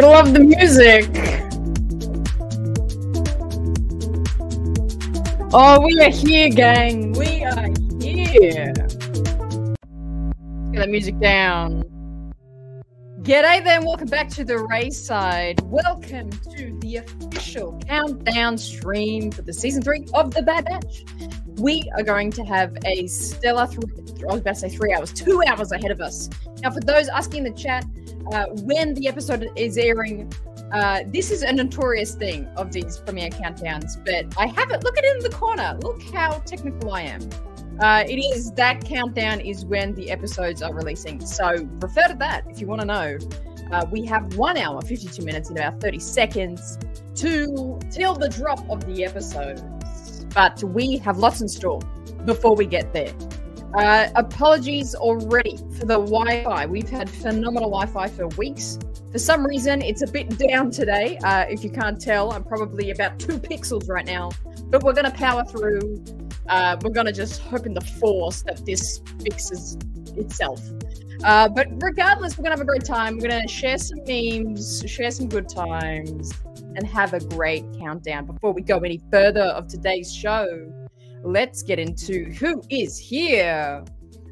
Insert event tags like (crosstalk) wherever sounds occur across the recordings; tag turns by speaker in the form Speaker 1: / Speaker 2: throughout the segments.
Speaker 1: Gotta love the music. Oh, we are here, gang. We are here. Let's get the music down. G'day then, welcome back to the RaeSide. Welcome to the official countdown stream for the season three of the Bad Batch. We are going to have a stellar, I was about to say three hours, two hours ahead of us. Now, for those asking in the chat, uh, when the episode is airing, uh, this is a notorious thing of these premiere countdowns, but I have it. Look at it in the corner. Look how technical I am. Uh, it is that countdown is when the episodes are releasing. So refer to that if you want to know. Uh, we have one hour, 52 minutes, and about 30 seconds to till the drop of the episodes. But we have lots in store before we get there. Uh, apologies already for the Wi Fi. We've had phenomenal Wi Fi for weeks. For some reason, it's a bit down today. Uh, if you can't tell, I'm probably about two pixels right now, but we're going to power through. Uh, we're going to just hope in the force that this fixes itself. Uh, but regardless, we're going to have a great time. We're going to share some memes, share some good times, and have a great countdown. Before we go any further of today's show, let's get into who is here.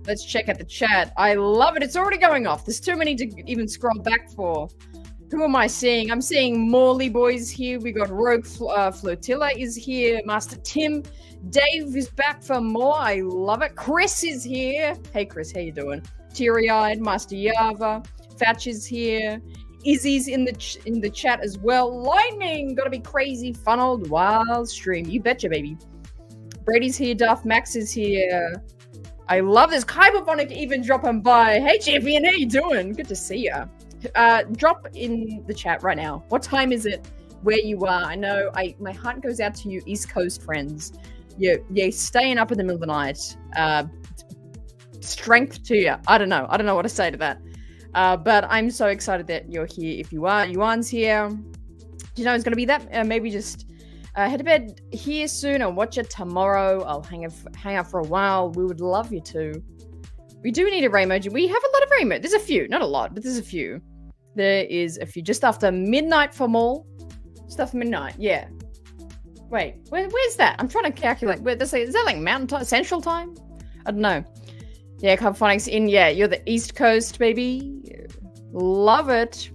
Speaker 1: Let's check out the chat. I love it. It's already going off. There's too many to even scroll back for. Who am I seeing? I'm seeing Morley Boys here. We got Rogue uh, Flotilla is here. Master Tim. Dave is back for more. I love it. Chris is here. Hey, Chris, how you doing? Teary-eyed. Master Yava. Fatch is here. Izzy's in the in the chat as well. Lightning, gotta be crazy, funneled, wild stream. You betcha, baby. Brady's here. Duff Max is here. I love this. Kybovonic even dropping by. Hey, champion, how you doing? Good to see you. Uh, drop in the chat right now. What time is it where you are? I know I my heart goes out to you, East Coast friends. You you're staying up in the middle of the night. Uh, strength to you. I don't know. I don't know what to say to that. Uh, but I'm so excited that you're here. If you are, Yuan's here. Do you know it's going to be that? Uh, maybe just uh, head to bed here soon and watch it tomorrow. I'll hang, out, hang out for a while. We would love you to. We do need a rain emoji. We have a lot of rain emojis. There's a few, not a lot, but there's a few. There is a few just after midnight for more. Just after midnight, yeah. Wait, where, where's that? I'm trying to calculate. Where is that like mountain time, central time? I don't know. Yeah, Phonics in. Yeah, you're the East Coast, baby. Love it.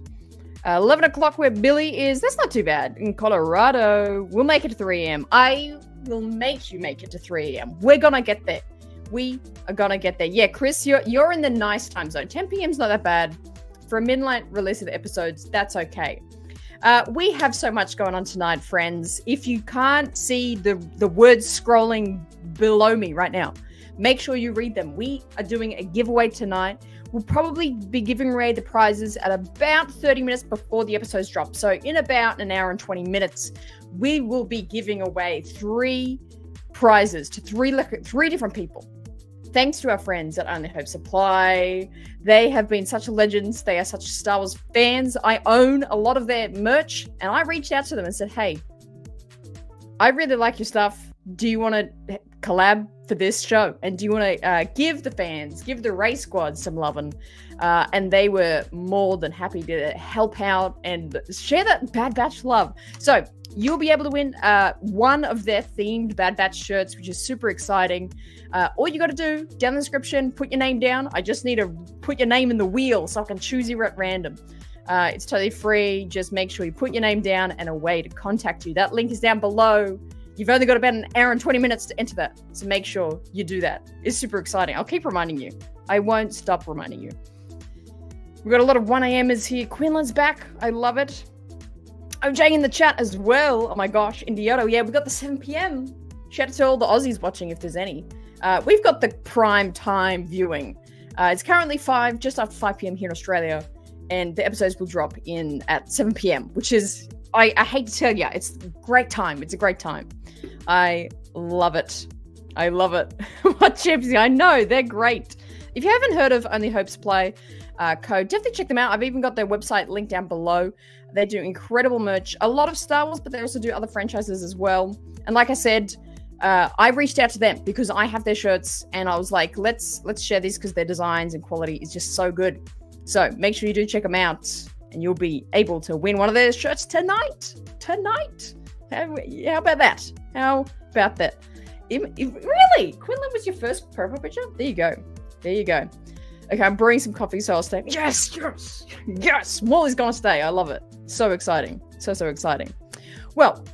Speaker 1: Uh, 11 o'clock where Billy is. That's not too bad. In Colorado, we'll make it to 3 a.m. I will make you make it to 3 a.m. We're gonna get there. We are gonna get there. Yeah, Chris, you're you're in the nice time zone. 10 p.m. is not that bad. For a midnight release of episodes, that's okay. Uh, we have so much going on tonight, friends. If you can't see the the words scrolling below me right now, make sure you read them. We are doing a giveaway tonight. We'll probably be giving away the prizes at about 30 minutes before the episodes drop. So, in about an hour and 20 minutes, we will be giving away three prizes to three three different people. Thanks to our friends at Only Hope Supply. They have been such legends. They are such Star Wars fans. I own a lot of their merch, and I reached out to them and said, Hey, I really like your stuff. Do you want to collab for this show? And do you want to uh, give the fans, give the Rae squad some loving? Uh, and they were more than happy to help out and share that Bad Batch love. So you'll be able to win uh, one of their themed Bad Batch shirts, which is super exciting. Uh, all you got to do down in the description, put your name down. I just need to put your name in the wheel so I can choose you at random. Uh, it's totally free. Just make sure you put your name down and a way to contact you. That link is down below. You've only got about an hour and 20 minutes to enter that. So make sure you do that. It's super exciting. I'll keep reminding you. I won't stop reminding you. We've got a lot of 1AMers here. Quinlan's back. I love it. OJ in the chat as well. Oh my gosh. Indioto. Yeah, we've got the 7 p.m. Shout out to all the Aussies watching if there's any. Uh, we've got the prime time viewing. Uh, it's currently 5, just after 5 p.m. here in Australia. And the episodes will drop in at 7 p.m., which is I, I hate to tell you, it's a great time. It's a great time. I love it. I love it. (laughs) what chips? I know they're great. If you haven't heard of Only Hope Supply uh, Code, definitely check them out. I've even got their website linked down below. They do incredible merch, a lot of Star Wars, but they also do other franchises as well. And like I said, uh, I reached out to them because I have their shirts, and I was like, let's let's share this because their designs and quality is just so good. So make sure you do check them out and you'll be able to win one of their shirts tonight. Tonight. How about that? How about that? If, if, really? Quinlan was your first profile picture? There you go. There you go. Okay, I'm brewing some coffee, so I'll stay. Yes, yes, yes. Molly's gonna stay. I love it. So exciting. So so exciting. Well,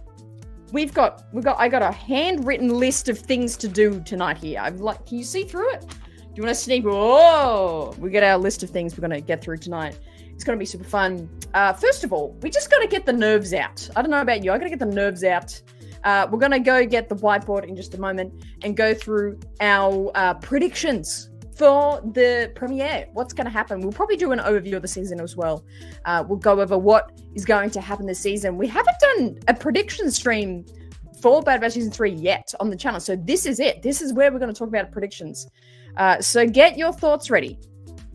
Speaker 1: we've got we've got I got a handwritten list of things to do tonight here. I'm like, can you see through it? Do you want to sneak? Oh, we got our list of things we're gonna get through tonight. It's gonna be super fun. Uh, first of all, we just gotta get the nerves out. I don't know about you. I gotta get the nerves out. Uh, we're gonna go get the whiteboard in just a moment and go through our uh, predictions for the premiere. What's going to happen? We'll probably do an overview of the season as well. Uh, we'll go over what is going to happen this season. We haven't done a prediction stream for Bad Batch Season 3 yet on the channel. So this is it. This is where we're going to talk about predictions. Uh, so get your thoughts ready.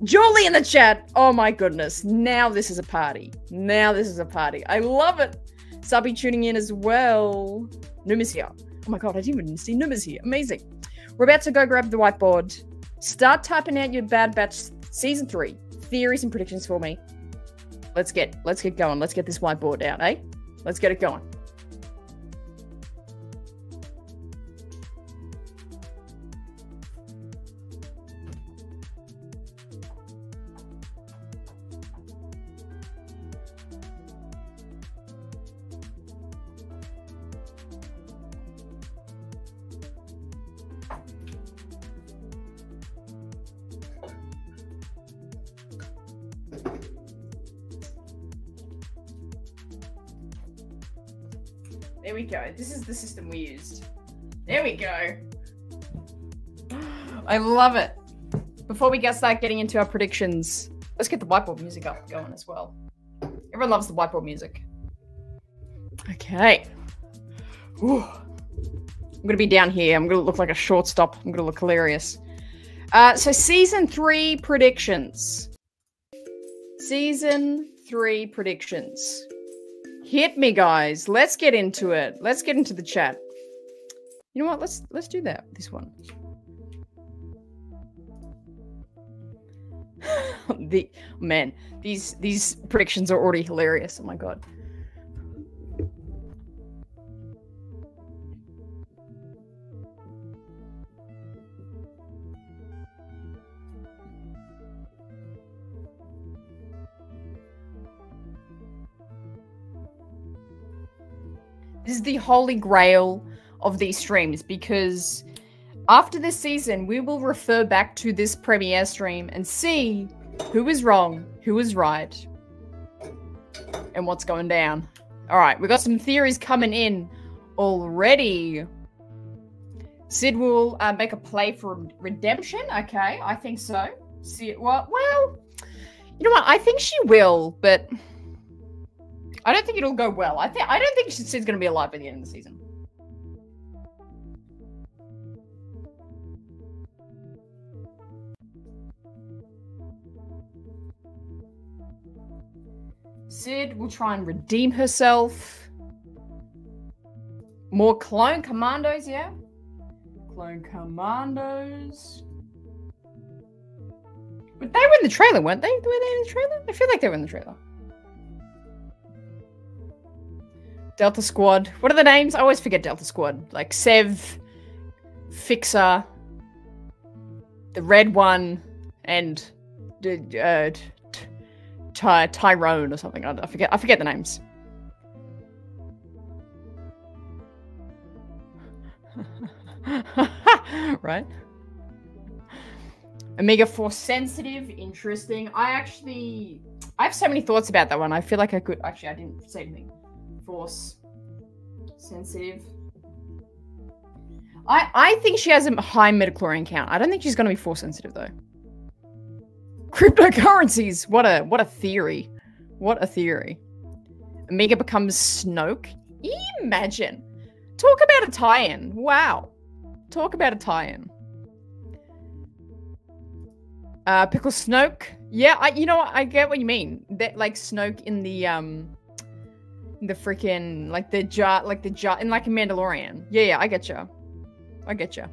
Speaker 1: Julie in the chat. Oh my goodness. Now this is a party. Now this is a party. I love it. Subby tuning in as well. Numa's here. Oh my god, I didn't even see Numa's here. Amazing. We're about to go grab the whiteboard. Start typing out your Bad Batch season three theories and predictions for me. Let's get let's get going. Let's get this whiteboard out, eh? Let's get it going. This is the system we used. There we go. I love it. Before we get start getting into our predictions, let's get the whiteboard music up going as well. Everyone loves the whiteboard music. Okay. Whew. I'm gonna be down here. I'm gonna look like a shortstop. I'm gonna look hilarious. Uh, so season three predictions. Season three predictions. Hit me, guys. Let's get into it. Let's get into the chat. You know what? Let's let's do that. This one. (laughs) the man, these these predictions are already hilarious. Oh my god. This is the holy grail of these streams because after this season, we will refer back to this premiere stream and see who is wrong, who is right, and what's going down. All right, we got some theories coming in already. Cid will uh, make a play for redemption. Okay, I think so. See, well, well, you know what? I think she will, but I don't think it'll go well. I think I don't think Cid's going to be alive by the end of the season. Cid will try and redeem herself. More clone commandos, yeah? Clone commandos. But they were in the trailer, weren't they? Were they in the trailer? I feel like they were in the trailer. Delta Squad. What are the names? I always forget Delta Squad. Like Sev, Fixer, the red one, and uh, Ty Tyrone or something. I forget. I forget the names. (laughs) right? Omega Force sensitive, interesting. I actually, I have so many thoughts about that one. I feel like I could actually. I didn't say anything force sensitive. I I think she has a high midi-chlorian count. I don't think she's going to be force sensitive though. Cryptocurrencies. What a what a theory. What a theory. Omega becomes Snoke. Imagine. Talk about a tie-in. Wow. Talk about a tie-in. Uh, Pickle Snoke. Yeah, I you know what? I get what you mean. That like Snoke in the um the freaking like the jar like the jar and like a Mandalorian. Yeah, yeah, I get you. I get you.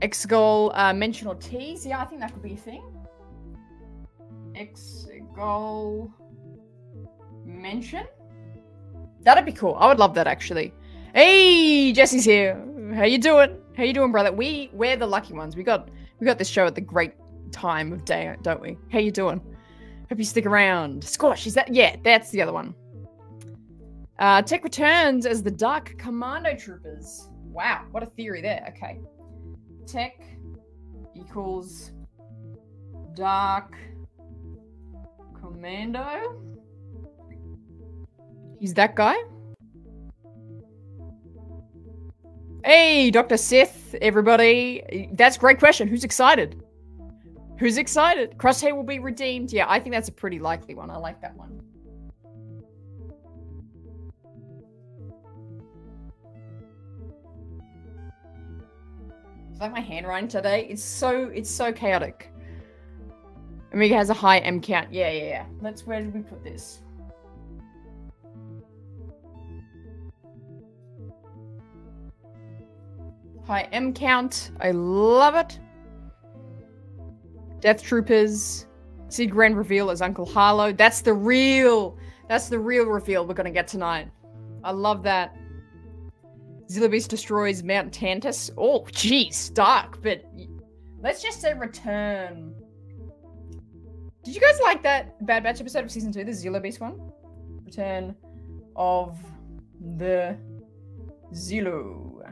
Speaker 1: Exegol uh, mention or tease. Yeah, I think that could be a thing. Exegol. mention. That'd be cool. I would love that actually. Hey, Jesse's here. How you doing? How you doing, brother? We we're the lucky ones. We got we got this show at the great time of day, don't we? How you doing? Hope you stick around. Squash, is that? Yeah, that's the other one. Uh, Tech returns as the Dark Commando Troopers. Wow, what a theory there. Okay. Tech equals Dark Commando. He's that guy? Hey, Dr. Sith, everybody. That's a great question. Who's excited? Who's excited? Crosshair will be redeemed. Yeah, I think that's a pretty likely one. I like that one. Like my handwriting today. It's so it's so chaotic. Omega has a high M count. Yeah, yeah, yeah. Let's where did we put this? High M count. I love it. Death Troopers. Cid Grand reveal as Uncle Harlow. That's the real, that's the real reveal we're gonna get tonight. I love that. Zillo Beast destroys Mount Tantiss. Oh, jeez, dark, but let's just say return. Did you guys like that Bad Batch episode of season two, the Zillo Beast one? Return of the Zillo.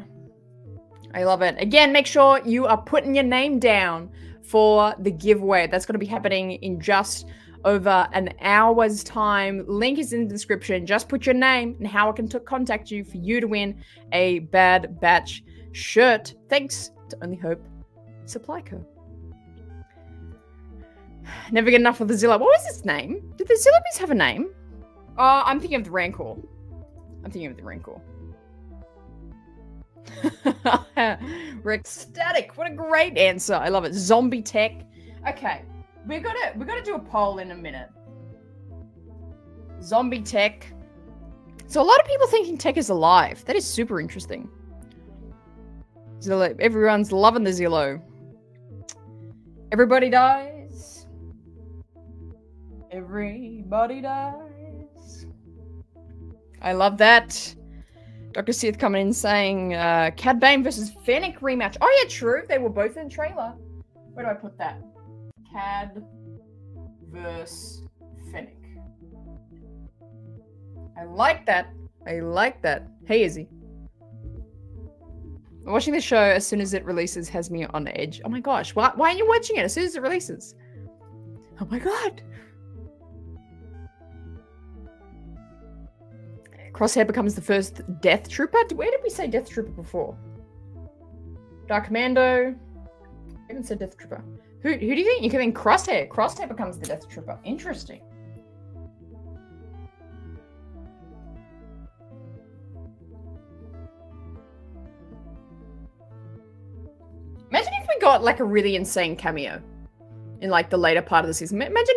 Speaker 1: I love it. Again, make sure you are putting your name down for the giveaway. That's going to be happening in just over an hour's time. Link is in the description. Just put your name and how I can contact you for you to win a Bad Batch shirt. Thanks to Only Hope Supply Co. (sighs) Never get enough of the Zillo. What was its name? Did the Zillo have a name? Oh, I'm thinking of the Rancor. I'm thinking of the Rancor. We're (laughs) ecstatic. What a great answer. I love it. Zombie tech. Okay. We're gonna we're gonna do a poll in a minute. Zombie tech. So a lot of people thinking tech is alive. That is super interesting. Zillo. Everyone's loving the Zillo. Everybody dies. Everybody dies. I love that. Dr. Sith coming in saying uh, Cad Bane versus Fennec rematch. Oh yeah, true. They were both in trailer. Where do I put that? Cad versus Fennec. I like that. I like that. Hey, Izzy. Watching the show as soon as it releases has me on edge. Oh my gosh, why, why are you watching it as soon as it releases? Oh my god. Crosshair becomes the first Death Trooper. Where did we say Death Trooper before? Dark Commando. I haven't said Death Trooper. Who, who do you think? You can think Crosshair. Crosshair becomes the Death Trooper. Interesting. Imagine if we got like a really insane cameo in like the later part of the season. Imagine,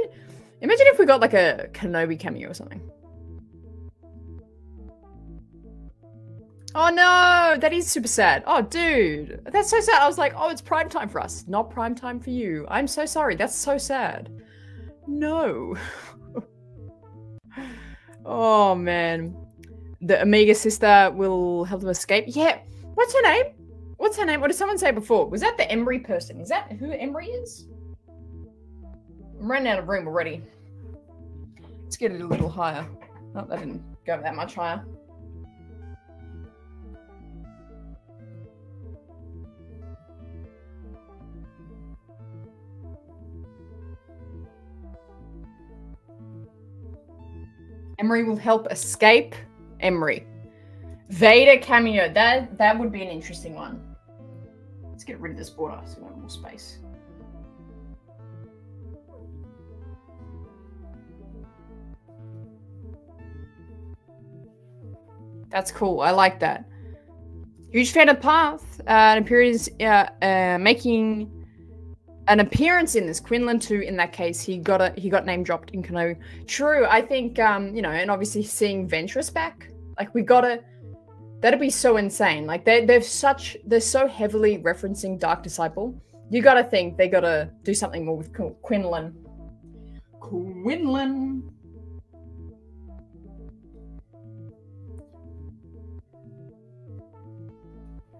Speaker 1: imagine if we got like a Kenobi cameo or something. Oh no, that is super sad. Oh dude, that's so sad. I was like, oh, it's prime time for us, not prime time for you. I'm so sorry. That's so sad. No. (laughs) oh man. The Omega sister will help them escape. Yeah. What's her name? What's her name? What did someone say before? Was that the Emerie person? Is that who Emerie is? I'm running out of room already. Let's get it a little higher. Oh, that didn't go that much higher. Emerie will help escape Emerie. Vader cameo. That that would be an interesting one. Let's get rid of this border so we have more space. That's cool. I like that. Huge fan of Path. Uh, an appearance uh, uh, making an appearance in this. Quinlan too. In that case, he got a he got name dropped in Kenobi. True. I think um, you know, and obviously seeing Ventress back, like we gotta. That'd be so insane. Like they they're such they're so heavily referencing Dark Disciple. You gotta think they gotta do something more with Quinlan. Quinlan.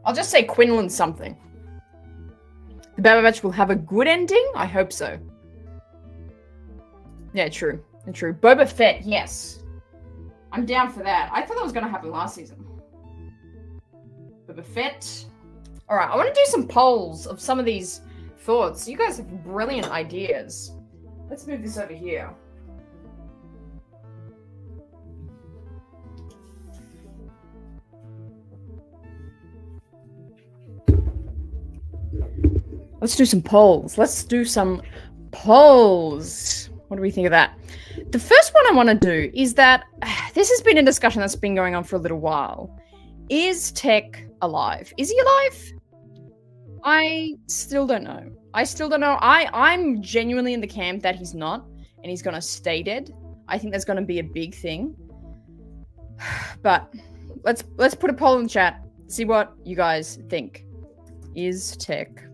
Speaker 1: I'll just say Quinlan something. The Bad Batch will have a good ending? I hope so. Yeah, true. and True. Boba Fett, yes. I'm down for that. I thought that was going to happen last season. Boba Fett. All right, I want to do some polls of some of these thoughts. You guys have brilliant ideas. Let's move this over here. Let's do some polls. Let's do some polls. What do we think of that? The first one I want to do is that (sighs) this has been a discussion that's been going on for a little while. Is Tech alive? Is he alive? I still don't know. I still don't know. I I'm genuinely in the camp that he's not, and he's gonna stay dead. I think that's gonna be a big thing. (sighs) But let's let's put a poll in the chat. See what you guys think. Is Tech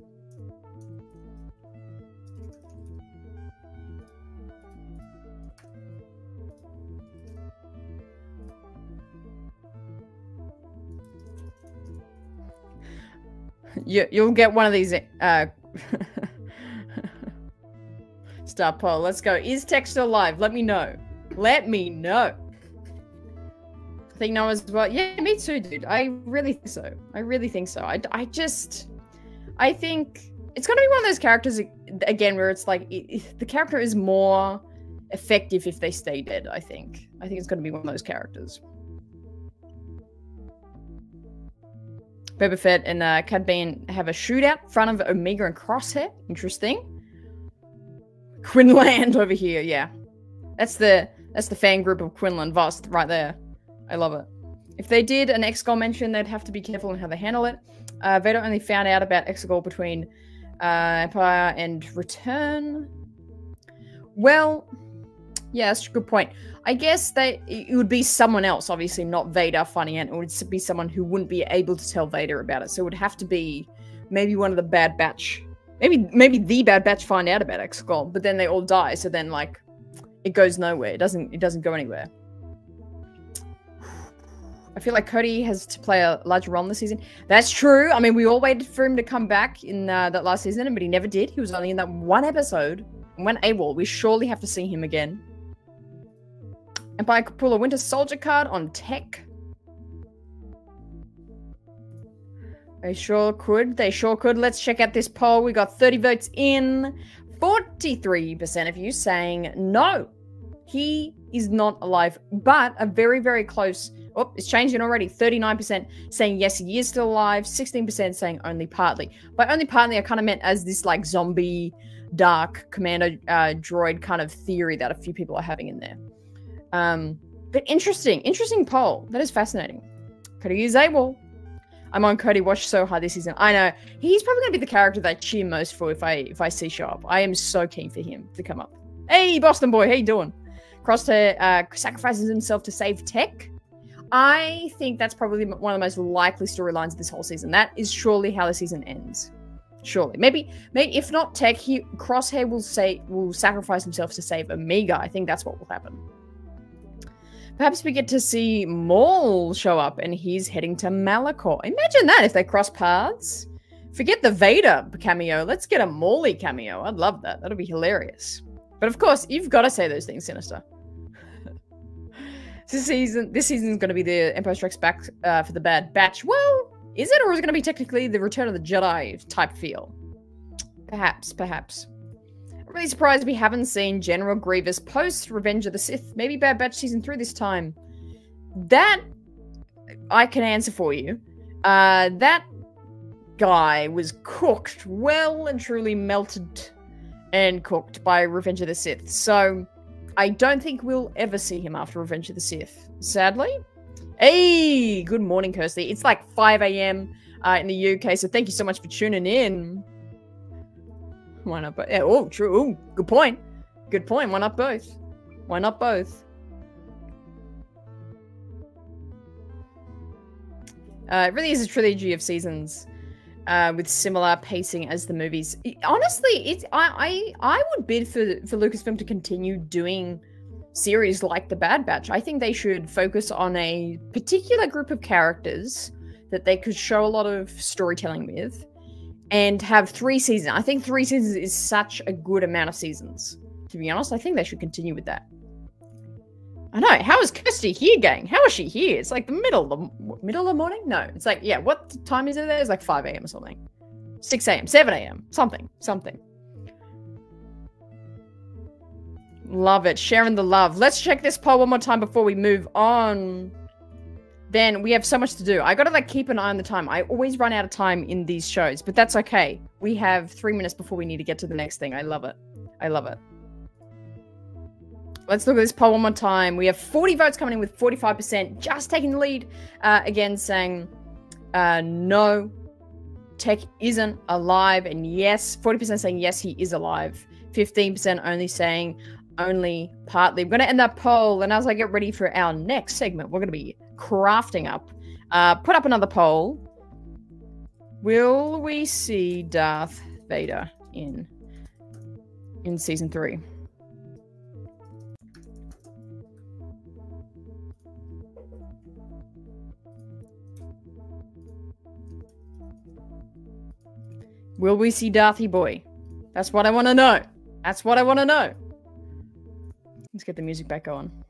Speaker 1: (laughs) You you'll get one of these uh (laughs) Star poll. Let's go. Is still alive? Let me know. Let me know. I think no one's well. Yeah, me too, dude. I really think so. I really think so. I, I just, I think it's gonna be one of those characters again where it's like it, the character is more effective if they stay dead. I think. I think it's gonna be one of those characters. Boba Fett and uh, Cad Bane have a shootout in front of Omega and Crosshair. Interesting. Quinlan over here, yeah. That's the that's the fan group of Quinlan Vos right there. I love it. If they did an Exegol mention, they'd have to be careful in how they handle it. Uh, Vader only found out about Exegol between uh, Empire and Return. Well, yeah, that's a good point. I guess they it would be someone else, obviously not Vader finding out. It would be someone who wouldn't be able to tell Vader about it. So it would have to be maybe one of the Bad Batch. Maybe maybe the Bad Batch find out about Exegol, but then they all die. So then like it goes nowhere. It doesn't it doesn't go anywhere. I feel like Cody has to play a larger role in the season. That's true. I mean, we all waited for him to come back in uh, that last season, but he never did. He was only in that one episode went AWOL. We surely have to see him again. Empire could pull a Winter Soldier card on tech. They sure could. They sure could. Let's check out this poll. We got 30 votes in. 43% of you saying no. He is not alive, but a very, very close. Oh, it's changing already. 39% saying yes, he is still alive. 16% saying only partly. By only partly, I kind of meant as this like zombie, dark commando uh, droid kind of theory that a few people are having in there. Um, but interesting, interesting poll. That is fascinating. Cody is able. I'm on Cody Watch so hard this season. I know he's probably gonna be the character that I cheer most for if I if I see show up. I am so keen for him to come up. Hey, Boston boy, how you doing? Crosshair uh, sacrifices himself to save Tech. I think that's probably one of the most likely storylines of this whole season. That is surely how the season ends. Surely, maybe, maybe if not Tech, he Crosshair will say will sacrifice himself to save Omega. I think that's what will happen. Perhaps we get to see Maul show up and he's heading to Malachor. Imagine that if they cross paths. Forget the Vader cameo. Let's get a Maulie cameo. I'd love that. That'll be hilarious. But of course, you've got to say those things, Sinister. (laughs) this season, this season's going to be the Empire Strikes Back uh, for the Bad Batch. Well, is it, or is it going to be technically the Return of the Jedi type feel? Perhaps, perhaps. Really surprised we haven't seen General Grievous post Revenge of the Sith. Maybe Bad Batch Season 3 this time. That I can answer for you. Uh, that guy was cooked, well and truly melted and cooked by Revenge of the Sith. So I don't think we'll ever see him after Revenge of the Sith, sadly. Hey, good morning, Kirsty. It's like 5 a.m. Uh, in the UK, so thank you so much for tuning in. Why not both? Yeah, oh, true. Ooh, good point. Good point. Why not both? Why not both? Uh, it really is a trilogy of seasons. uh, with similar pacing as the movies. Honestly, it's I I, I would bid for for Lucasfilm to continue doing series like The Bad Batch. I think they should focus on a particular group of characters that they could show a lot of storytelling with and have three seasons. I think three seasons is such a good amount of seasons. To be honest, I think they should continue with that. I know. How is Kirsty here, gang? How is she here? It's like the middle of the middle of the morning. No, it's like yeah. What time is it there? It's like five a.m. or something. Six a.m. Seven a.m. Something. Something. Love it. Sharing the love. Let's check this poll one more time before we move on. Then we have so much to do. I gotta like keep an eye on the time. I always run out of time in these shows, but that's okay. We have three minutes before we need to get to the next thing. I love it. I love it. Let's look at this poll one more time. We have 40 votes coming in with 45%, just taking the lead. Uh, again, saying uh, no, Tech isn't alive. And yes, 40% saying yes, he is alive. 15% only saying only partly. We're going to end that poll. And as I get ready for our next segment, we're going to be crafting up. Uh, put up another poll. Will we see Darth Vader in in season three? Will we see Darthy Boy? That's what I want to know. That's what I want to know. Let's get the music back on.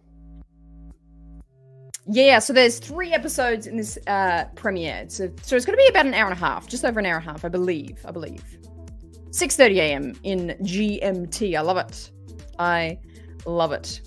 Speaker 1: Yeah, so there's three episodes in this uh, premiere. So, so it's going to be about an hour and a half, just over an hour and a half, I believe. I believe. 6:30 a.m. in GMT. I love it. I love it.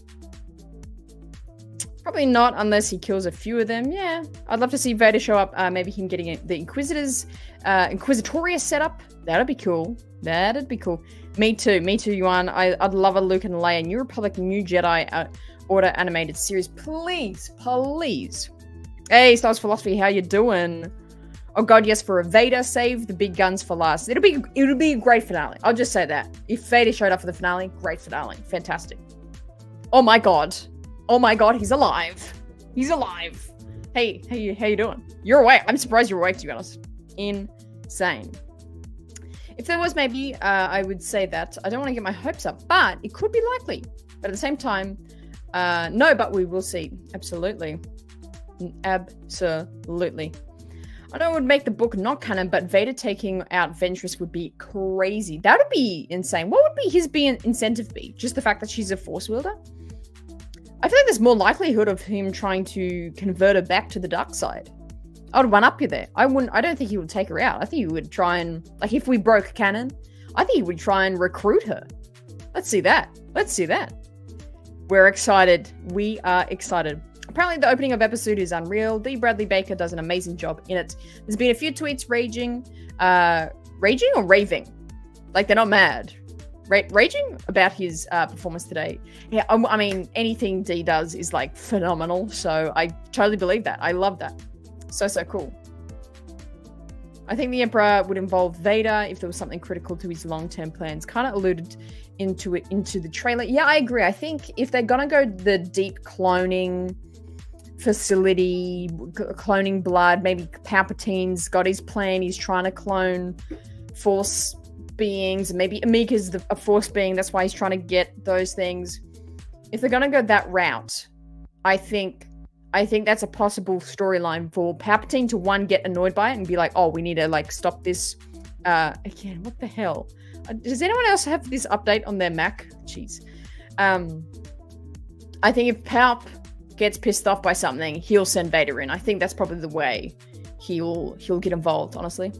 Speaker 1: Probably not unless he kills a few of them. Yeah, I'd love to see Vader show up. Uh, maybe him getting the Inquisitors, uh, Inquisitorius set up. That'd be cool. That'd be cool. Me too. Me too, Yuan. I, would love a Luke and Leia New Republic, New Jedi uh, Order animated series. Please, please. Hey, Stars Philosophy, how you doing? Oh god, yes, for a Vader, save the big guns for last. It'll be it'll be a great finale. I'll just say that. If Vader showed up for the finale, great finale. Fantastic. Oh my god. Oh my god, he's alive. He's alive. Hey, hey, how you doing? You're awake. I'm surprised you're awake, to be honest. Insane. If there was maybe, uh, I would say that. I don't want to get my hopes up, but it could be likely. But at the same time, uh, no, but we will see. Absolutely. Absolutely. I know it would make the book not canon, but Vader taking out Ventress would be crazy. That would be insane. What would be his be incentive be? Just the fact that she's a force wielder? I feel like there's more likelihood of him trying to convert her back to the dark side. I would one up you there. I wouldn't. I don't think he would take her out. I think he would try and like if we broke canon, I think he would try and recruit her. Let's see that. Let's see that. We're excited. We are excited. Apparently, the opening of episode is unreal. D. Bradley Baker does an amazing job in it. There's been a few tweets raging, uh, raging or raving, like they're not mad, Ra- raging about his uh, performance today. Yeah, I, I mean, anything D does is like phenomenal. So I totally believe that. I love that. So, so cool. I think the Emperor would involve Vader if there was something critical to his long-term plans. Kind of alluded into it into the trailer. Yeah, I agree. I think if they're gonna go the deep cloning facility, cloning blood, maybe Palpatine's got his plan. He's trying to clone Force beings. Maybe Omega's the, a force being. That's why he's trying to get those things. If they're gonna go that route, I think I think that's a possible storyline for Palpatine to one get annoyed by it and be like, "Oh, we need to like stop this." Uh, again, what the hell? Does anyone else have this update on their Mac? Jeez. Um, I think if Palp gets pissed off by something, he'll send Vader in. I think that's probably the way he'll he'll get involved. Honestly.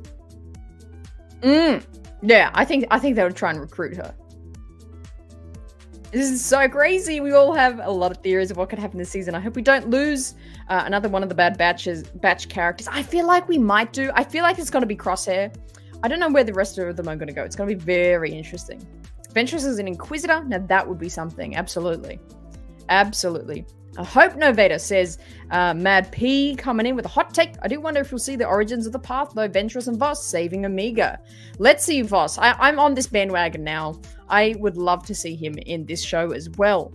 Speaker 1: Mm. Yeah, I think I think they would try and recruit her. This is so crazy. We all have a lot of theories of what could happen this season. I hope we don't lose uh, another one of the bad batches batch characters. I feel like we might do. I feel like it's going to be Crosshair. I don't know where the rest of them are going to go. It's going to be very interesting. Ventress is an Inquisitor. Now that would be something. Absolutely. Absolutely. I hope Noveda says uh, Mad P coming in with a hot take. I do wonder if we'll see the origins of the path, though. Ventress and Vos saving Omega. Let's see Vos. I- I'm on this bandwagon now. I would love to see him in this show as well.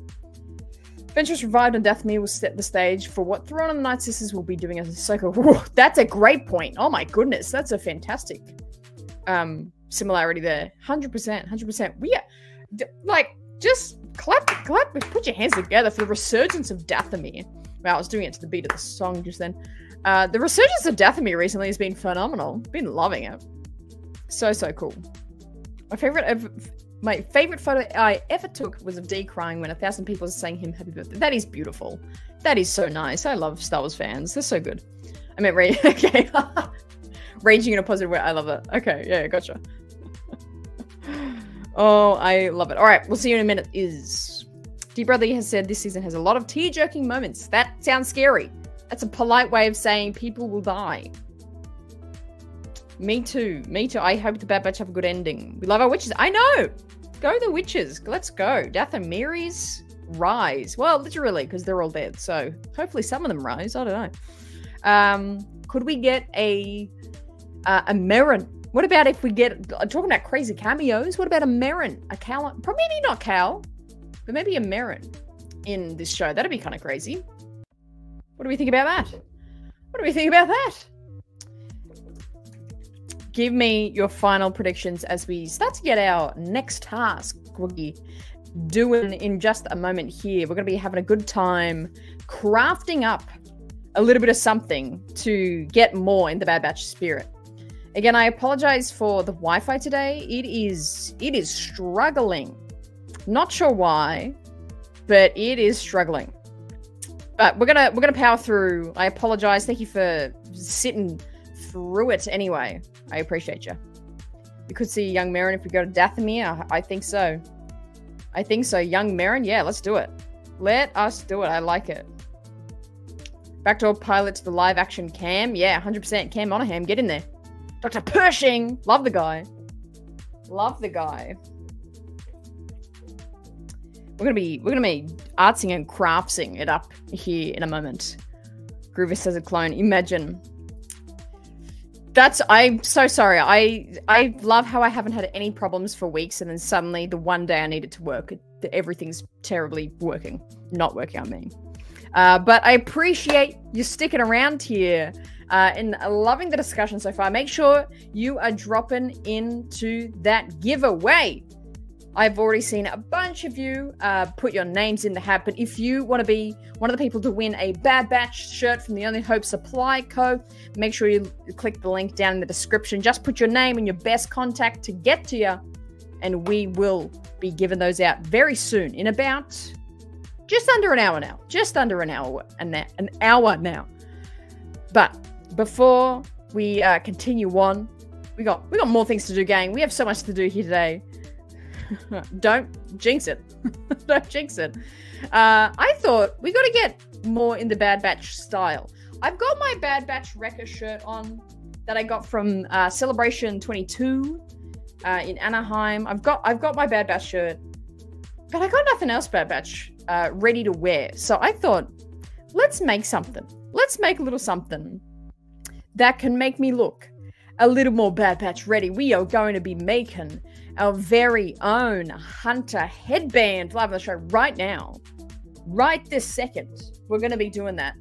Speaker 1: Ventress revived and Dathomir will set the stage for what Throne of the Night Sisters will be doing as Ahsoka. (laughs) Whoa, that's a great point. Oh my goodness, that's a fantastic um, similarity there. Hundred percent, hundred percent. We are, like just clap, clap, put your hands together for the resurgence of Dathomir. Wow, I was doing it to the beat of the song just then. Uh, the resurgence of Dathomir recently has been phenomenal. Been loving it. So so cool. My favorite my favorite photo I ever took was of D crying when a thousand people are saying him happy birthday. That is beautiful. That is so nice. I love Star Wars fans. They're so good. I meant rage. (laughs) okay. Raging in a positive way. I love it. Okay. Yeah. Gotcha. (laughs) oh, I love it. All right. We'll see you in a minute. Is D Bradley has said this season has a lot of tear jerking moments. That sounds scary. That's a polite way of saying people will die. Me too. Me too. I hope the Bad Batch have a good ending. We love our witches. I know. Go the witches. Let's go. Dathomiri's rise. Well, literally, because they're all dead. So hopefully some of them rise. I don't know. Um, could we get a uh, a Merrin? What about if we get talking about crazy cameos? What about a Merrin? A cow? Probably not cow, but maybe a Merrin in this show. That'd be kind of crazy. What do we think about that? What do we think about that? Give me your final predictions as we start to get our next task. We'll be doing in just a moment here. We're going to be having a good time crafting up a little bit of something to get more in the Bad Batch spirit. Again, I apologize for the Wi-Fi today. It is it is struggling. Not sure why, but it is struggling. But we're gonna we're gonna power through. I apologize. Thank you for sitting through it anyway. I appreciate you. We could see young Merrin if we go to Dathomir. I think so. I think so. Young Merrin, yeah, let's do it. Let us do it. I like it. Backdoor pilot to the live action Cam. Yeah, 100% Cam Monaghan. Get in there. Dr. Pershing. Love the guy. Love the guy. We're gonna be we're gonna be artsing and craftsing it up here in a moment. Grievous as a clone. Imagine. That's I'm so sorry. I I love how I haven't had any problems for weeks, and then suddenly the one day I need it to work, everything's terribly working, not working on me. Uh, but I appreciate you sticking around here uh, and loving the discussion so far. Make sure you are dropping into that giveaway. I've already seen a bunch of you uh, put your names in the hat, but if you want to be one of the people to win a Bad Batch shirt from the Only Hope Supply Co., make sure you click the link down in the description. Just put your name and your best contact to get to you, and we will be giving those out very soon in about just under an hour now. Just under an hour, an, an hour now. But before we uh, continue on, we got we got more things to do, gang. We have so much to do here today. (laughs) Don't jinx it. (laughs) Don't jinx it. Uh, I thought we got to get more in the Bad Batch style. I've got my Bad Batch Wrecker shirt on that I got from uh, Celebration 22 uh, in Anaheim. I've got I've got my Bad Batch shirt, but I got nothing else Bad Batch uh, ready to wear. So I thought, let's make something. Let's make a little something that can make me look a little more Bad Batch ready. We are going to be making our very own Hunter headband live on the show right now. Right this second. We're going to be doing that.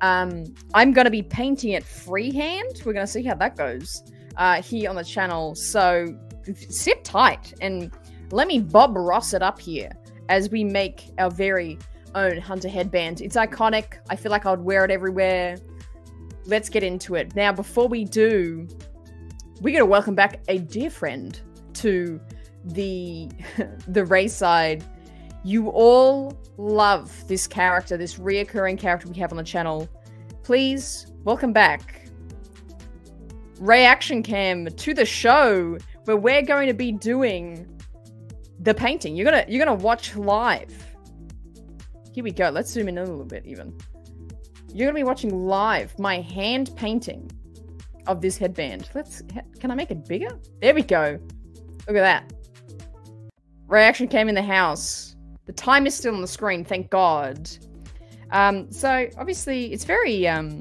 Speaker 1: Um, I'm going to be painting it freehand. We're going to see how that goes uh, here on the channel. So sit tight and let me Bob Ross it up here as we make our very own Hunter headband. It's iconic. I feel like I'd wear it everywhere. Let's get into it. Now, before we do, we're going to welcome back a dear friend to the (laughs) the RaeSide. You all love this character, this reoccurring character we have on the channel. Please welcome back Rae Action Cam to the show where we're going to be doing the painting. You're gonna you're gonna watch live. Here we go. Let's zoom in a little bit even. You're gonna be watching live my hand painting of this headband. Let's can I make it bigger? There we go. Look at that. Reaction came in the house. The time is still on the screen, thank God. Um, so obviously it's very um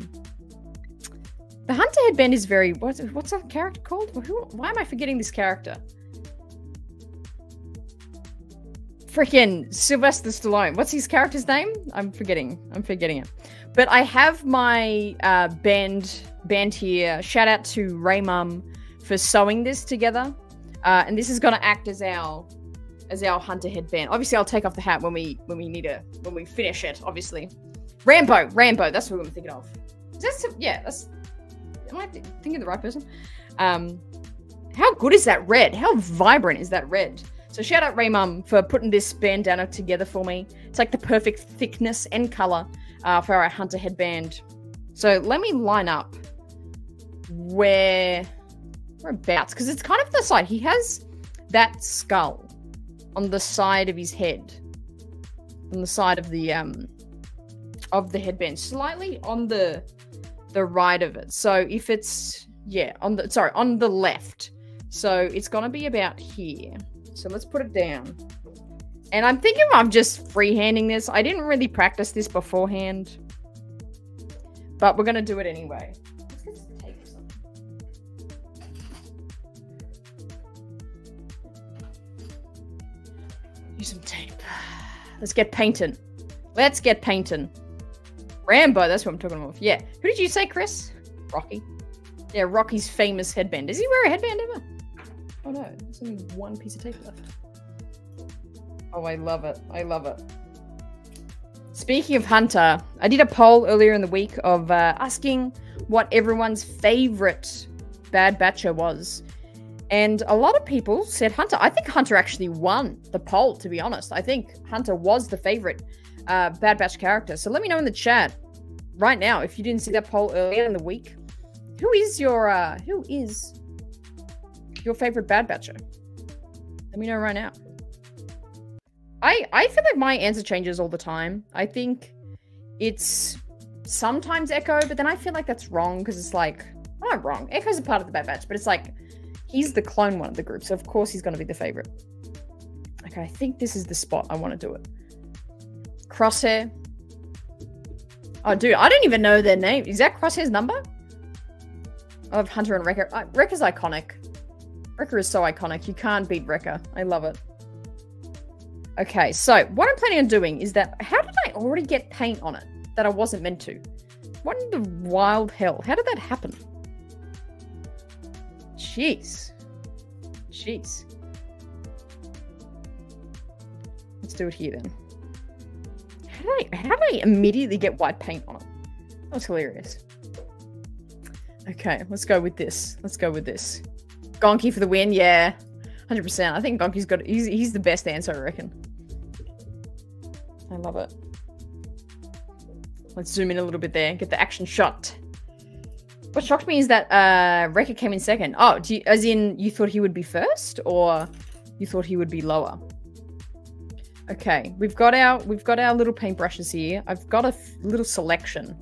Speaker 1: the Hunter headband is very what's what's that character called? Who, why am I forgetting this character? Freaking Sylvester Stallone. What's his character's name? I'm forgetting. I'm forgetting it. But I have my uh, band band here. Shout out to Rae Mum for sewing this together. Uh, and this is going to act as our as our hunter headband. Obviously, I'll take off the hat when we when we need to when we finish it. Obviously, Rambo, Rambo. That's what I'm thinking of. That's yeah. That's am I thinking the right person? Um, how good is that red? How vibrant is that red? So shout out Rae Mum for putting this bandana together for me. It's like the perfect thickness and color uh, for our hunter headband. So let me line up where whereabouts because it's kind of the side. He has that skull on the side of his head, on the side of the um of the headband, slightly on the the right of it. So if it's yeah on the sorry on the left, so it's gonna be about here. So let's put it down. And I'm thinking I'm just freehanding this. I didn't really practice this beforehand. But we're going to do it anyway. Use some tape. Let's get painting. Let's get painting. Rambo, that's what I'm talking about. Yeah. Who did you say, Chris? Rocky. Yeah, Rocky's famous headband. Does he wear a headband ever? Oh no, there's only one piece of tape left. Oh, I love it. I love it. Speaking of Hunter, I did a poll earlier in the week of uh, asking what everyone's favorite Bad Batcher was. And a lot of people said Hunter. I think Hunter actually won the poll, to be honest. I think Hunter was the favorite uh, Bad Batch character. So let me know in the chat right now if you didn't see that poll earlier in the week. Who is your uh, who is your favorite Bad Batcher? Let me know right now. I I feel like my answer changes all the time. I think it's sometimes Echo, but then I feel like that's wrong because it's like I'm not wrong. Echo's a part of the Bad Batch, but it's like he's the clone one of the group, so of course he's going to be the favorite. Okay, I think this is the spot I want to do it. Crosshair. Oh, dude, I don't even know their name. Is that Crosshair's number? Of Hunter and Wrecker. Uh, Wrecker's iconic. Wrecker is so iconic. You can't beat Wrecker. I love it. Okay, so what I'm planning on doing is that, how did I already get paint on it that I wasn't meant to? What in the wild hell? How did that happen? Jeez. Jeez. Let's do it here then. How did I, how did I immediately get white paint on it? That was hilarious. Okay, let's go with this. Let's go with this. Gonky for the win, yeah. 100%. I think Gonky's got, he's, he's the best answer, I reckon. I love it. Let's zoom in a little bit there, get the action shot. What shocked me is that uh Wrecker came in second. Oh, you, as in you thought he would be first, or you thought he would be lower? Okay, we've got our we've got our little paintbrushes here. I've got a little selection.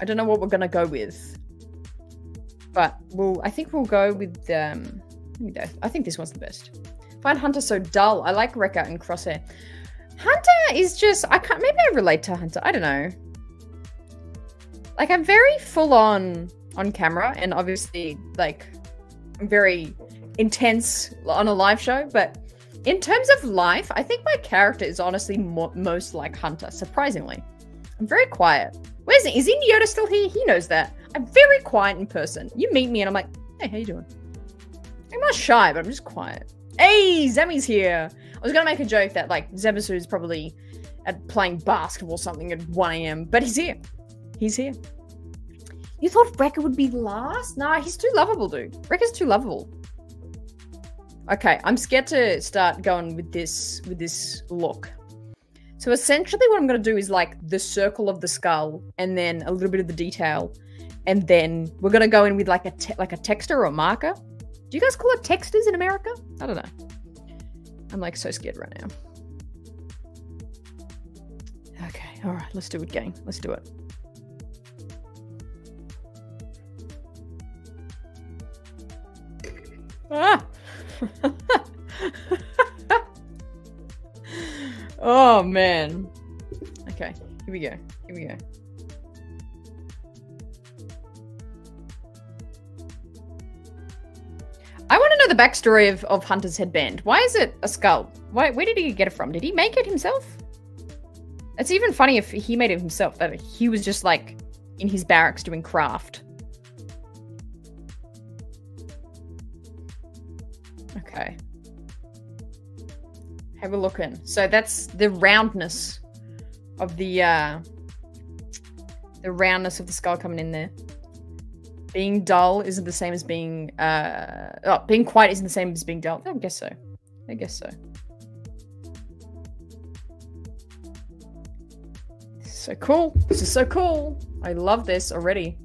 Speaker 1: I don't know what we're gonna go with, but we'll. I think we'll go with um. Let me go. I think this one's the best. Find Hunter so dull. I like Wrecker and Crosshair. Hunter is just I can't maybe I relate to Hunter. I don't know. Like I'm very full on on camera and obviously like very intense on a live show, but in terms of life, I think my character is honestly mo most like Hunter, surprisingly. I'm very quiet. Where's is Yoda still here? He knows that. I'm very quiet in person. You meet me and I'm like, hey, how you doing? I'm not shy, but I'm just quiet. Hey, Zemi's here. I was gonna make a joke that like Zemisu is probably at playing basketball or something at 1 a.m., but he's here. He's here. You thought Wrecker would be last? Nah, he's too lovable, dude. Wrecker's too lovable. Okay, I'm scared to start going with this with this look. So essentially what I'm to do is like the circle of the skull and then a little bit of the detail and then we're to go in with like a like a texter or a marker do you guys call it texters in America? I don't know. I'm like so scared right now. Okay, all right, let's do it, gang. Let's do it. Ah! (laughs) oh man. Okay, here we go. Here we go. Know the backstory of, of Hunter's Headband. Why is it a skull? Why, where did he get it from? Did he make it himself? It's even funny if he made it himself, that he was just like in his barracks doing craft. Okay. Have a look in. So that's the roundness of the uh the roundness of the skull coming in there. Being dull isn't the same as being uh oh, being quiet isn't the same as being dull. I guess so. I guess so. So cool. This is so cool. I love this already.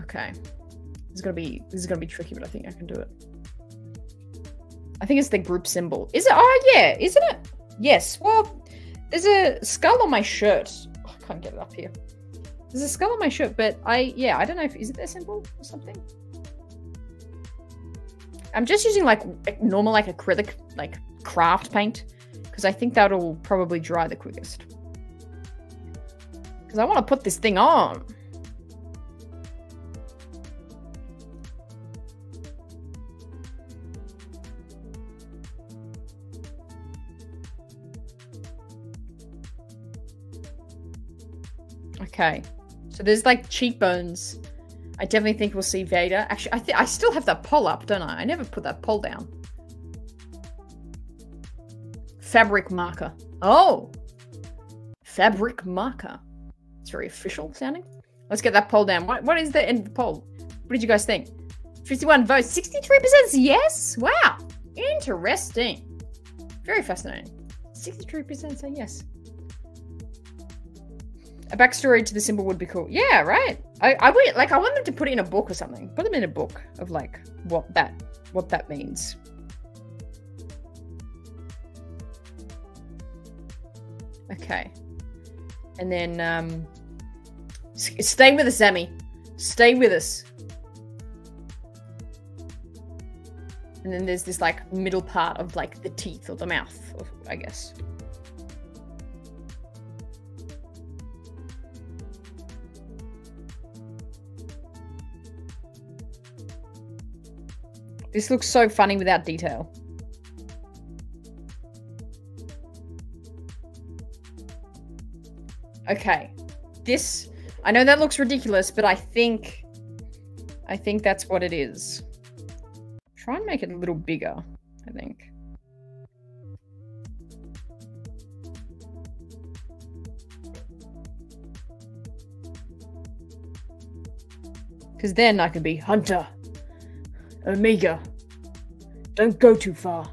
Speaker 1: Okay. This is gonna be this is gonna be tricky, but I think I can do it. I think it's the group symbol. Is it? Oh yeah, isn't it? Yes. Well, there's a skull on my shirt. Oh, I can't get it up here. There's a skull on my shirt, but I yeah, I don't know if is it their symbol or something. I'm just using like normal like acrylic like craft paint because I think that'll probably dry the quickest. Because I want to put this thing on. Okay. So there's like cheekbones. I definitely think we'll see Vader. Actually, I think I still have that poll up, don't I? I never put that poll down. Fabric marker. Oh. Fabric marker. It's very official sounding. Let's get that poll down. What, what is the end of the poll? What did you guys think? 51 votes. 63% yes. Wow. Interesting. Very fascinating. 63% say yes a backstory to the symbol would be cool. Yeah, right. I, I would like I want them to put it in a book or something. Put them in a book of like what that what that means. Okay. And then um stay with us, Emmy. Stay with us. And then there's this like middle part of like the teeth or the mouth, I guess. This looks so funny without detail. Okay. This, I know that looks ridiculous, but I think, I think that's what it is. Try and make it a little bigger, I think. Because then I can be Hunter. Omega. Don't go too far.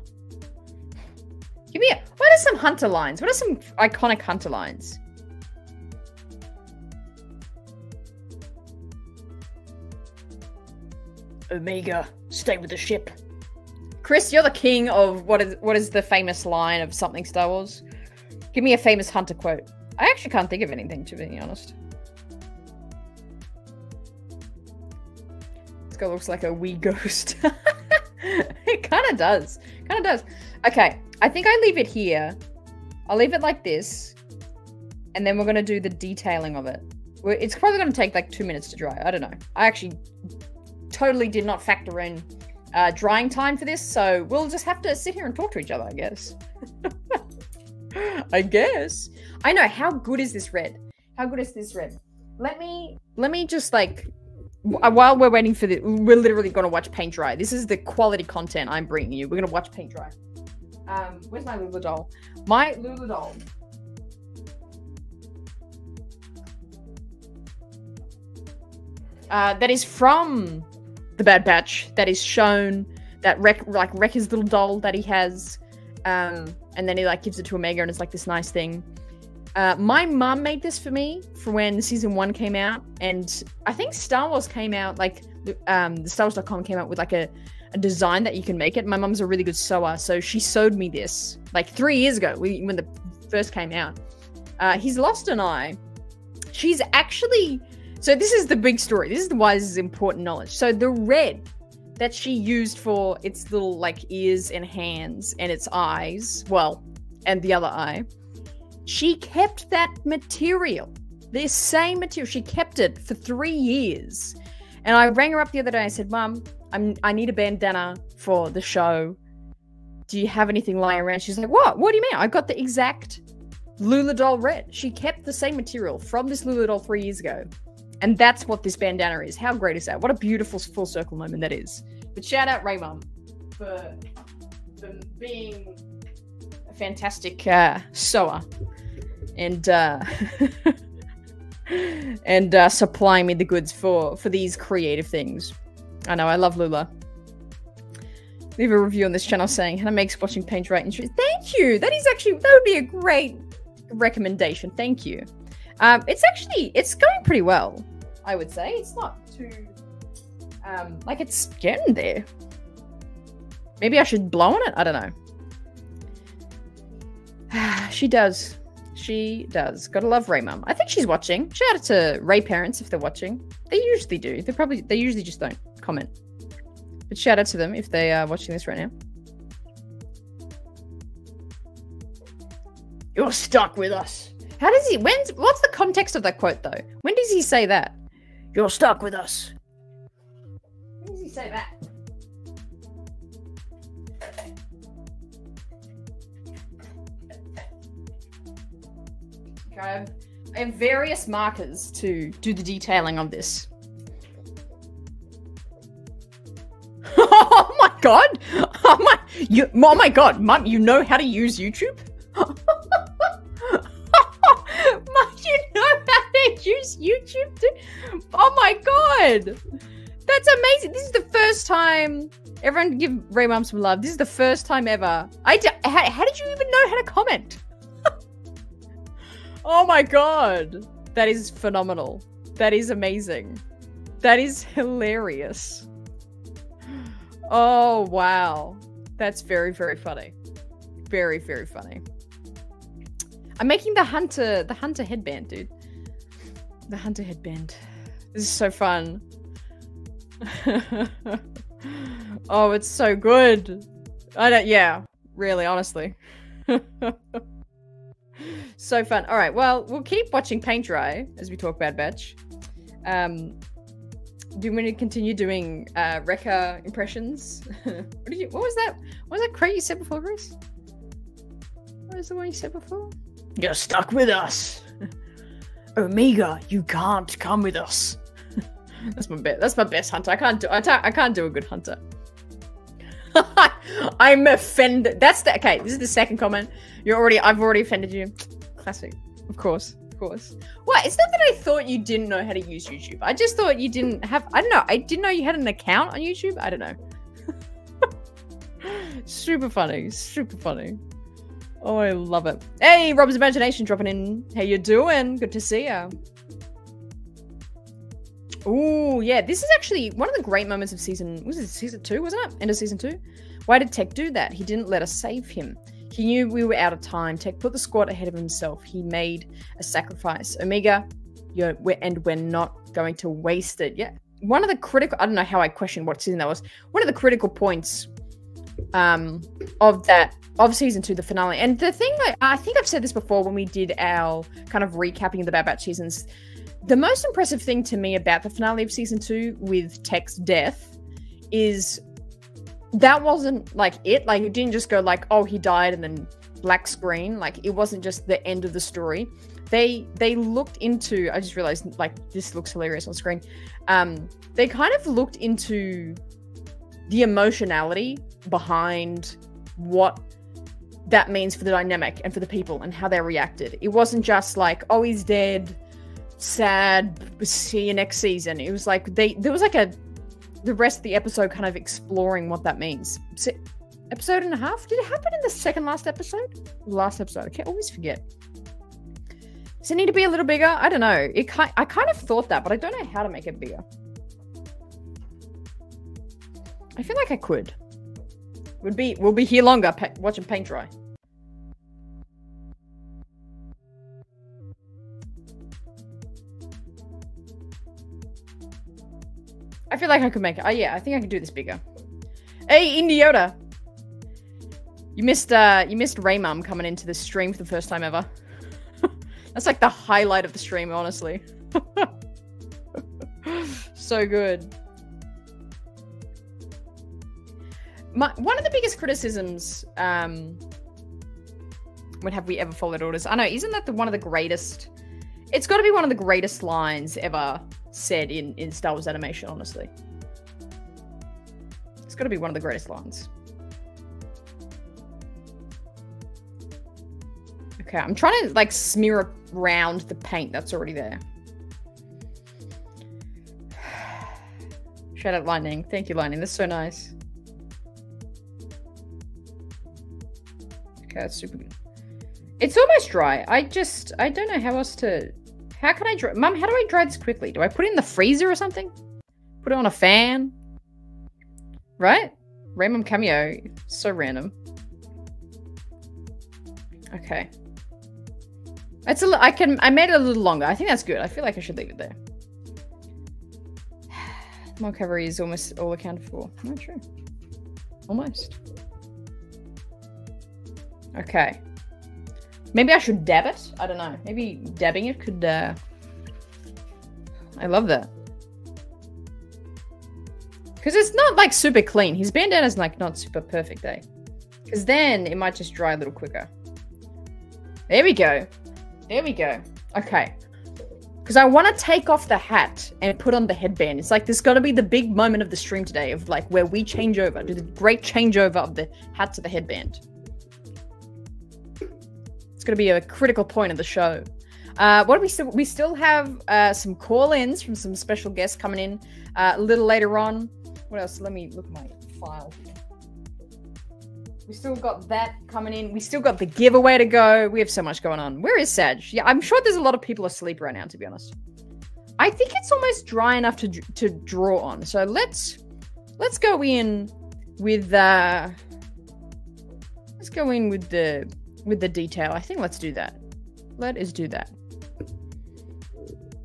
Speaker 1: Give me a, what are some hunter lines? What are some iconic hunter lines? Omega, stay with the ship. Chris, you're the king of what is what is the famous line of something Star Wars? Give me a famous hunter quote. I actually can't think of anything to be honest. Guy looks like a wee ghost. (laughs) it kind of does. Kind of does. Okay, I think I leave it here. I'll leave it like this. And then we're going to do the detailing of it. It's probably going to take like two minutes to dry. I don't know. I actually totally did not factor in uh, drying time for this. So we'll just have to sit here and talk to each other, I guess. (laughs) I guess. I know. How good is this red? How good is this red? Let me, let me just like while we're waiting for the, we're literally going to watch paint dry. This is the quality content I'm bringing you. We're going to watch paint dry. Um, where's my Lula doll? My Lula doll. Uh, that is from the Bad Batch. That is shown. That wreck like wreck his little doll that he has, um, and then he like gives it to Omega, and it's like this nice thing. Uh, my mum made this for me for when season one came out, and I think Star Wars came out like um, the StarWars.com came out with like a, a design that you can make it. My mum's a really good sewer, so she sewed me this like three years ago when the first came out. Uh, he's lost an eye. She's actually so this is the big story. This is why this is important knowledge. So the red that she used for its little like ears and hands and its eyes, well, and the other eye she kept that material, this same material. She kept it for three years. And I rang her up the other day. I said, Mum, I'm I need a bandana for the show. Do you have anything lying around? She's like, what? What do you mean? I got the exact Lula doll red. She kept the same material from this Lula doll three years ago. And that's what this bandana is. How great is that? What a beautiful full circle moment that is. But shout out Rae Mum for, for being a fantastic uh, sewer and uh, (laughs) and uh, supplying me the goods for for these creative things. I know I love Lula. Leave a review on this channel saying Hannah make watching paint right interesting. Thank you. That is actually that would be a great recommendation. Thank you. Um, it's actually it's going pretty well. I would say it's not too um, like it's getting there. Maybe I should blow on it. I don't know. (sighs) she does. She does. Gotta love Rae Mum. I think she's watching. Shout out to Ray parents if they're watching. They usually do. They probably they usually just don't comment. But shout out to them if they are watching this right now. You're stuck with us. How does he when's what's the context of that quote though? When does he say that? You're stuck with us. When does he say that? I have, I have various markers to do the detailing of this. (laughs) oh my god! Oh my, you, oh my god, mum, you know how to use YouTube? (laughs) mum, you know how to use YouTube? Oh my god! That's amazing. This is the first time. Everyone give Rae Mum some love. This is the first time ever. I d- how, how did you even know how to comment? Oh my god. That is phenomenal. That is amazing. That is hilarious. Oh, wow. That's very, very funny. Very, very funny. I'm making the hunter, the hunter headband, dude. The hunter headband. This is so fun. (laughs) oh, it's so good. I don't, yeah, really, honestly. (laughs) so fun. All right. Well, we'll keep watching paint dry as we talk Bad Batch. Um, do you want to continue doing uh, Wrecker impressions? (laughs) what did you? What was that? What was that crate you said before, Chris? What was the one you said before? You're stuck with us, (laughs) Omega. You can't come with us. (laughs) that's my best. That's my best hunter. I can't do. I, I can't do a good hunter. (laughs) I'm offended. That's the okay. This is the second comment. You're already. I've already offended you. Classic. Of course. Of course. What? It's not that I thought you didn't know how to use YouTube. I just thought you didn't have. I don't know. I didn't know you had an account on YouTube. I don't know. (laughs) super funny. Super funny. Oh, I love it. Hey, Rob's Imagination dropping in. How you doing? Good to see you. Oh, yeah. This is actually one of the great moments of season. Was it season two? Wasn't it? End of season two. Why did Tech do that? He didn't let us save him. He knew we were out of time. Tech put the squad ahead of himself. He made a sacrifice. Omega, you we're, and we're not going to waste it. Yeah. One of the critical. I don't know how I questioned what season that was. One of the critical points um, of that of season two, the finale. And the thing that I think I've said this before when we did our kind of recapping of the Bad Batch seasons the most impressive thing to me about the finale of season two with Tech's death is that wasn't like it. Like it didn't just go like, oh, he died and then black screen. Like it wasn't just the end of the story. They they looked into. I just realized like this looks hilarious on screen. Um, they kind of looked into the emotionality behind what that means for the dynamic and for the people and how they reacted. It wasn't just like, oh, he's dead sad see you next season. It was like they there was like a the rest of the episode kind of exploring what that means. So, episode and a half? Did it happen in the second last episode? Last episode i can't always forget. Does it need to be a little bigger? I don't know. It kind i kind of thought that but i don't know how to make it bigger. I feel like i could. Would be we'll be here longer watching paint dry I feel like I could make it. Oh, yeah, I think I can do this bigger. Hey, Indiota! You missed, uh, you missed Rae Mum coming into the stream for the first time ever. (laughs) That's like the highlight of the stream, honestly. (laughs) so good. my, one of the biggest criticisms um when have we ever followed orders i know isn't that the one of the greatest it's got to be one of the greatest lines ever said in in star wars animation honestly. It's got to be one of the greatest lines. Okay i'm trying to like smear around the paint that's already there. (sighs) Shout out lightning. Thank you lightning. That's so nice. Okay, that's super good. It's almost dry. I just, I don't know how else to, how can I dry, Mum, how do I dry this quickly? Do I put it in the freezer or something? Put it on a fan? Right? Random cameo. So random. Okay. It's a, I can, I made it a little longer. I think that's good. I feel like I should leave it there. (sighs) More recovery is almost all accounted for. Not true. Almost. Okay. Maybe I should dab it? I don't know. Maybe dabbing it could, uh... I love that. Because it's not, like, super clean. His bandana's, like, not super perfect, eh? Because then it might just dry a little quicker. There we go. There we go. Okay. Because I want to take off the hat and put on the headband. It's like, there's got to be the big moment of the stream today of, like, where we change over. Do the great changeover of the hat to the headband. It's going to be a critical point of the show. Uh, what do we still? We still have uh, some call-ins from some special guests coming in uh, a little later on. What else? Let me look at my file. We still got that coming in. We still got the giveaway to go. We have so much going on. Where is Sag? Yeah, I'm sure there's a lot of people asleep right now. To be honest, I think it's almost dry enough to to draw on. So let's let's go in with uh let's go in with the with the detail. I think let's do that. Let us do that.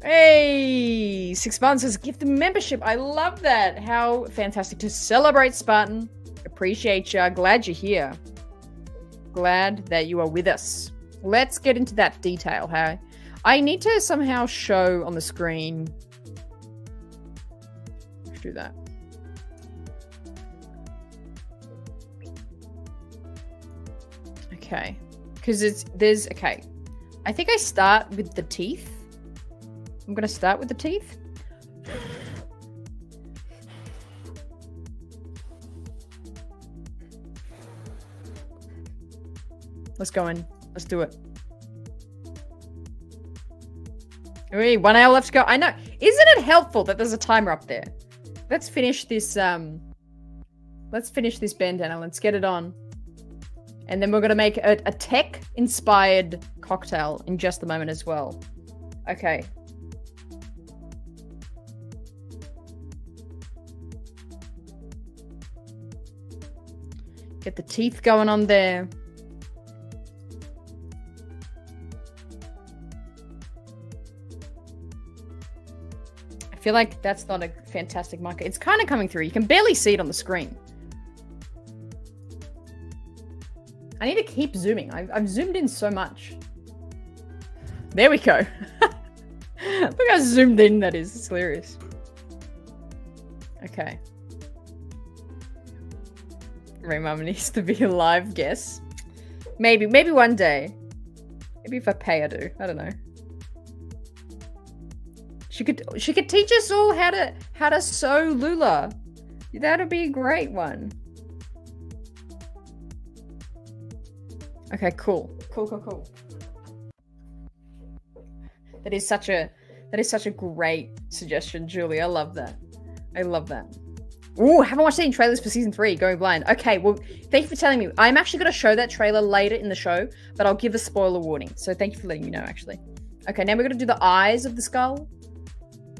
Speaker 1: Hey, six months as gift membership. I love that. How fantastic to celebrate, Spartan. Appreciate you. Glad you're here. Glad that you are with us. Let's get into that detail. Hey, I need to somehow show on the screen. Let's do that. Okay. Because it's there's okay. I think I start with the teeth. I'm gonna start with the teeth. Let's go in. Let's do it. Wait, one hour left to go. I know. Isn't it helpful that there's a timer up there? Let's finish this. Um, let's finish this bandana. Let's get it on. And then we're going to make a, a tech inspired cocktail in just a moment as well. Okay. Get the teeth going on there. I feel like that's not a fantastic marker. It's kind of coming through. You can barely see it on the screen. I need to keep zooming. I've, I've zoomed in so much. There we go. (laughs) Look how zoomed in that is. It's hilarious. Okay. Ray Mama needs to be a live guest. Maybe, maybe one day. Maybe if I pay I do. I don't know. She could she could teach us all how to how to sew Lula. That'd be a great one. Okay, cool. Cool, cool, cool. That is such a that is such a great suggestion, Julie. I love that. I love that. Ooh, haven't watched any trailers for season three, Going Blind. Okay, well, thank you for telling me. I'm actually going to show that trailer later in the show, but I'll give a spoiler warning. So thank you for letting me know, actually. Okay, now we're going to do the eyes of the skull.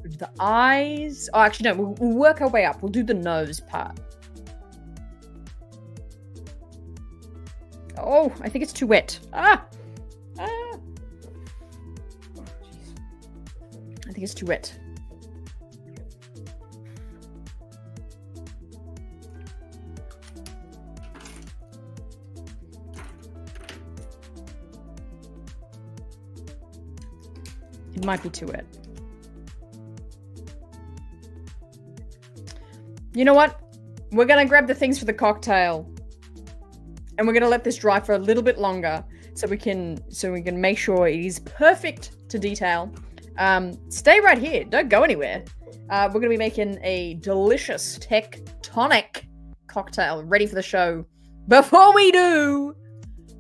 Speaker 1: the eyes. Oh, actually, no, we'll, we'll work our way up. We'll do the nose part. Oh, I think it's too wet. Ah! Ah! I think it's too wet. It might be too wet. You know what? we're gonna grab the things for the cocktail, and we're gonna let this dry for a little bit longer, so we can so we can make sure it is perfect to detail. Um, stay right here. Don't go anywhere. Uh, we're gonna be making a delicious tectonic cocktail ready for the show. Before we do,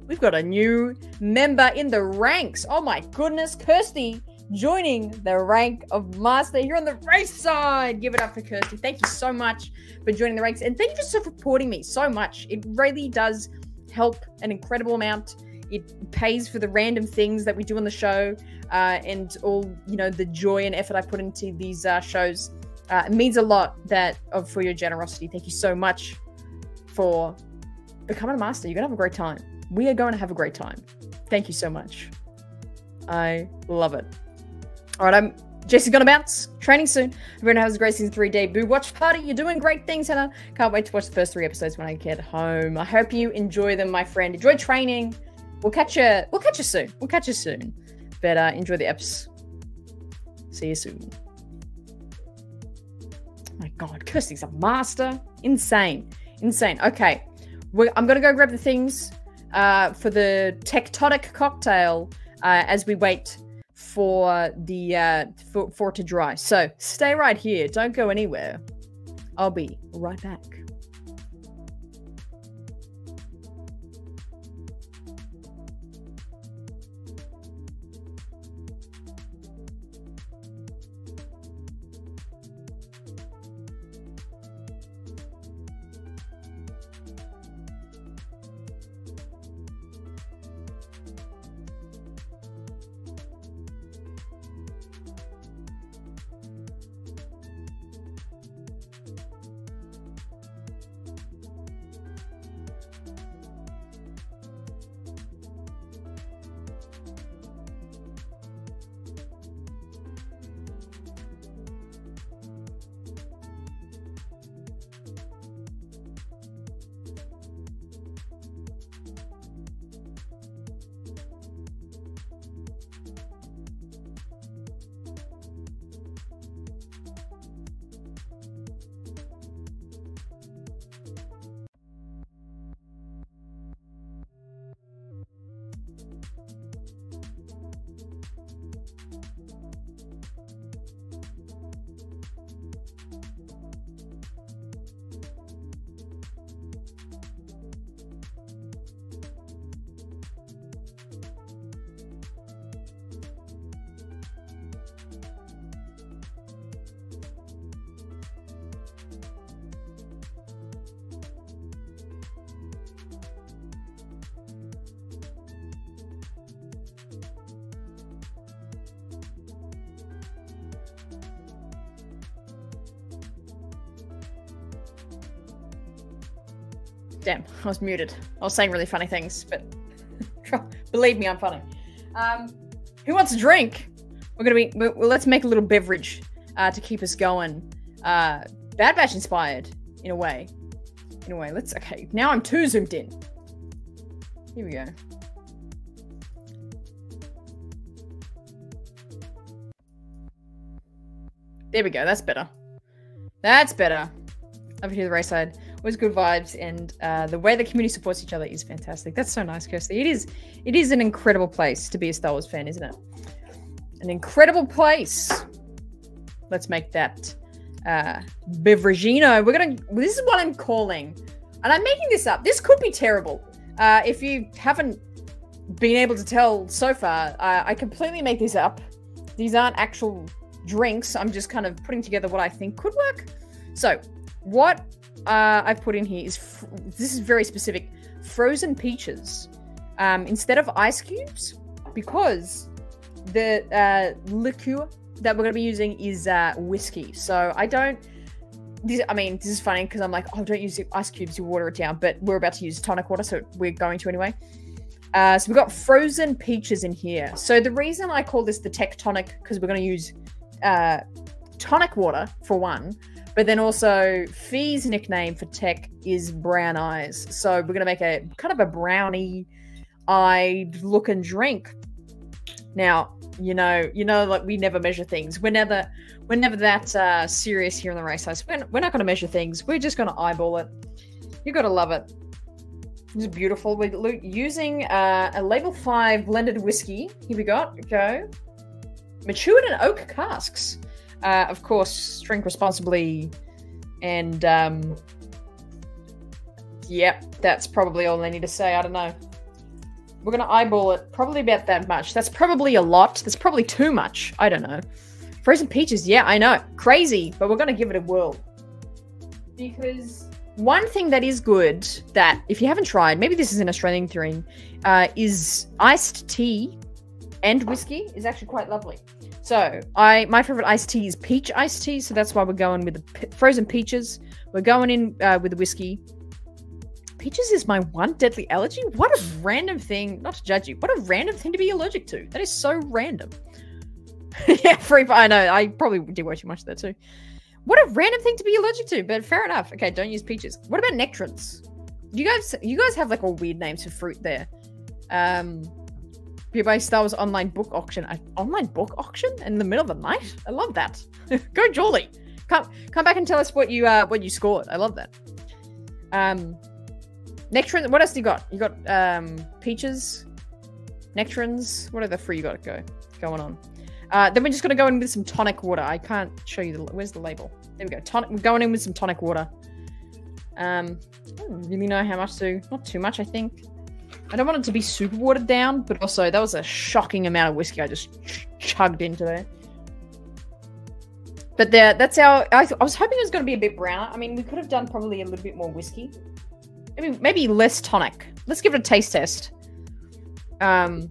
Speaker 1: we've got a new member in the ranks. Oh my goodness, Kirsty joining the rank of master here on the RaeSide. Give it up for Kirsty. Thank you so much for joining the ranks and thank you for supporting me so much. It really does help an incredible amount. It pays for the random things that we do on the show uh, and all you know the joy and effort I put into these uh, shows. Uh, it means a lot that for your generosity. Thank you so much for becoming a master. You're gonna have a great time. We are going to have a great time. Thank you so much. I love it. All right, I'm Jesse's gonna bounce. Training soon. Everyone has a great season three debut watch party. You're doing great things, Hannah. Can't wait to watch the first three episodes when I get home. I hope you enjoy them, my friend. Enjoy training. We'll catch you. We'll catch you soon. We'll catch you soon. But uh, enjoy the eps. See you soon. Oh my God, Kirsty's a master. Insane, insane. Okay, We're, I'm gonna go grab the things uh, for the tectonic cocktail uh, as we wait for the uh, for, for it to dry. So stay right here. Don't go anywhere. I'll be right back. I was muted. I was saying really funny things, but (laughs) believe me, I'm funny. Um, who wants a drink? We're gonna be. Let's make a little beverage uh, to keep us going. Uh, Bad Batch inspired, in a way. In a way. Let's. Okay, now I'm too zoomed in. Here we go. There we go. That's better. That's better. Over here, the right side was good vibes, and uh, the way the community supports each other is fantastic. That's so nice, Kirsty. It is, it is an incredible place to be a Star Wars fan, isn't it? An incredible place. Let's make that uh, Beveragino. We're gonna. This is what I'm calling, and I'm making this up. This could be terrible. Uh, if you haven't been able to tell so far, I completely make this up. These aren't actual drinks. I'm just kind of putting together what I think could work. So, what uh, I've put in here is this is very specific frozen peaches um, instead of ice cubes because the uh, liqueur that we're going to be using is uh, whiskey. So I don't. This, I mean, this is funny because I'm like, oh, don't use ice cubes, you water it down. But we're about to use tonic water, so we're going to anyway. Uh, so we've got frozen peaches in here. So the reason I call this the tectonic because we're going to use uh, tonic water for one, but then also, Phee's nickname for tech is Brown Eyes. So we're going to make a kind of a brownie eyed look and drink. Now, you know, you know, like we never measure things. We're never, we're never that uh, serious here in the race house. We're, we're not going to measure things. We're just going to eyeball it. You got to love it. It's beautiful. We're using uh, a label five blended whiskey. Here we got go. Matured in oak casks. Uh, of course, drink responsibly. And um, yep, that's probably all I need to say. I don't know. We're gonna eyeball it. Probably about that much. That's probably a lot. That's probably too much. I don't know. Frozen peaches. Yeah, I know. Crazy, but we're gonna give it a whirl. Because one thing that is good that if you haven't tried, maybe this is an Australian thing, uh, is iced tea and whiskey is actually quite lovely. So I my favorite iced tea is peach iced tea, so that's why we're going with the frozen peaches. We're going in uh, with the whiskey. Peaches is my one deadly allergy. What a random thing! Not to judge you, what a random thing to be allergic to. That is so random. (laughs) yeah, free. I know. I probably did way too much that too. What a random thing to be allergic to, but fair enough. Okay, don't use peaches. What about nectarines? You guys, you guys have like all weird names for fruit there. Um, by Star Wars online book auction. An online book auction in the middle of the night? I love that. (laughs) Go Jolly. Come come back and tell us what you uh what you scored. I love that. Um Nectarines. What else you got? You got um peaches, nectarines. What are the three you got go going on? Uh, then we're just gonna go in with some tonic water. I can't show you the where's the label. There we go. Tonic. We're going in with some tonic water. Um, I don't really know how much to. Not too much, I think. I don't want it to be super watered down, but also that was a shocking amount of whiskey I just ch chugged into there. But there, that's our. I, I was hoping it was going to be a bit browner. I mean, we could have done probably a little bit more whiskey. Maybe maybe less tonic. Let's give it a taste test. Um,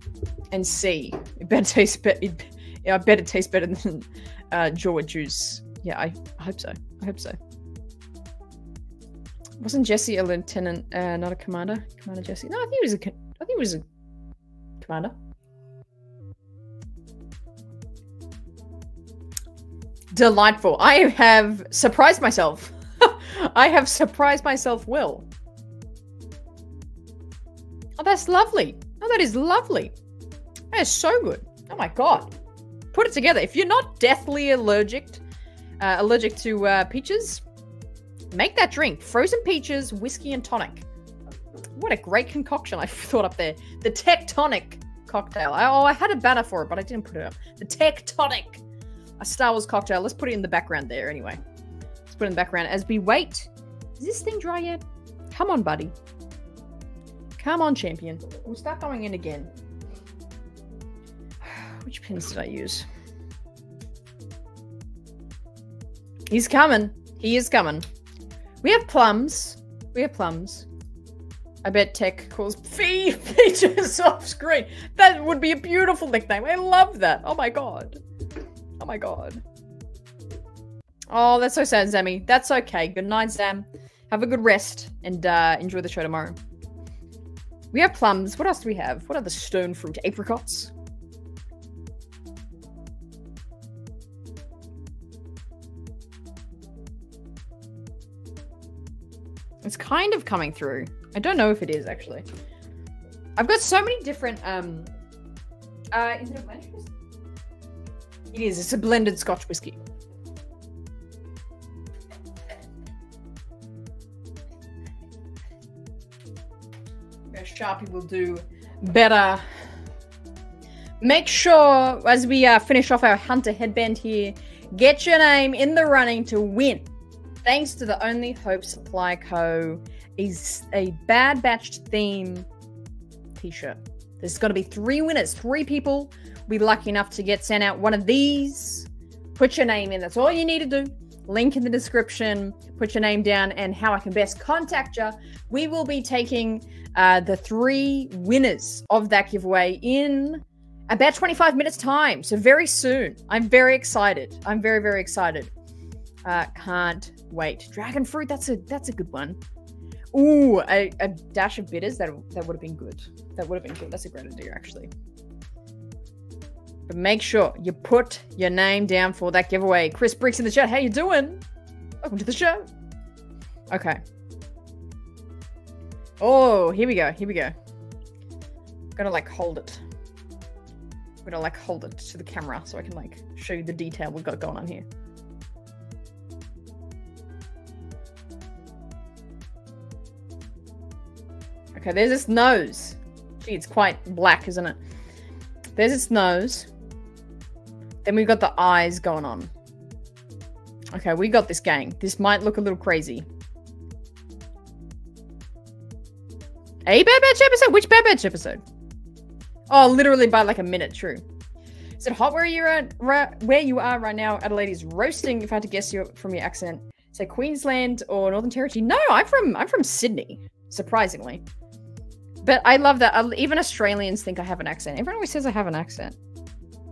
Speaker 1: and see. It better taste better. It, yeah, I bet it tastes better than uh, Jawa juice. Yeah, I, I hope so. I hope so. Wasn't Jesse a lieutenant, uh, not a commander? Commander Jesse? No, I think he was a. I think he was a commander. Delightful. I have surprised myself. (laughs) I have surprised myself well. Oh, that's lovely. Oh, that is lovely. That is so good. Oh my god. Put it together. If you're not deathly allergic, uh, allergic to uh, peaches, Make that drink. Frozen peaches, whiskey, and tonic. What a great concoction I (laughs) thought up there. The Tectonic cocktail. I, oh, I had a banner for it, but I didn't put it up. The Tectonic. A Star Wars cocktail. Let's put it in the background there anyway. Let's put it in the background as we wait. Is this thing dry yet? Come on, buddy. Come on, champion. We'll start going in again. (sighs) Which pins did I use? He's coming. He is coming. We have plums. We have plums. I bet Tech calls Phee (laughs) features off screen. That would be a beautiful nickname. I love that. Oh my god. Oh my god. Oh, that's so sad, Zammy. That's okay. Good night, Zam. Have a good rest and uh, enjoy the show tomorrow. We have plums. What else do we have? What are the stone fruit? Apricots. It's kind of coming through. I don't know if it is actually. I've got so many different um uh is it a whiskey? It is, it's a blended scotch whiskey. Sharpie will do better. Make sure, as we uh, finish off our Hunter headband here, get your name in the running to win thanks to the Only Hope Supply Co. is a Bad Batch theme t-shirt. There's going to be three winners. Three people will be lucky enough to get sent out one of these. Put your name in. That's all you need to do. Link in the description. Put your name down and how I can best contact you. We will be taking uh, the three winners of that giveaway in about 25 minutes time. So very soon. I'm very excited. I'm very, very excited. Uh, can't wait. Dragon fruit, that's a that's a good one. Ooh, a, a dash of bitters, that that would have been good. That would have been good. That's a great idea, actually. But make sure you put your name down for that giveaway. Chris Briggs in the chat. How you doing? Welcome to the show. Okay. Oh, here we go. Here we go. Gonna like hold it. I'm gonna like hold it to the camera so I can like show you the detail we've got going on here. Okay, there's its nose. Gee, it's quite black, isn't it? There's its nose. Then we've got the eyes going on. Okay, we got this gang. This might look a little crazy. A Bad Batch episode? Which Bad Batch episode? Oh, literally by like a minute, true. Is it hot where you're at, where you are right now? Adelaide is roasting. If I had to guess you from your accent, say Queensland or Northern Territory. No, I'm from I'm from Sydney. Surprisingly, but I love that. Uh, even Australians think I have an accent. Everyone always says I have an accent,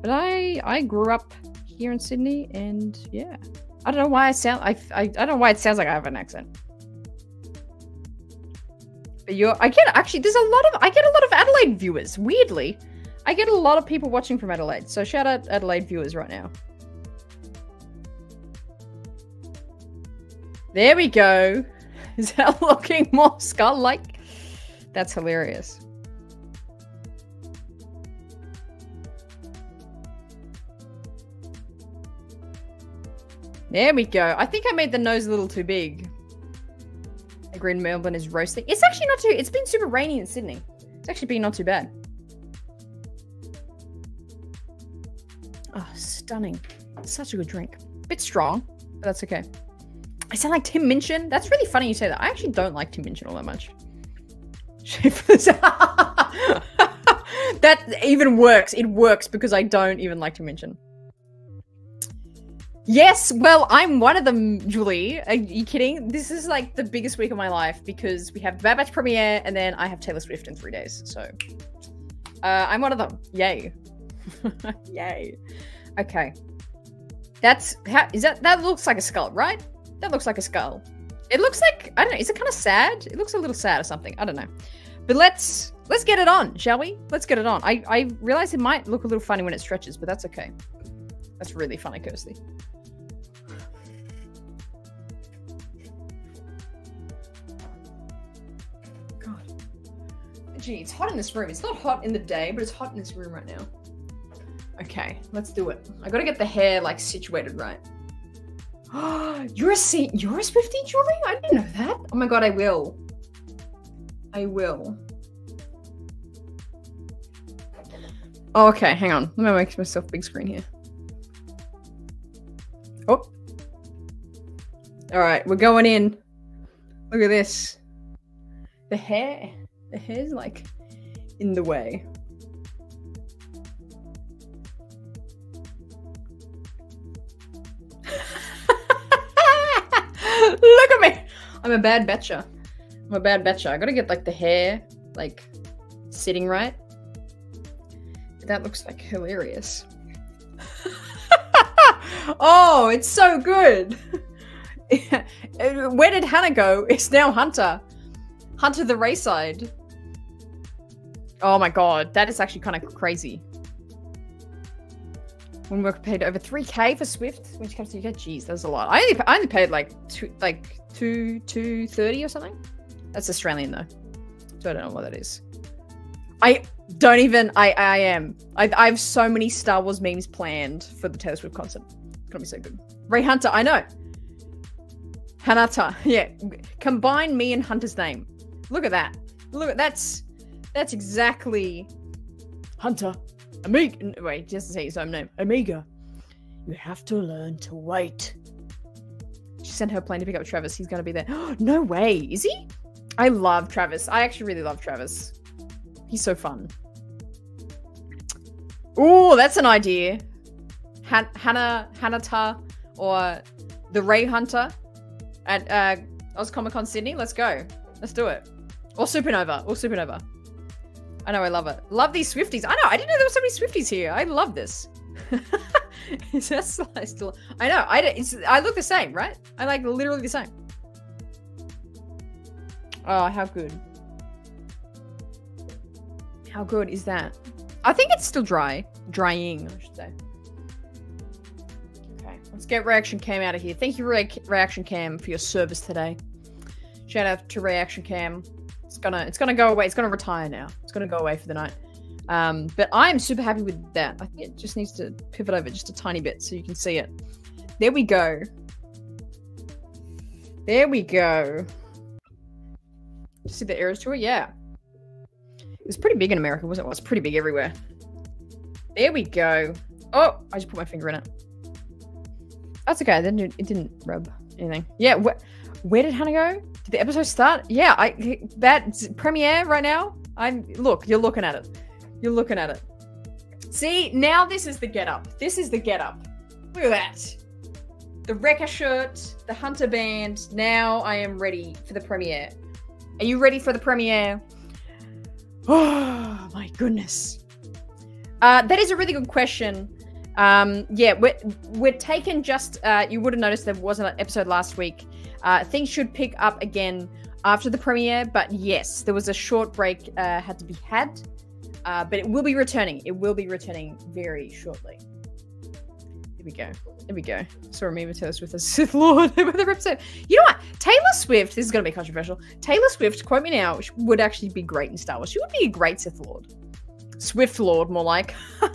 Speaker 1: but I I grew up here in Sydney, and yeah, I don't know why I sound. I I, I don't know why it sounds like I have an accent. But you're. I get actually. There's a lot of. I get a lot of Adelaide viewers. Weirdly, I get a lot of people watching from Adelaide. So shout out Adelaide viewers right now. There we go. (laughs) Is that looking more skull-like? That's hilarious. There we go. I think I made the nose a little too big. The green Melbourne is roasting. It's actually not too... It's been super rainy in Sydney. It's actually been not too bad. Oh, stunning. Such a good drink. Bit strong, but that's okay. I sound like Tim Minchin. That's really funny you say that. I actually don't like Tim Minchin all that much. That even works. It works because I don't even like to mention. Yes, well, I'm one of them, Julie. Are you kidding? This is like the biggest week of my life because we have Bad Batch premiere and then I have Taylor Swift in three days. So uh, I'm one of them. Yay. (laughs) Yay. Okay. That's how is that that looks like a skull, right? That looks like a skull. It looks like I don't know, is it kind of sad? It looks a little sad or something. I don't know. But let's let's get it on, shall we? Let's get it on. I, I realize it might look a little funny when it stretches, but that's okay. That's really funny, Kirsty. God. Gee, it's hot in this room. It's not hot in the day, but it's hot in this room right now. Okay, let's do it. I gotta get the hair like situated right. (gasps) you're a C you're a Swifty, Julie? I didn't know that. Oh my god, I will. I will. Oh, okay, hang on. Let me make myself big screen here. Oh. Alright, we're going in. Look at this. The hair. The hair's like in the way. I'm a bad betcha. I'm a bad betcha. I gotta get like the hair like sitting right. That looks like hilarious. (laughs) oh, it's so good. (laughs) Where did Hannah go? It's now Hunter. Hunter the RaeSide. Oh my god, that is actually kind of crazy. When we paid over 3k for Swift, she comes to UK, jeez, that was a lot. I only, I only paid like two, like two, two thirty or something. That's Australian though, so I don't know what that is. I don't even. I I am. I, I have so many Star Wars memes planned for the Taylor Swift concert. It's gonna be so good. Rae Hunter, I know. Hanata, (laughs) yeah. Combine me and Hunter's name. Look at that. Look at that's that's exactly Hunter. Omega. Wait, just to say his own name. Omega. You have to learn to wait. She sent her plane to pick up Travis. He's gonna be there. (gasps) no way. Is he? I love Travis. I actually really love Travis. He's so fun. Oh, that's an idea. Han Hannah Hanata or the Rae Hunter at uh, Oz Comic Con Sydney. Let's go. Let's do it. Or Supernova. Or Supernova. I know, I love it. Love these Swifties. I know, I didn't know there were so many Swifties here. I love this. (laughs) Is that still? I know. I. I look the same, right? I like literally the same. Oh, how good. How good is that? I think it's still dry. Drying, I should say. Okay, let's get Rae Action Cam out of here. Thank you, Re Rae Action Cam, for your service today. Shout out to Rae Action Cam. It's gonna, it's gonna go away. It's gonna retire now. It's gonna go away for the night. Um, but I'm super happy with that. I think it just needs to pivot over just a tiny bit so you can see it. There we go. There we go. See the arrows to it? Yeah. It was pretty big in America, wasn't it? Well, it's pretty big everywhere. There we go. Oh, I just put my finger in it. That's okay. Then it didn't rub anything. Yeah. Wh where did Hannah go? Did the episode start? Yeah. I that premiere right now. I'm look. You're looking at it. You're looking at it. See, now this is the get up. This is the get up. Look at that. The Wrecker shirt, the Hunter band. Now I am ready for the premiere. Are you ready for the premiere? (sighs) Oh my goodness. Uh, that is a really good question. Um, yeah, we're, we're taken just, uh, you would have noticed there was an episode last week. Uh, things should pick up again after the premiere, but yes, there was a short break uh, had to be had. Uh, but it will be returning. It will be returning very shortly. Here we go. There we go. Saw a meme Taylor Swift as (laughs) Sith Lord (laughs) with the episode. You know what? Taylor Swift, this is going to be controversial. Taylor Swift, quote me now, would actually be great in Star Wars. She would be a great Sith Lord. Swift Lord, more like. (laughs)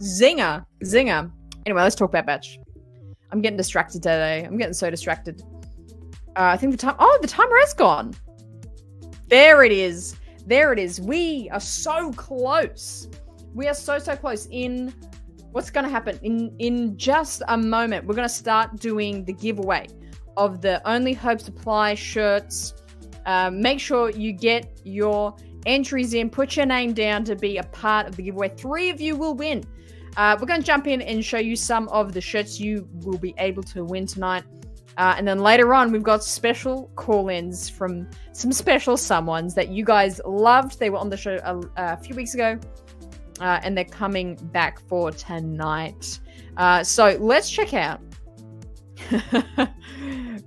Speaker 1: Zinger. Zinger. Anyway, let's talk about Batch. I'm getting distracted today. I'm getting so distracted. Uh, I think the time. Oh, the timer has gone. There it is. There it is. We are so close. We are so so close. In what's going to happen in in just a moment, we're going to start doing the giveaway of the Only Hope Supply shirts. Um, make sure you get your entries in. Put your name down to be a part of the giveaway. Three of you will win. Uh, we're going to jump in and show you some of the shirts you will be able to win tonight. Uh, and then later on, we've got special call ins from some special someones that you guys loved. They were on the show a, a few weeks ago, uh, and they're coming back for tonight. Uh, so let's check out. (laughs)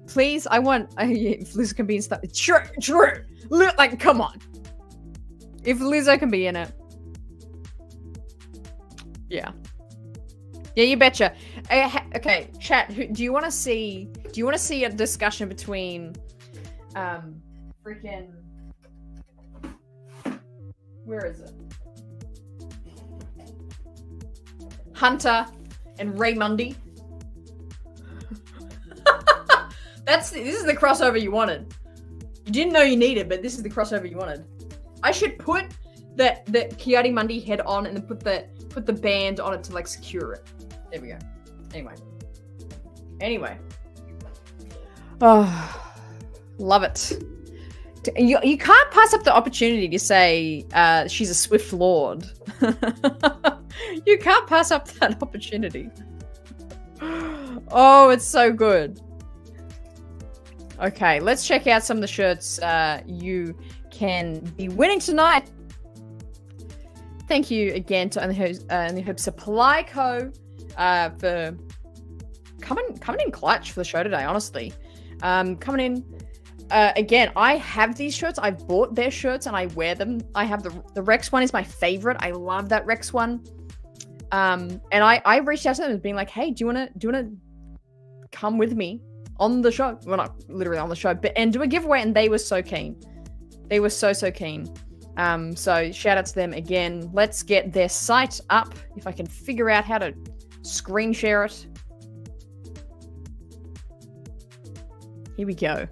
Speaker 1: Please, I want. (laughs) Uh, if can be in stuff. True, true. Like, come on. If Lizzo can be in it. Yeah. Yeah, you betcha. Uh, okay, chat. Do you want to see? Do you want to see a discussion between, um, freaking, where is it? Hunter and Ray Raymundi. (laughs) That's this is the crossover you wanted. You didn't know you needed, but this is the crossover you wanted. I should put the the Ki-Adi-Mundi head on and then put the put the band on it to like secure it. There we go. Anyway. Anyway. Oh, (sighs) love it. You, you can't pass up the opportunity to say uh, she's a Swift Lord. (laughs) you can't pass up that opportunity. (gasps) Oh, it's so good. Okay, let's check out some of the shirts uh, you can be winning tonight. Thank you again to Only uh, Only Hope Supply Co uh, for coming coming in clutch for the show today. Honestly, um, coming in uh, again. I have these shirts. I've bought their shirts and I wear them. I have the the Rex one is my favorite. I love that Rex one. Um, and I I reached out to them and being like, hey, do you wanna do you wanna come with me on the show? Well, not literally on the show, but and do a giveaway. And they were so keen. They were so so keen. Um, so shout out to them again. Let's get their site up. If I can figure out how to screen share it. Here we go.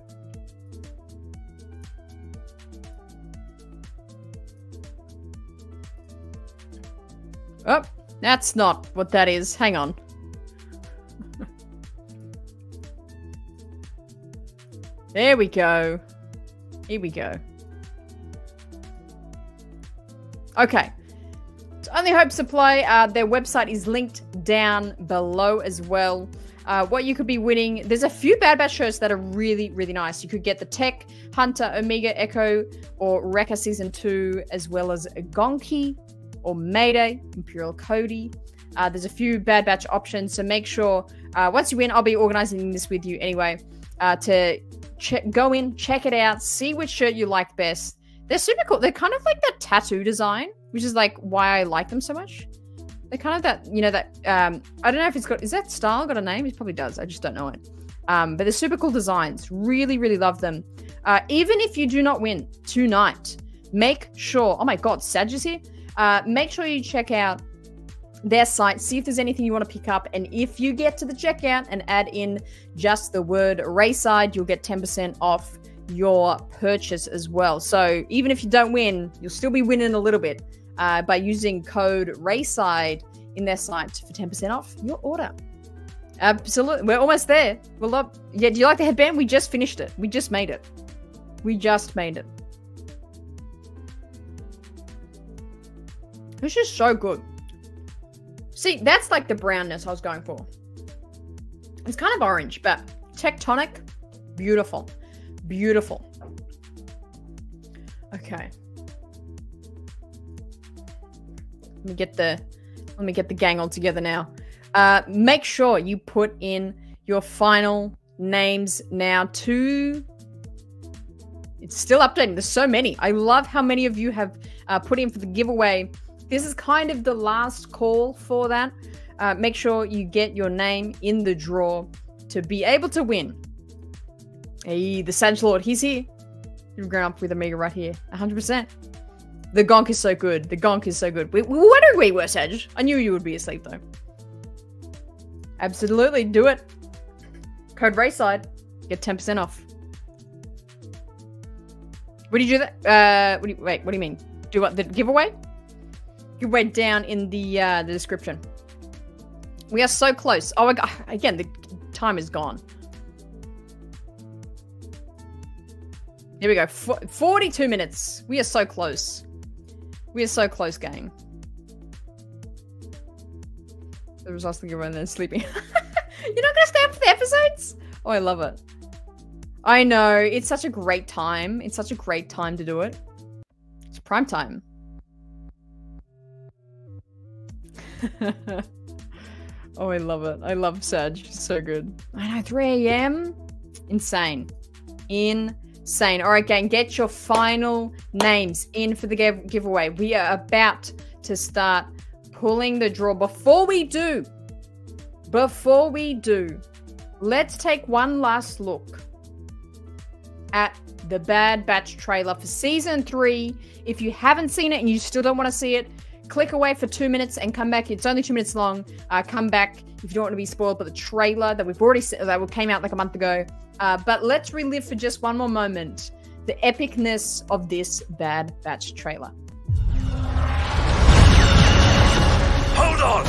Speaker 1: Oh, that's not what that is. Hang on. (laughs) there we go. Here we go. Okay. Only Hope Supply, uh, their website is linked down below as well. Uh, what you could be winning, there's a few Bad Batch shirts that are really, really nice. You could get the Tech, Hunter, Omega Echo, or Wrecker Season 2, as well as Gonki or Mayday, Imperial Cody. Uh, there's a few Bad Batch options, so make sure uh, once you win, I'll be organizing this with you anyway uh, to go in, check it out, see which shirt you like best. They're super cool. They're kind of like that tattoo design, which is like why I like them so much. They're kind of that, you know, that um, I don't know if it's got is that style got a name? It probably does. I just don't know it. Um, but they're super cool designs. Really, really love them. Uh, even if you do not win tonight, make sure. Oh my God, Sag is here. Uh, make sure you check out their site, see if there's anything you want to pick up. And if you get to the checkout and add in just the word RaeSide, you'll get 10% off your purchase as well. So even if you don't win, you'll still be winning a little bit uh, by using code RaeSide in their site for 10% off your order. Absolutely. We're almost there. We'll love. Yeah, do you like the headband? We just finished it. We just made it. We just made it. It's just so good. See, that's like the brownness I was going for. It's kind of orange, but tectonic, beautiful. Beautiful. Okay. Let me get the let me get the gang all together now. Uh, make sure you put in your final names now to it's still updating there's so many i love how many of you have uh, put in for the giveaway this is kind of the last call for that uh, make sure you get your name in the draw to be able to win hey the sage lord he's here you've grown up with Omega right here 100% the gonk is so good the gonk is so good we, we where you were sage i knew you would be asleep though Absolutely, do it. Code RaeSide. Get 10% off. What do you do that? Uh, what do you, wait, what do you mean? Do what? The giveaway? Giveaway down in the uh, the description. We are so close. Oh, again, the time is gone. Here we go. F 42 minutes. We are so close. We are so close, gang. The results giveaway and then sleeping. (laughs) You're not gonna stay up for the episodes? Oh, I love it. I know. It's such a great time. It's such a great time to do it. It's prime time. (laughs) oh, I love it. I love Sag. So good. I know. 3 a.m. Insane. Insane. All right, gang. Get your final names in for the give giveaway. We are about to start pulling the draw. Before we do, before we do, let's take one last look at the Bad Batch trailer for season three. If you haven't seen it and you still don't want to see it, click away for two minutes and come back. It's only two minutes long. Uh, come back if you don't want to be spoiled by the trailer that we've already said that came out like a month ago. Uh, but let's relive for just one more moment the epicness of this Bad Batch trailer.
Speaker 2: Hold on!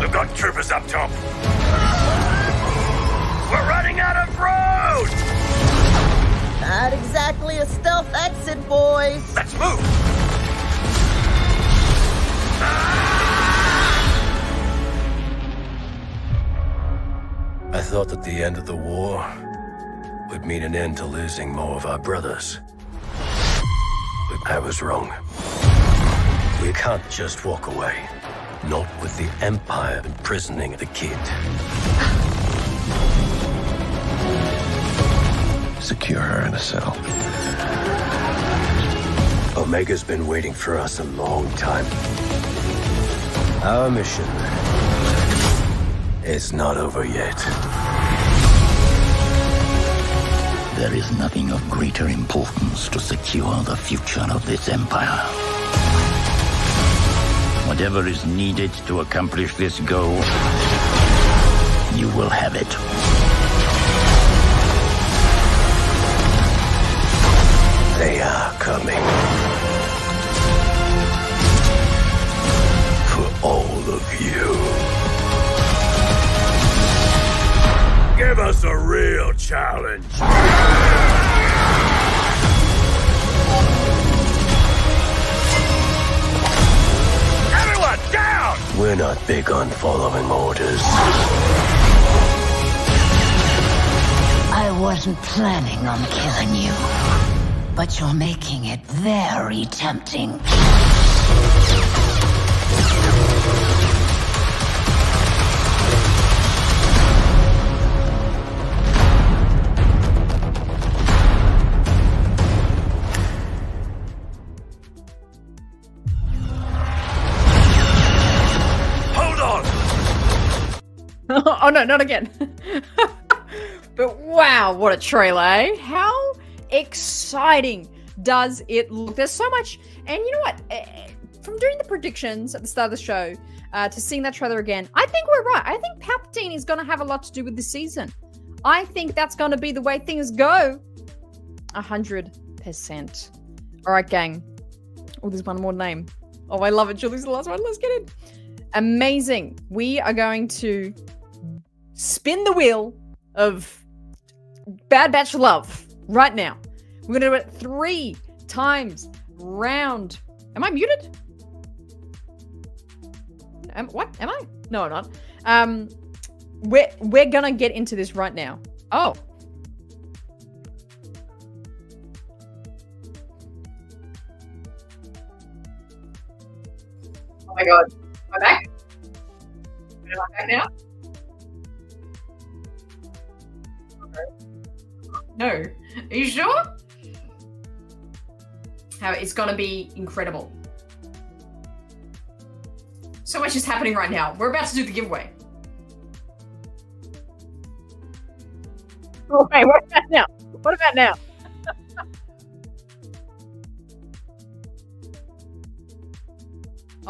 Speaker 2: They've got troopers up top. We're running out of road!
Speaker 3: Not exactly a stealth exit, boys.
Speaker 2: Let's move!
Speaker 4: I thought that the end of the war would mean an end to losing more of our brothers. But I was wrong. We can't just walk away. Not with the Empire imprisoning the kid.
Speaker 5: Secure her in a cell.
Speaker 4: Omega's been waiting for us a long time. Our mission is not over yet.
Speaker 5: There is nothing of greater importance to secure the future of this empire. Whatever is needed to accomplish this goal, you will have it.
Speaker 4: Coming. For all of you.
Speaker 2: Give us a real challenge. down!
Speaker 4: We're not big on following orders.
Speaker 6: I wasn't planning on killing you, but you're making it very tempting. (laughs)
Speaker 1: oh no, not again. (laughs) but wow, what a trailer, eh? How exciting does it look? There's so much, and you know what? Eh, eh, From doing the predictions at the start of the show uh, to seeing that trailer again, I think we're right. I think Palpatine is going to have a lot to do with this season. I think that's going to be the way things go. A hundred percent. All right, gang. Oh, there's one more name. Oh, I love it. Julie's the last one. Let's get in. Amazing. We are going to spin the wheel of Bad Batch Love right now. We're going to do it three times round. Am I muted? Am, what? Am I? No, I'm not. Um, we're, we're going to get into this right now. Oh. Oh my god. Am I back? Am I back now? No. Are you sure? How it's gonna be incredible. So much is happening right now. We're about to do the giveaway. Okay, what about now? What about now?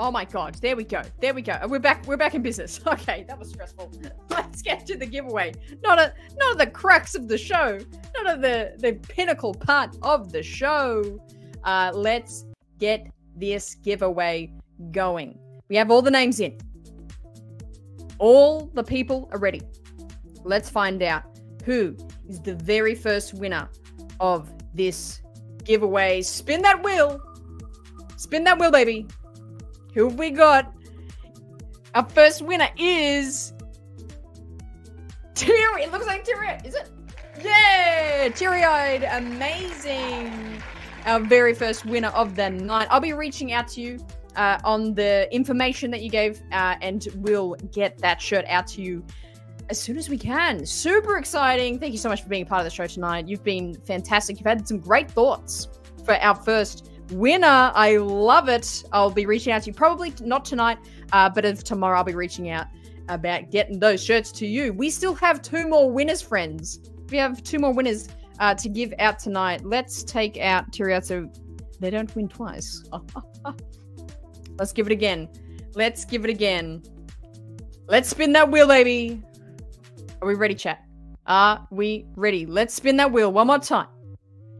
Speaker 1: Oh my god, there we go. There we go. We're back we're back in business. (laughs) Okay, that was stressful. (laughs) Let's get to the giveaway. Not a not the crux of the show. Not of the the pinnacle part of the show. Uh let's get this giveaway going. We have all the names in. All the people are ready. Let's find out who is the very first winner of this giveaway. Spin that wheel. Spin that wheel, baby. Who have we got? Our first winner is Teary. It looks like Teary. Is it? Yeah, teary-eyed, amazing. Our very first winner of the night. I'll be reaching out to you uh, on the information that you gave, uh, and we'll get that shirt out to you as soon as we can. Super exciting. Thank you so much for being a part of the show tonight. You've been fantastic. You've had some great thoughts for our first winner. I love it. I'll be reaching out to you probably not tonight, uh, but if tomorrow I'll be reaching out about getting those shirts to you. We still have two more winners, friends. We have two more winners uh, to give out tonight. Let's take out Tyria so they don't win twice. (laughs) Let's give it again. Let's give it again. Let's spin that wheel, baby. Are we ready, chat? Are we ready? Let's spin that wheel one more time.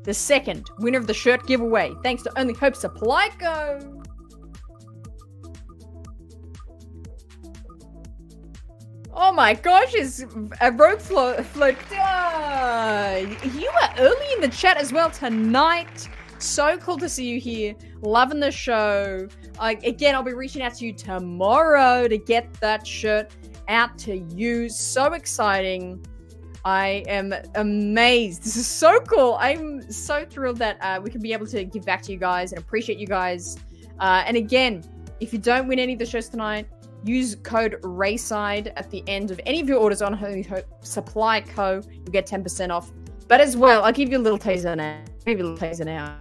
Speaker 1: The second winner of the shirt giveaway, thanks to Only Hope Supply Co. Oh my gosh, is a rogue float. Uh, you were early in the chat as well tonight. So cool to see you here. Loving the show. Again, I'll be reaching out to you tomorrow to get that shirt out to you. So exciting. I am amazed. This is so cool. I'm so thrilled that uh, we can be able to give back to you guys and appreciate you guys. Uh, and again, if you don't win any of the shows tonight, use code RAESIDE at the end of any of your orders on Holy Supply Co. You'll get 10% off. But as well, I'll give you a little taser now. I'll give you a little taser now.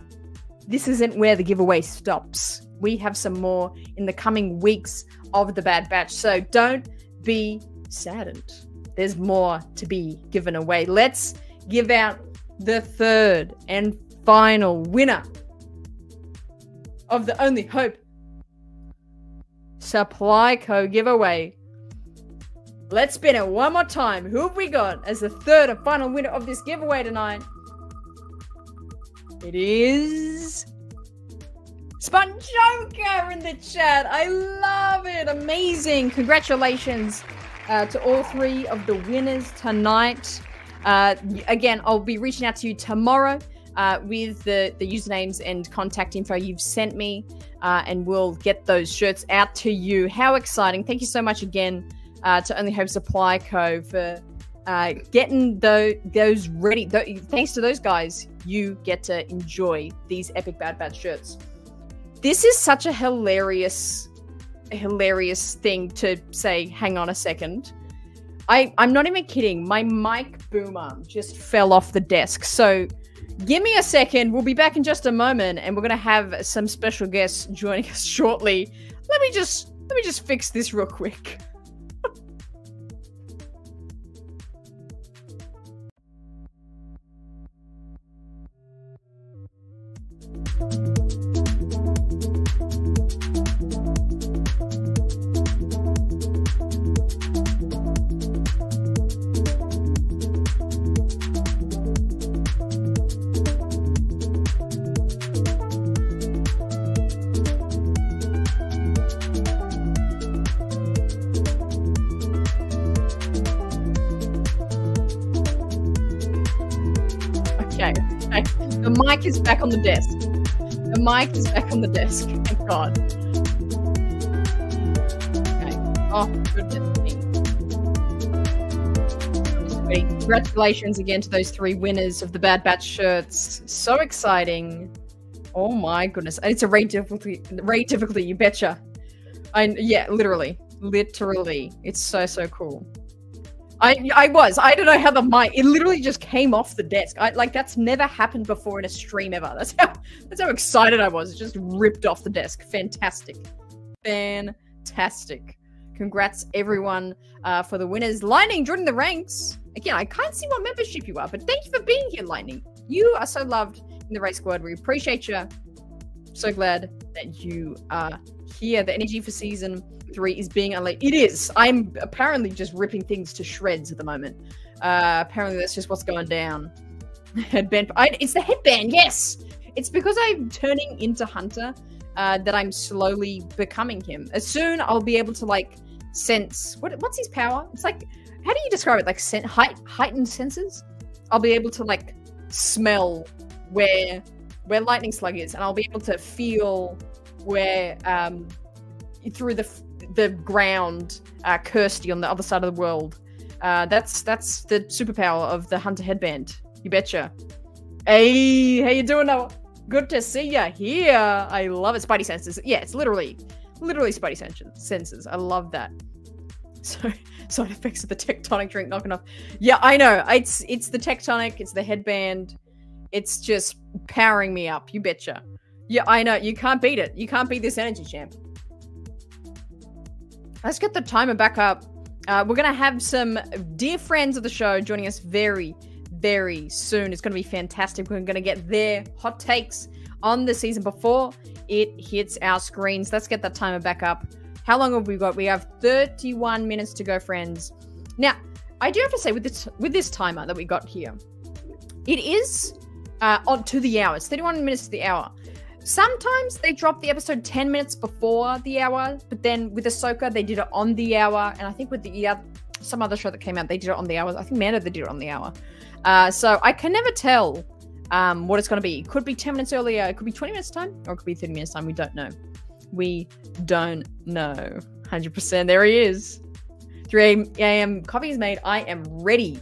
Speaker 1: This isn't where the giveaway stops. We have some more in the coming weeks of the Bad Batch. So don't be saddened. There's more to be given away. Let's give out the third and final winner of the Only Hope Supply Co giveaway. Let's spin it one more time. Who have we got as the third and final winner of this giveaway tonight? It is Sponjoker in the chat. I love it. Amazing. Congratulations uh, to all three of the winners tonight. Uh, again, I'll be reaching out to you tomorrow uh, with the, the usernames and contact info you've sent me, uh, and we'll get those shirts out to you. How exciting! Thank you so much again uh, to Only Hope Supply Co. for uh, getting the, those ready. Th- thanks to those guys, you get to enjoy these epic Bad Bad shirts. This is such a hilarious hilarious thing to say, hang on a second. I, I'm not even kidding. My mic boomer just fell off the desk. So give me a second. We'll be back in just a moment and we're gonna have some special guests joining (laughs) us shortly. Let me just let me just fix this real quick. (laughs) mic is back on the desk. The mic is back on the desk. Thank God. Okay. Oh, goodness Congratulations again to those three winners of the Bad Batch shirts. So exciting. Oh my goodness. It's a rate difficulty. Raid difficulty, you betcha. I yeah, literally. Literally. It's so so cool. I I was. I don't know how the mic. It literally just came off the desk. I like that's never happened before in a stream ever. That's how that's how excited I was. It just ripped off the desk. Fantastic, fantastic. Congrats everyone uh, for the winners. Lightning joining the ranks again. I can't see what membership you are, but thank you for being here, Lightning. You are so loved in the Rae squad. We appreciate you. So glad that you are here. The energy for season three is being unleashed. It is. I'm apparently just ripping things to shreds at the moment. Uh, apparently, that's just what's going down. (laughs) Headband. I, it's the headband. Yes. It's because I'm turning into Hunter uh, that I'm slowly becoming him. As soon I'll be able to like sense what what's his power. It's like how do you describe it? Like sen- height, heightened senses. I'll be able to like smell where where lightning slug is, and I'll be able to feel where um through the the ground uh, Kirsty on the other side of the world. Uh, that's that's the superpower of the Hunter headband. You betcha. Hey, how you doing, Noah? Good to see you here. I love it. Spidey senses. Yeah, it's literally, literally Spidey senses. Senses. I love that. (laughs) So side effects of the tectonic drink knocking off. Yeah, I know. It's it's the tectonic. It's the headband. It's just powering me up. You betcha. Yeah, I know. You can't beat it. You can't beat this energy champ. Let's get the timer back up. Uh, we're going to have some dear friends of the show joining us very, very soon. It's going to be fantastic. We're going to get their hot takes on the season before it hits our screens. Let's get that timer back up. How long have we got? We have 31 minutes to go, friends. Now, I do have to say with this with this timer that we got here, it is uh, on to the hour. It's 31 minutes to the hour. Sometimes they drop the episode 10 minutes before the hour, but then with Ahsoka, they did it on the hour. And I think with the other, some other show that came out, they did it on the hour. I think Mando, they did it on the hour. Uh, so I can never tell um, what it's going to be. It could be 10 minutes earlier, it could be 20 minutes time, or it could be 30 minutes time. We don't know. We don't know. 100%. There he is. 3 a.m. coffee is made. I am ready.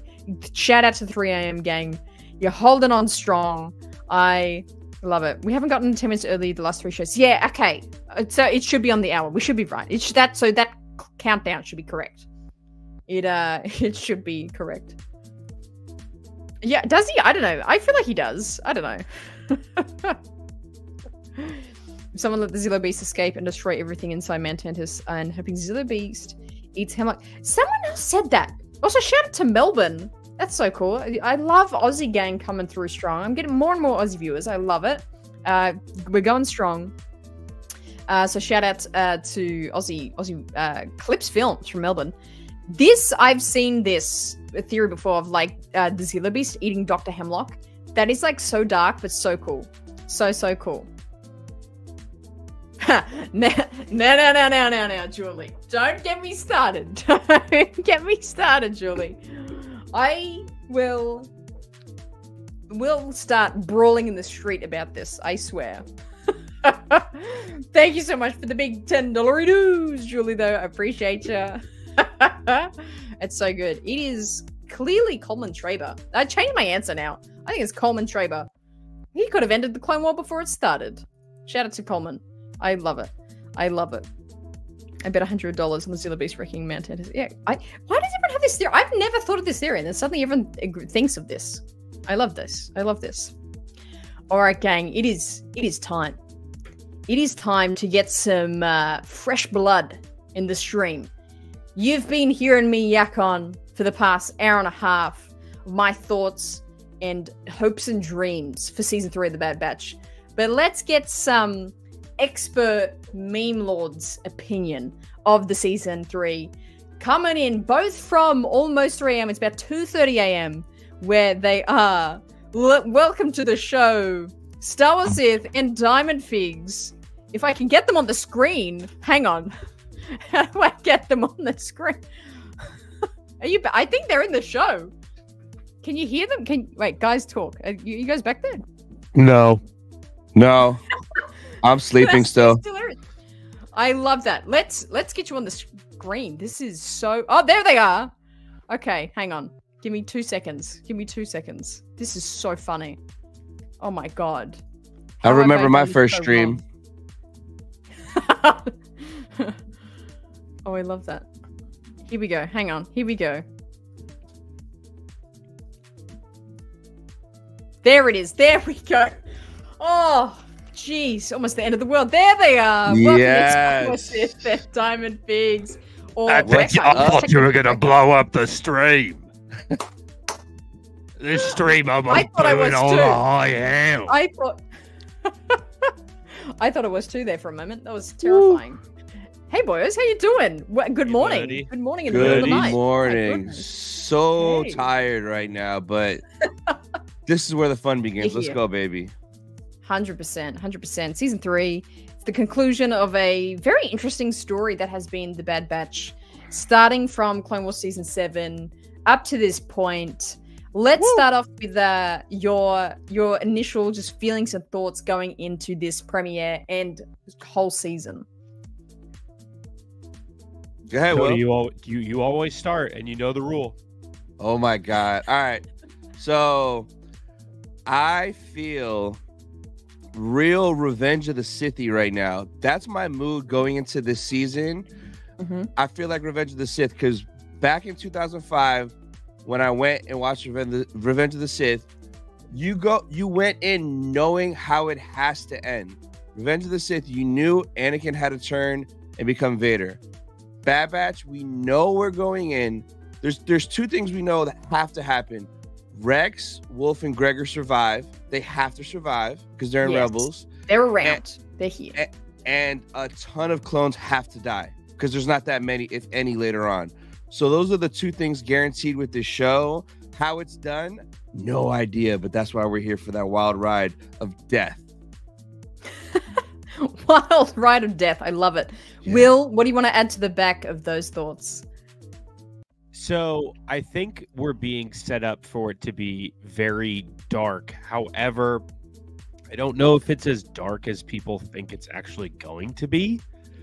Speaker 1: Shout out to 3 a.m. gang. You're holding on strong. I love it. We haven't gotten 10 minutes early the last three shows. Yeah, okay. So it should be on the hour. We should be right. It's that so that countdown should be correct. It uh (laughs) it should be correct. Yeah, does he? I don't know. I feel like he does. I don't know. (laughs) Someone let the Zillo Beast escape and destroy everything inside Mount Tantiss and hoping Zillo Beast eats him like someone else said that. Also, shout out to Melbourne. That's so cool. I- love Aussie gang coming through strong. I'm getting more and more Aussie viewers. I love it. Uh, we're going strong. Uh, so shout out uh, to Aussie Aussie uh, Clips Films from Melbourne. This I've seen this theory before of like uh, the Zillo Beast eating Doctor Hemlock. That is like so dark but so cool, so so cool. (laughs) no, no, no, no, no, no, Julie. Don't get me started. (laughs) Don't get me started, Julie. I will will start brawling in the street about this, I swear. (laughs) Thank you so much for the big $10 dues, Julie, though. I appreciate you. (laughs) it's so good. It is clearly Coleman Trebor. I changed my answer now. I think it's Coleman Trebor. He could have ended the Clone War before it started. Shout out to Coleman. I love it. I love it. I bet hundred dollars on the Zillo Beast wrecking Mount. Yeah, I. Why does this theory? I've never thought of this theory, and then suddenly everyone thinks of this. I love this. I love this. All right, gang. It is. It is time. It is time to get some uh, fresh blood in the stream. You've been hearing me yak on for the past hour and a half my thoughts and hopes and dreams for season three of The Bad Batch. but let's get some expert meme lord's opinion of the season three. Coming in both from almost 3 a.m. It's about 2:30 a.m. where they are. L- welcome to the show, Star Wars Sith and Diamond Figs. If I can get them on the screen, hang on. (laughs) How do I get them on the screen? (laughs) Are you? ba- I think they're in the show. Can you hear them? Can wait, guys, talk. Are you, you guys back there?
Speaker 7: No. No. (laughs) I'm sleeping still.
Speaker 1: I love that. Let's let's get you on the screen. This is so. Oh, there they are. Okay, hang on. Give me two seconds. Give me two seconds. This is so funny. Oh my god.
Speaker 7: I
Speaker 1: How have
Speaker 7: remember my first
Speaker 1: so
Speaker 7: stream. (laughs)
Speaker 1: oh, I love that. Here we go. Hang on. Here we go. There it is. There we go. Oh, jeez. Almost the end of the world. There they are. Welcome to
Speaker 7: Yes.
Speaker 1: Diamond Figs. Or
Speaker 2: I, think, I thought you were going to blow up the stream. (laughs) this stream I'm
Speaker 1: I thought I
Speaker 2: doing
Speaker 1: was
Speaker 2: all
Speaker 1: too.
Speaker 2: the high hell.
Speaker 1: I thought. (laughs) I thought it was too there for a moment. That was terrifying. Hey boys, how you doing? Wha- Good
Speaker 8: Hey,
Speaker 1: morning.
Speaker 8: buddy.
Speaker 1: Good morning in the
Speaker 7: Good
Speaker 1: the night.
Speaker 7: Morning. So
Speaker 1: Hey.
Speaker 7: tired right now, but (laughs) this is where the fun begins. Let's go, baby.
Speaker 1: Hundred percent, hundred percent. Season three, it's the conclusion of a very interesting story that has been the Bad Batch, starting from Clone Wars season seven up to this point. Let's start off with uh, your your initial just feelings and thoughts going into this premiere and whole season.
Speaker 7: Go ahead,
Speaker 8: Cody,
Speaker 7: Will.
Speaker 8: you, al- you you always start, and you know the rule.
Speaker 7: Oh my god. All right. So I feel real Revenge of the Sithy right now. That's my mood going into this season.
Speaker 1: Mhm.
Speaker 7: I feel like Revenge of the Sith because back in 2005, when I went and watched Revenge, Revenge of the Sith, you go you went in knowing how it has to end. Revenge of the Sith, you knew Anakin had to turn and become Vader. Bad Batch, we know we're going in. There's there's two things we know that have to happen. Rex, Wolf, and Gregor survive. They have to survive because they're in
Speaker 1: Yes.
Speaker 7: Rebels.
Speaker 1: They're around. They're here.
Speaker 7: eh, And a ton of clones have to die because there's not that many, if any, later on. So those are the two things guaranteed with this show. How it's done, no idea. But that's why we're here for that wild ride of death. (laughs)
Speaker 1: Wild ride of death. I love it.
Speaker 7: Yeah.
Speaker 1: Will, what do you want to add to the back of those thoughts?
Speaker 8: So I think we're being set up for it to be very dark. However, I don't know if it's as dark as people think it's actually going to be.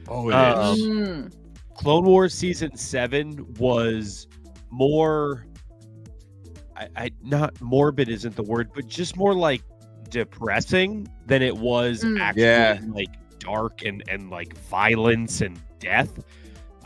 Speaker 2: Oh, it
Speaker 8: Um,
Speaker 2: is.
Speaker 1: Mm.
Speaker 8: Clone Wars season seven was more. I, I not morbid isn't the word, but just more like depressing than it was
Speaker 1: Mm.
Speaker 8: actually
Speaker 7: Yeah.
Speaker 8: like dark and and like violence and death.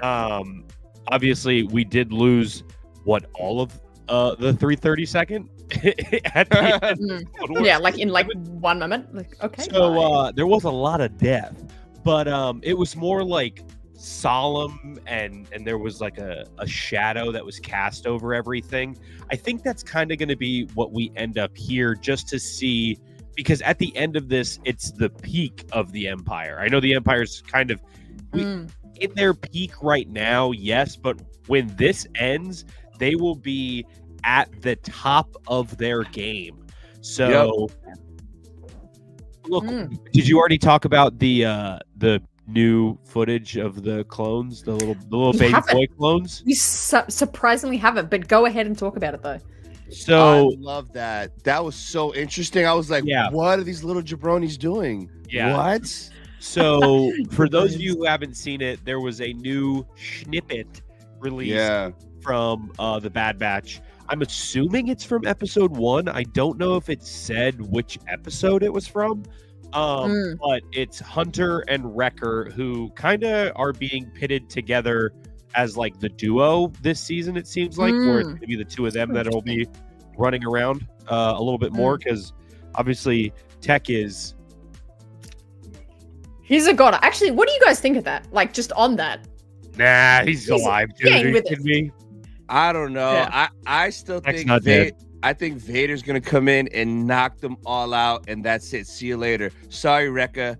Speaker 8: Um, obviously we did lose what all of uh the 330 second (laughs) the (laughs) end
Speaker 1: Mm.
Speaker 8: of Clone Wars
Speaker 1: Yeah, like in like one moment. Like okay.
Speaker 8: so
Speaker 1: bye.
Speaker 8: uh, there was a lot of death, but um, it was more like solemn and and there was like a, a shadow that was cast over everything. I think that's kind of going to be what we end up here, just to see because at the end of this, it's the peak of the empire. I know the empire's kind of we-
Speaker 1: Mm.
Speaker 8: In their peak right now, yes, but when this ends, they will be at the top of their game. So, look,
Speaker 1: Mm.
Speaker 8: did you already talk about the uh the new footage of the clones, the little the little
Speaker 1: We
Speaker 8: baby
Speaker 1: haven't.
Speaker 8: boy clones?
Speaker 1: We su- surprisingly haven't, but go ahead and talk about it though.
Speaker 8: So,
Speaker 7: I love that. That was so interesting. I was like,
Speaker 8: Yeah.
Speaker 7: what are these little jabronis doing?
Speaker 8: Yeah.
Speaker 7: What?
Speaker 8: So (laughs) for those of you who haven't seen it, there was a new snippet released
Speaker 7: Yeah.
Speaker 8: from uh, the Bad Batch. I'm assuming it's from episode one. I don't know if it said which episode it was from. Um,
Speaker 1: Mm.
Speaker 8: but it's Hunter and Wrecker who kind of are being pitted together as like the duo this season. It seems like where it's
Speaker 1: Mm.
Speaker 8: going to be the two of them that'll be running around uh, a little bit more because obviously Tech is
Speaker 1: He's a god. Actually, what do you guys think of that? Like just on that.
Speaker 8: nah, he's,
Speaker 1: He's
Speaker 8: alive, dude.
Speaker 1: getting with
Speaker 8: me?
Speaker 7: I don't know.
Speaker 1: Yeah.
Speaker 7: I, I still
Speaker 8: Tech's
Speaker 7: think
Speaker 8: not
Speaker 7: Va-
Speaker 8: dead.
Speaker 7: I think Vader's gonna come in and knock them all out, and that's it. See you later. Sorry, Wrecker.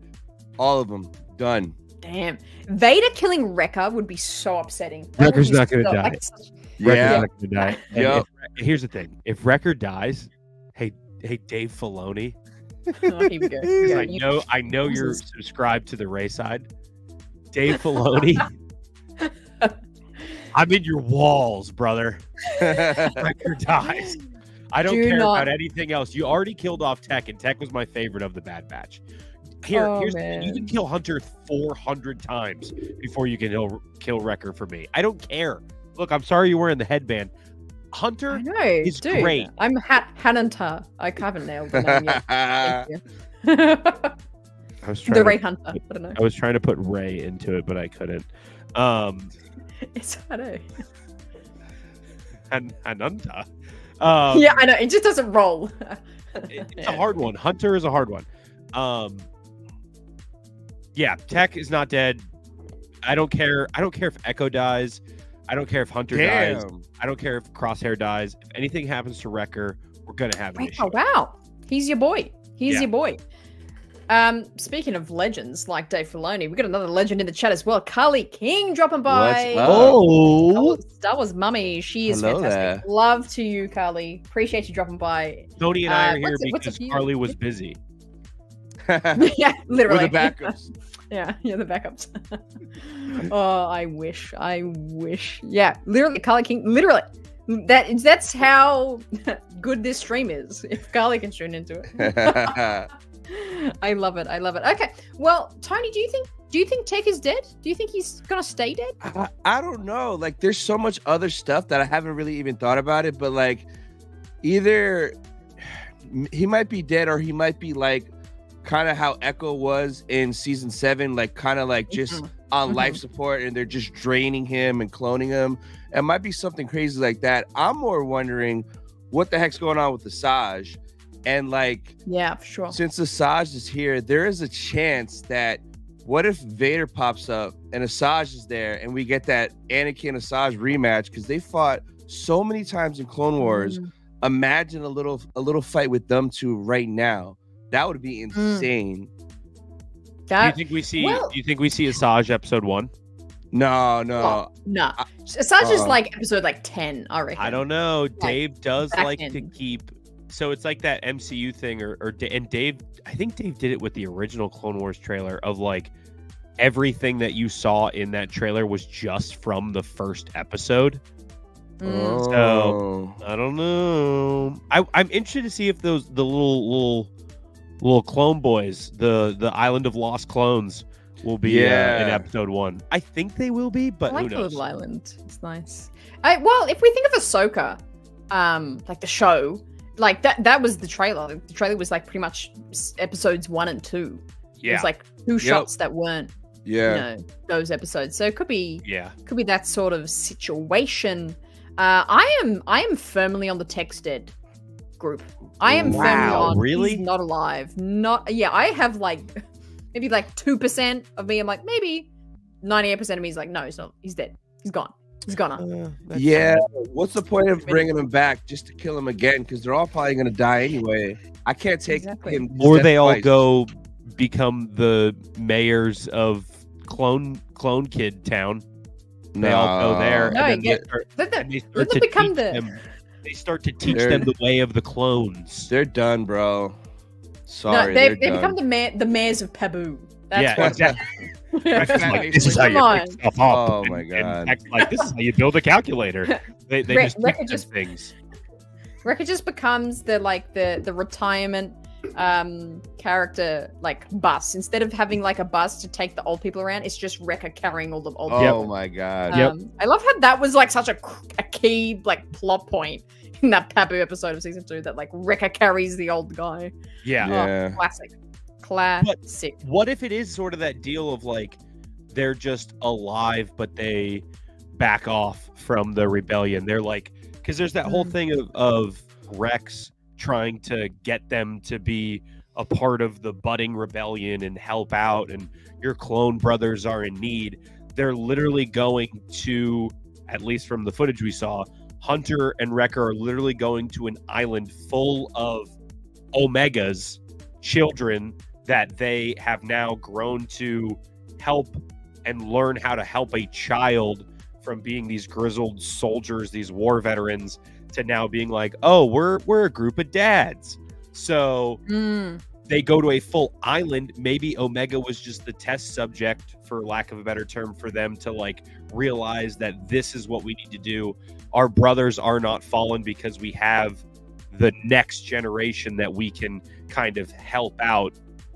Speaker 7: All of them done.
Speaker 1: Damn. Vader killing Wrecker would be so upsetting. That would
Speaker 8: not gonna
Speaker 1: so-
Speaker 8: die.
Speaker 1: like, such-
Speaker 8: Wrecker's
Speaker 7: Yeah.
Speaker 8: not gonna die. And
Speaker 7: Yup.
Speaker 8: if- here's the thing: if Wrecker dies, hey, hey, Dave Filoni,
Speaker 1: Oh, here we go. Here we
Speaker 8: 'cause
Speaker 1: go.
Speaker 8: I
Speaker 1: You-
Speaker 8: know, I know you're subscribed to the RaeSide. Dave Filoni, (laughs) I'm in your walls, brother. (laughs) Wrecker dies. I don't
Speaker 1: Do
Speaker 8: care
Speaker 1: not-
Speaker 8: about anything else. You already killed off Tech, and Tech was my favorite of the Bad Batch. Here,
Speaker 1: Oh,
Speaker 8: here's the thing. you can kill Hunter 400 times before you can kill, kill Wrecker for me. I don't care. Look, I'm sorry you were in the headband. Hunter
Speaker 1: I know,
Speaker 8: is
Speaker 1: dude.
Speaker 8: great.
Speaker 1: I'm ha- Hananta. I haven't nailed the name yet.
Speaker 8: I was (laughs) trying
Speaker 1: the
Speaker 8: to-
Speaker 1: Rae Hunter. I don't know.
Speaker 8: I was trying to put Rae into it, but I couldn't. Um,
Speaker 1: It's I know.
Speaker 8: Han- Hanunta. Um,
Speaker 1: yeah, I know. It just doesn't roll.
Speaker 8: it- it's a (laughs) hard one. Hunter is a hard one. Um, yeah, Tech is not dead. I don't care. I don't care if Echo dies. I don't care if Hunter dies. I don't care if Crosshair dies. If anything happens to Wrecker, we're gonna have an
Speaker 1: Right,
Speaker 8: issue.
Speaker 1: Wow, he's your boy. He's
Speaker 8: Yeah.
Speaker 1: your boy. Um, speaking of legends like Dave Filoni, we got another legend in the chat as well. Carly King dropping by.
Speaker 7: What's up?
Speaker 1: Star
Speaker 8: Oh,
Speaker 1: Wars, Star Wars mummy. She is
Speaker 7: Hello
Speaker 1: fantastic. Love to you, Carly. Appreciate you dropping by.
Speaker 8: Tony and I
Speaker 1: Uh,
Speaker 8: are here
Speaker 1: what's it- what's
Speaker 8: because? Carly was (laughs) busy.
Speaker 1: yeah,
Speaker 7: We're the backups. (laughs)
Speaker 1: Yeah, (laughs) yeah, the backups. (laughs) oh, I wish. I wish. Yeah, literally, Carly King. Literally, that that's how (laughs) good this stream is. If Carly can tune into it. I love it. I love it. Okay. Well, Tony, do you think do you think Tech is dead? Do you think he's gonna stay dead?
Speaker 7: I, I don't know. Like, there's so much other stuff that I haven't really even thought about it. But like, either (sighs) he might be dead or he might be like, kind of how Echo was in season seven, like kind of like just
Speaker 1: Mhm.
Speaker 7: on
Speaker 1: Mhm.
Speaker 7: life support, and they're just draining him and cloning him. It might be something crazy like that. I'm more wondering what the heck's going on with Asajj, and like
Speaker 1: Yeah, for sure.
Speaker 7: since Asajj is here, there is a chance that what if Vader pops up and Asajj is there and we get that Anakin Asajj rematch because they fought so many times in Clone Wars.
Speaker 1: Mm.
Speaker 7: Imagine a little a little fight with them two right now. That would
Speaker 1: Mm.
Speaker 7: be insane.
Speaker 8: Do you think we see?
Speaker 1: well-
Speaker 8: do you think we see Asajj episode one?
Speaker 7: No, no.
Speaker 1: Oh, nah. Asajj is
Speaker 7: uh-uh.
Speaker 1: like episode like ten, already.
Speaker 8: I don't know. Dave does
Speaker 1: back
Speaker 8: like to keep. So it's like that MCU thing, or, or and Dave. I think Dave did it with the original Clone Wars trailer of like everything that you saw in that trailer was just from the first episode.
Speaker 1: Mm.
Speaker 7: Oh.
Speaker 8: I don't know. I, I'm interested to see if those the little little little clone boys, the the Island of Lost Clones, will be uh, in episode one. I think they will be, but
Speaker 1: I like
Speaker 8: who
Speaker 1: the
Speaker 8: knows?
Speaker 1: little island. It's nice. I, well, if we think of Ahsoka, um, like the show, like that that was the trailer. The trailer was like pretty much episodes one and two. It
Speaker 8: Yeah,
Speaker 1: was like two shots that weren't,
Speaker 7: Yeah.
Speaker 1: you know, those episodes. So it could be
Speaker 8: yeah.
Speaker 1: could be that sort of situation. Uh, I am I am firmly on the Tech's dead group. I am firmly on
Speaker 8: really?
Speaker 1: he's not alive. Not yeah. I have like (laughs) maybe like two percent of me. I'm like maybe ninety eight percent of me is like no, he's not. He's dead. He's gone. He's gone.
Speaker 8: Uh,
Speaker 7: Yeah.
Speaker 8: fine.
Speaker 7: What's the point of bringing him back just to kill him again? Because they're all probably gonna die anyway. I can't take
Speaker 1: Exactly.
Speaker 7: him.
Speaker 8: Or they all
Speaker 7: twice.
Speaker 8: go become the mayors of clone clone kid town. They all go there,
Speaker 1: No,
Speaker 8: and then
Speaker 1: yeah.
Speaker 8: they start,
Speaker 1: Let them,
Speaker 8: and they start
Speaker 1: let
Speaker 8: to
Speaker 1: become
Speaker 8: teach
Speaker 1: the
Speaker 8: them. They start to teach
Speaker 7: They're-
Speaker 8: them the way of the clones.
Speaker 7: They're done, bro.
Speaker 1: no.
Speaker 7: Sorry,
Speaker 1: They,
Speaker 7: they're
Speaker 1: they become the mayor, the mayors of Pabu. That's
Speaker 8: yeah,
Speaker 1: what.
Speaker 8: exactly. Like, (laughs) this is how you
Speaker 1: on.
Speaker 8: pick stuff up.
Speaker 7: Oh
Speaker 8: and-
Speaker 7: my God.
Speaker 8: act like this is how you build a calculator. (laughs) They, they
Speaker 1: Re-
Speaker 8: just
Speaker 1: Wrecker
Speaker 8: teach
Speaker 1: just-
Speaker 8: things.
Speaker 1: Wrecker just becomes the like the the retirement um character like bus instead of having like a bus to take the old people around it's just Wrecker carrying all the old people.
Speaker 7: Oh
Speaker 1: people
Speaker 7: my god.
Speaker 8: Yep.
Speaker 1: um, I love how that was like such a, a key like plot point in that Pabu episode of season two that like Wrecker carries the old guy
Speaker 8: Yeah.
Speaker 7: Yeah.
Speaker 1: oh, classic classic
Speaker 8: What if it is sort of that deal of like they're just alive, but they back off from the rebellion? They're like, because there's that whole
Speaker 1: Mm.
Speaker 8: thing of, of Rex trying to get them to be a part of the budding rebellion and help out, and your clone brothers are in need. They're literally going to, at least from the footage we saw, Hunter and Wrecker are literally going to an island full of Omegas, children that they have now grown to help and learn how to help a child from being these grizzled soldiers, these war veterans, to now being like, oh, we're we're a group of dads. So
Speaker 1: Mm.
Speaker 8: they go to a full island. Maybe Omega was just the test subject, for lack of a better term, for them to like realize that this is what we need to do. Our brothers are not fallen because we have the next generation that we can kind of help out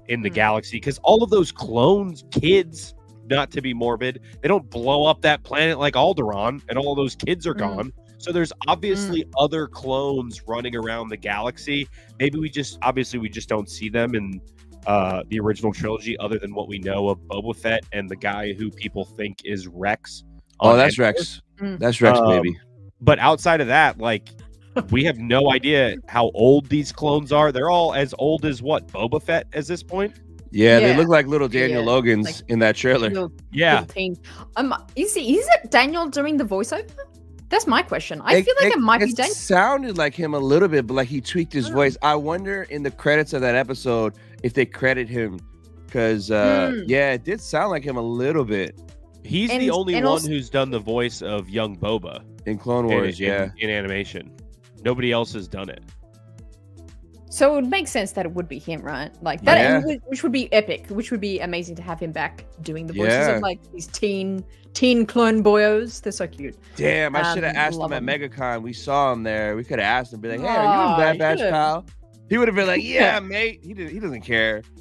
Speaker 8: in the
Speaker 1: Hmm.
Speaker 8: galaxy. Because all of those clones, kids, not to be morbid, they don't blow up that planet like Alderaan, and all of those kids are
Speaker 1: Mm.
Speaker 8: gone. So there's obviously other clones running around the galaxy maybe we just obviously we just don't see them in uh the original trilogy other than what we know of Boba Fett and the guy who people think is Rex.
Speaker 7: Oh, that's
Speaker 8: Endor.
Speaker 7: Rex.
Speaker 1: Mm.
Speaker 7: That's Rex,
Speaker 8: Um,
Speaker 7: baby.
Speaker 8: But outside of that, like (laughs) we have no idea how old these clones are. They're all as old as what Boba Fett at this point.
Speaker 7: Yeah, they look like little Daniel
Speaker 1: Yeah,
Speaker 7: Logans
Speaker 1: like-
Speaker 7: in that trailer.
Speaker 1: Little-
Speaker 8: Yeah,
Speaker 1: little teen. Um, is it, is it Daniel doing the voiceover? That's my question. I feel like it, might be Daniel.
Speaker 7: sounded like him a little bit, but like he tweaked his
Speaker 1: Oh.
Speaker 7: voice. I wonder in the credits of that episode if they credit him, because uh,
Speaker 1: Hmm.
Speaker 7: yeah, it did sound like him a little bit
Speaker 8: he's
Speaker 1: And-
Speaker 8: the only one
Speaker 1: also-
Speaker 8: who's done the voice of young Boba
Speaker 7: in Clone Wars.
Speaker 8: in,
Speaker 7: yeah,
Speaker 8: in animation. Nobody else has done it.
Speaker 1: So it would make sense that it would be him, right? Like that,
Speaker 7: Yeah.
Speaker 1: and which would be epic. Which would be amazing to have him back doing the voices
Speaker 7: Yeah.
Speaker 1: of like these teen teen clone boyos. They're so cute.
Speaker 7: damn, I should have
Speaker 1: Um,
Speaker 7: asked him at
Speaker 1: him.
Speaker 7: MegaCon. We saw him there. We could have asked him, be like, "Hey, are you
Speaker 1: Aw,
Speaker 7: in Bad Batch,
Speaker 1: could've.
Speaker 7: Pal?" He would have been like, "Yeah,
Speaker 1: Yeah. (laughs)
Speaker 7: mate." He didn't. He doesn't care. (laughs)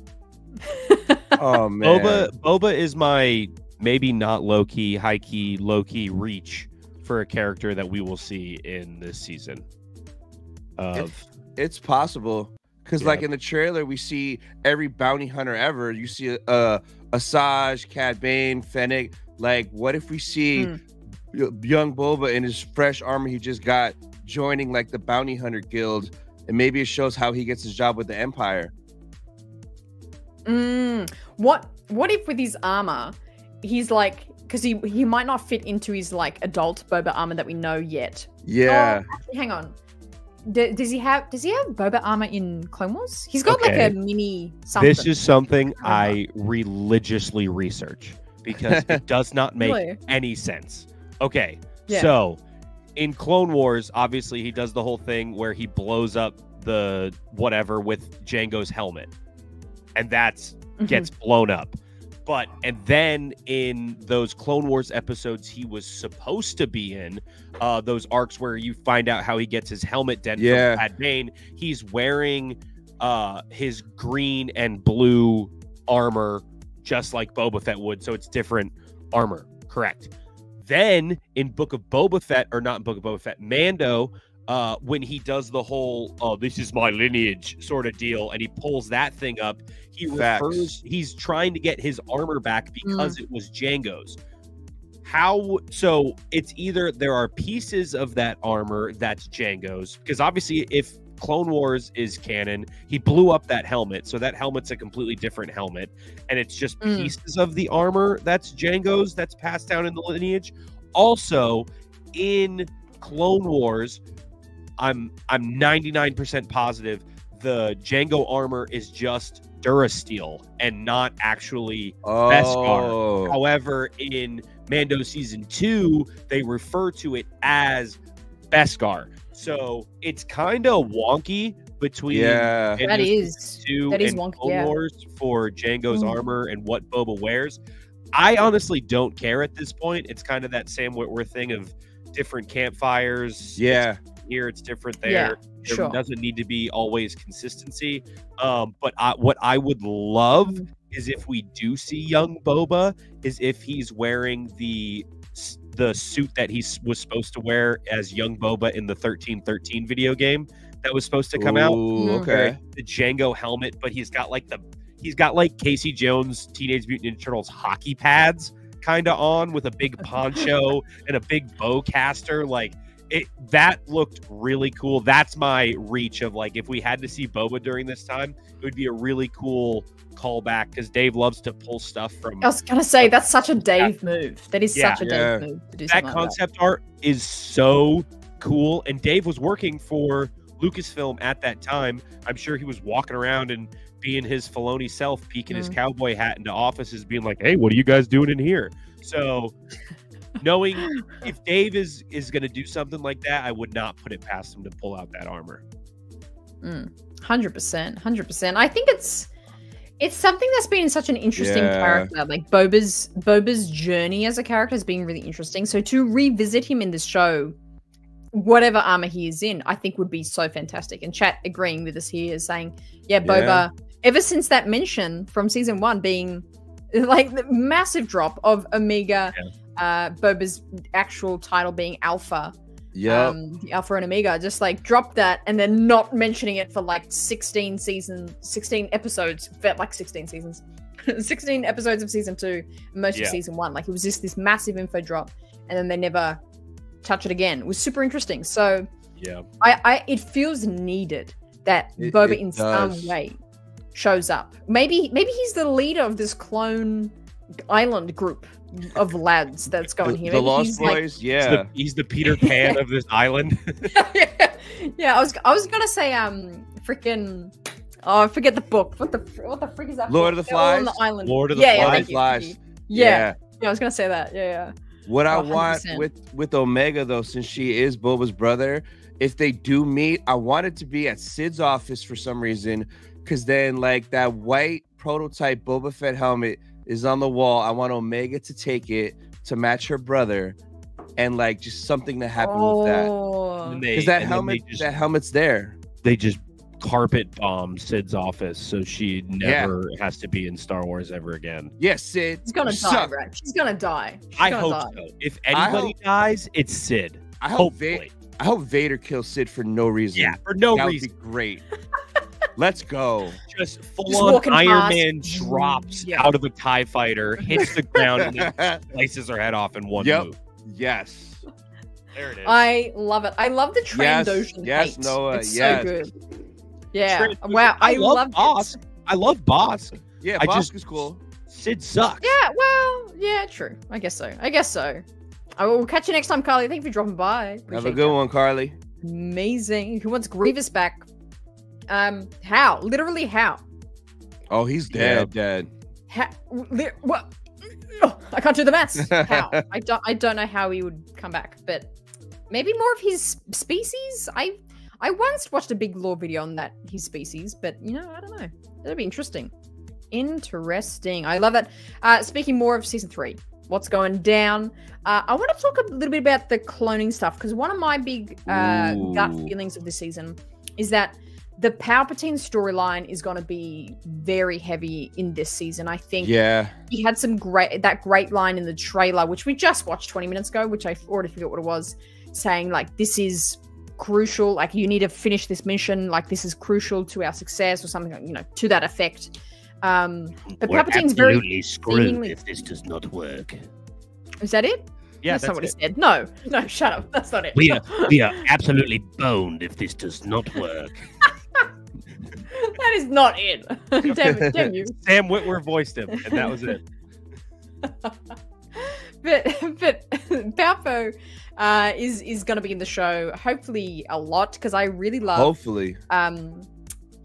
Speaker 7: Oh man,
Speaker 8: Boba Boba is my maybe not low key, high key, low key reach for a character that we will see in this season. Of
Speaker 7: it's possible because like in the trailer we see every bounty hunter ever you see uh asajj Cad bane fennec like what if we see y- young boba in his fresh armor he just got joining like the bounty hunter guild and maybe it shows how he gets his job with the empire
Speaker 1: Mm, what what if with his armor, he's like because he he might not fit into his like adult Boba armor that we know yet.
Speaker 7: yeah
Speaker 1: Oh, actually, hang on. D- does he have does he have Boba armor in Clone Wars? He's got like a mini something.
Speaker 8: this is something. I religiously research because it (laughs) does not make
Speaker 1: Really?
Speaker 8: any sense. Okay,
Speaker 1: Yeah.
Speaker 8: so in Clone Wars, obviously he does the whole thing where he blows up the whatever with Django's helmet, and that's
Speaker 1: Mhm.
Speaker 8: gets blown up. But and then in those Clone Wars episodes he was supposed to be in, uh, those arcs where you find out how he gets his helmet dent
Speaker 7: Yeah.
Speaker 8: from Cad Bane, he's wearing uh his green and blue armor just like Boba Fett would, so it's different armor. Correct. Then in Book of Boba Fett, or not in Book of Boba Fett, Mando, uh, when he does the whole "oh, this is my lineage" sort of deal, and he pulls that thing up, he
Speaker 7: Facts.
Speaker 8: refers. He's trying to get his armor back because it was Django's. How so? It's either there are pieces of that armor that's Django's, because obviously, if Clone Wars is canon, he blew up that helmet, so that helmet's a completely different helmet, and it's just
Speaker 1: Mm.
Speaker 8: pieces of the armor that's Django's that's passed down in the lineage. Also, in Clone Wars, I'm I'm 99% positive the Django armor is just Durasteel and not actually Beskar.
Speaker 7: oh
Speaker 8: However, in Mando season two, they refer to it as Beskar. So it's kind of wonky between
Speaker 7: yeah
Speaker 8: Mando
Speaker 1: That
Speaker 8: season
Speaker 1: is-
Speaker 8: two
Speaker 1: that is
Speaker 8: and
Speaker 1: wonky,
Speaker 8: Clone
Speaker 1: yeah.
Speaker 8: Wars for Django's
Speaker 1: Mm.
Speaker 8: armor and what Boba wears. I honestly don't care at this point. It's kind of that Sam Witwer thing of different campfires.
Speaker 7: yeah
Speaker 8: It's here it's different there.
Speaker 1: Yeah,
Speaker 8: There
Speaker 1: sure.
Speaker 8: doesn't need to be always consistency. Um, but I, what I would love
Speaker 1: Mm.
Speaker 8: is if we do see young Boba, is if he's wearing the s- the suit that he was supposed to wear as young Boba in the thirteen thirteen video game that was supposed to come out.
Speaker 7: Ooh,
Speaker 1: Mm.
Speaker 7: okay
Speaker 8: The Django helmet, but he's got like the he's got like Casey Jones Teenage Mutant Ninja Turtles hockey pads kind of on with a big poncho (laughs) and a big bowcaster like it that looked really cool that's my reach of like if we had to see boba during this time it would be a really cool callback because dave loves to pull stuff from
Speaker 1: I was gonna say that's such a Dave move. That is
Speaker 8: Yeah.
Speaker 1: such a
Speaker 7: Yeah.
Speaker 1: Dave move to do
Speaker 8: that
Speaker 1: something like
Speaker 8: concept art is so cool. And Dave was working for Lucasfilm at that time. I'm sure he was walking around and being his Filoni self, peeking his
Speaker 1: Mm.
Speaker 8: cowboy hat into offices, being like, "Hey, what are you guys doing in here?" So, knowing if Dave is is going to do something like that, I would not put it past him to pull out that armor.
Speaker 1: Mm, hundred percent, hundred percent. I think it's it's something that's been such an interesting
Speaker 7: Yeah.
Speaker 1: character. Like Boba's Boba's journey as a character has been really interesting. So to revisit him in this show, whatever armor he is in, I think would be so fantastic. And chat agreeing with us here, saying, "Yeah, Boba." Ever since that mention from season one being like the massive drop of Omega, uh, Boba's actual title being Alpha,
Speaker 7: Yeah.
Speaker 1: um, the Alpha and Omega, just like drop that and then not mentioning it for like 16 seasons, 16 episodes, felt like 16 seasons, (laughs) 16 episodes of season two, most
Speaker 8: Yeah.
Speaker 1: of season one. Like it was just this massive info drop, and then they never touch it again. It was super interesting. So
Speaker 8: Yeah,
Speaker 1: I, I it feels needed that
Speaker 7: It-
Speaker 1: Boba
Speaker 7: it
Speaker 1: in
Speaker 7: does.
Speaker 1: some way shows up. Maybe maybe he's the leader of this clone island group of lads that's going
Speaker 7: the,
Speaker 1: here.
Speaker 7: the Lost
Speaker 1: he's, like,
Speaker 7: Boys,
Speaker 8: he's,
Speaker 7: yeah.
Speaker 8: the, he's the Peter (laughs) Pan of this island. (laughs)
Speaker 1: yeah, I was I was gonna say um freaking oh I forget the book. What the what the frick is that?
Speaker 7: Lord
Speaker 1: book?
Speaker 7: of the
Speaker 1: They're on the island.
Speaker 8: Lord of the
Speaker 1: yeah, yeah,
Speaker 8: Flies.
Speaker 1: thank you,
Speaker 7: Flies.
Speaker 1: you. Yeah, yeah, I was gonna say that. Yeah, yeah.
Speaker 7: What I
Speaker 1: Oh,
Speaker 7: want
Speaker 1: 100%.
Speaker 7: with with Omega though, since she is Boba's brother, if they do meet, I want it to be at Cid's office for some reason, because then like that white prototype Boba Fett helmet is on the wall. I want Omega to take it to match her brother, and like just something to happen with that,
Speaker 1: Oh,
Speaker 7: because that helmet
Speaker 8: just,
Speaker 7: that helmet's there.
Speaker 8: they just carpet bomb Cid's office, so she
Speaker 7: Yeah.
Speaker 8: never has to be in Star Wars ever again.
Speaker 7: Yes, Cid.
Speaker 1: she's gonna
Speaker 7: you
Speaker 1: die, right? She's gonna die. She's
Speaker 8: I
Speaker 1: gonna
Speaker 8: hope
Speaker 1: die.
Speaker 8: so. If anybody
Speaker 7: hope-
Speaker 8: dies, it's Cid.
Speaker 7: I hope
Speaker 8: Hopefully.
Speaker 7: Va- I hope Vader kills Cid for no reason.
Speaker 8: Yeah, for no
Speaker 7: that
Speaker 8: reason.
Speaker 7: would be great. (laughs) Let's go.
Speaker 8: Just full
Speaker 1: Just
Speaker 8: on Iron
Speaker 1: past.
Speaker 8: Man drops
Speaker 1: Yeah.
Speaker 8: out of a TIE fighter, hits the ground, and (laughs) slices her head off in one
Speaker 7: Yep.
Speaker 8: move.
Speaker 7: yes.
Speaker 8: There it is.
Speaker 1: I love it. I love the
Speaker 7: Yes,
Speaker 1: Trandoshan
Speaker 7: yes,
Speaker 1: hate.
Speaker 7: Noah,
Speaker 1: It's
Speaker 7: yes.
Speaker 1: so good. Yeah.
Speaker 8: Trans-
Speaker 1: wow. I,
Speaker 8: love Bossk.
Speaker 1: it.
Speaker 8: I love Bossk.
Speaker 7: Yeah,
Speaker 8: I
Speaker 7: Bossk
Speaker 8: just-
Speaker 7: is cool.
Speaker 8: Cid sucks.
Speaker 1: Yeah. Well. Yeah. True. I guess so. I guess so. I will catch you next time, Carly. Thank you for dropping by.
Speaker 7: Have a good
Speaker 1: ya.
Speaker 7: one, Carly.
Speaker 1: Amazing. Who wants Grievous back? Um. How? Literally how?
Speaker 7: Oh, he's
Speaker 8: Yeah.
Speaker 7: dead, dead.
Speaker 1: How? Li- what? Ugh, I can't do the maths. (laughs) How? I don't. I don't know how he would come back, but maybe more of his species. I I once watched a big lore video on that his species, but you know I don't know. That'd be interesting. Interesting. I love it. Uh, speaking more of season three, what's going down? Uh, I want to talk a little bit about the cloning stuff because one of my big uh, gut feelings of this season is that the Palpatine storyline is going to be very heavy in this season. I think
Speaker 7: Yeah.
Speaker 1: he had some great that great line in the trailer which we just watched 20 minutes ago which i already forgot what it was saying like this is crucial like you need to finish this mission like this is crucial to our success or something you know to that effect um but
Speaker 5: We're
Speaker 1: palpatine's very
Speaker 5: absolutely screwed
Speaker 1: seemingly-
Speaker 5: if this does not work.
Speaker 1: is that it
Speaker 8: Yeah,
Speaker 1: that's,
Speaker 8: that's
Speaker 1: not what
Speaker 8: it.
Speaker 1: he said no no (laughs) shut up that's not it
Speaker 5: We are we are absolutely boned if this does not work. (laughs)
Speaker 1: that is not it. (laughs) Damn, damn you.
Speaker 8: Sam Witwer voiced him, and that was it. (laughs)
Speaker 1: but but (laughs) Palpo uh, is is going to be in the show hopefully a lot because I really love
Speaker 7: Hopefully.
Speaker 1: um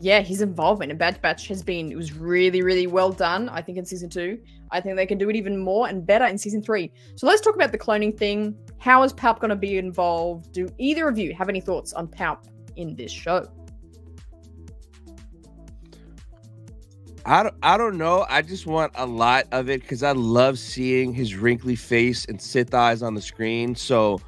Speaker 1: yeah his involvement in bad batch has been it was really really well done i think in season two. I think they can do it even more and better in season three. So let's talk about the cloning thing. How is palp going to be involved? Do either of you have any thoughts on palp in this show
Speaker 7: I don't, I don't know. I just want a lot of it because I love seeing his wrinkly face and Sith eyes on the screen. So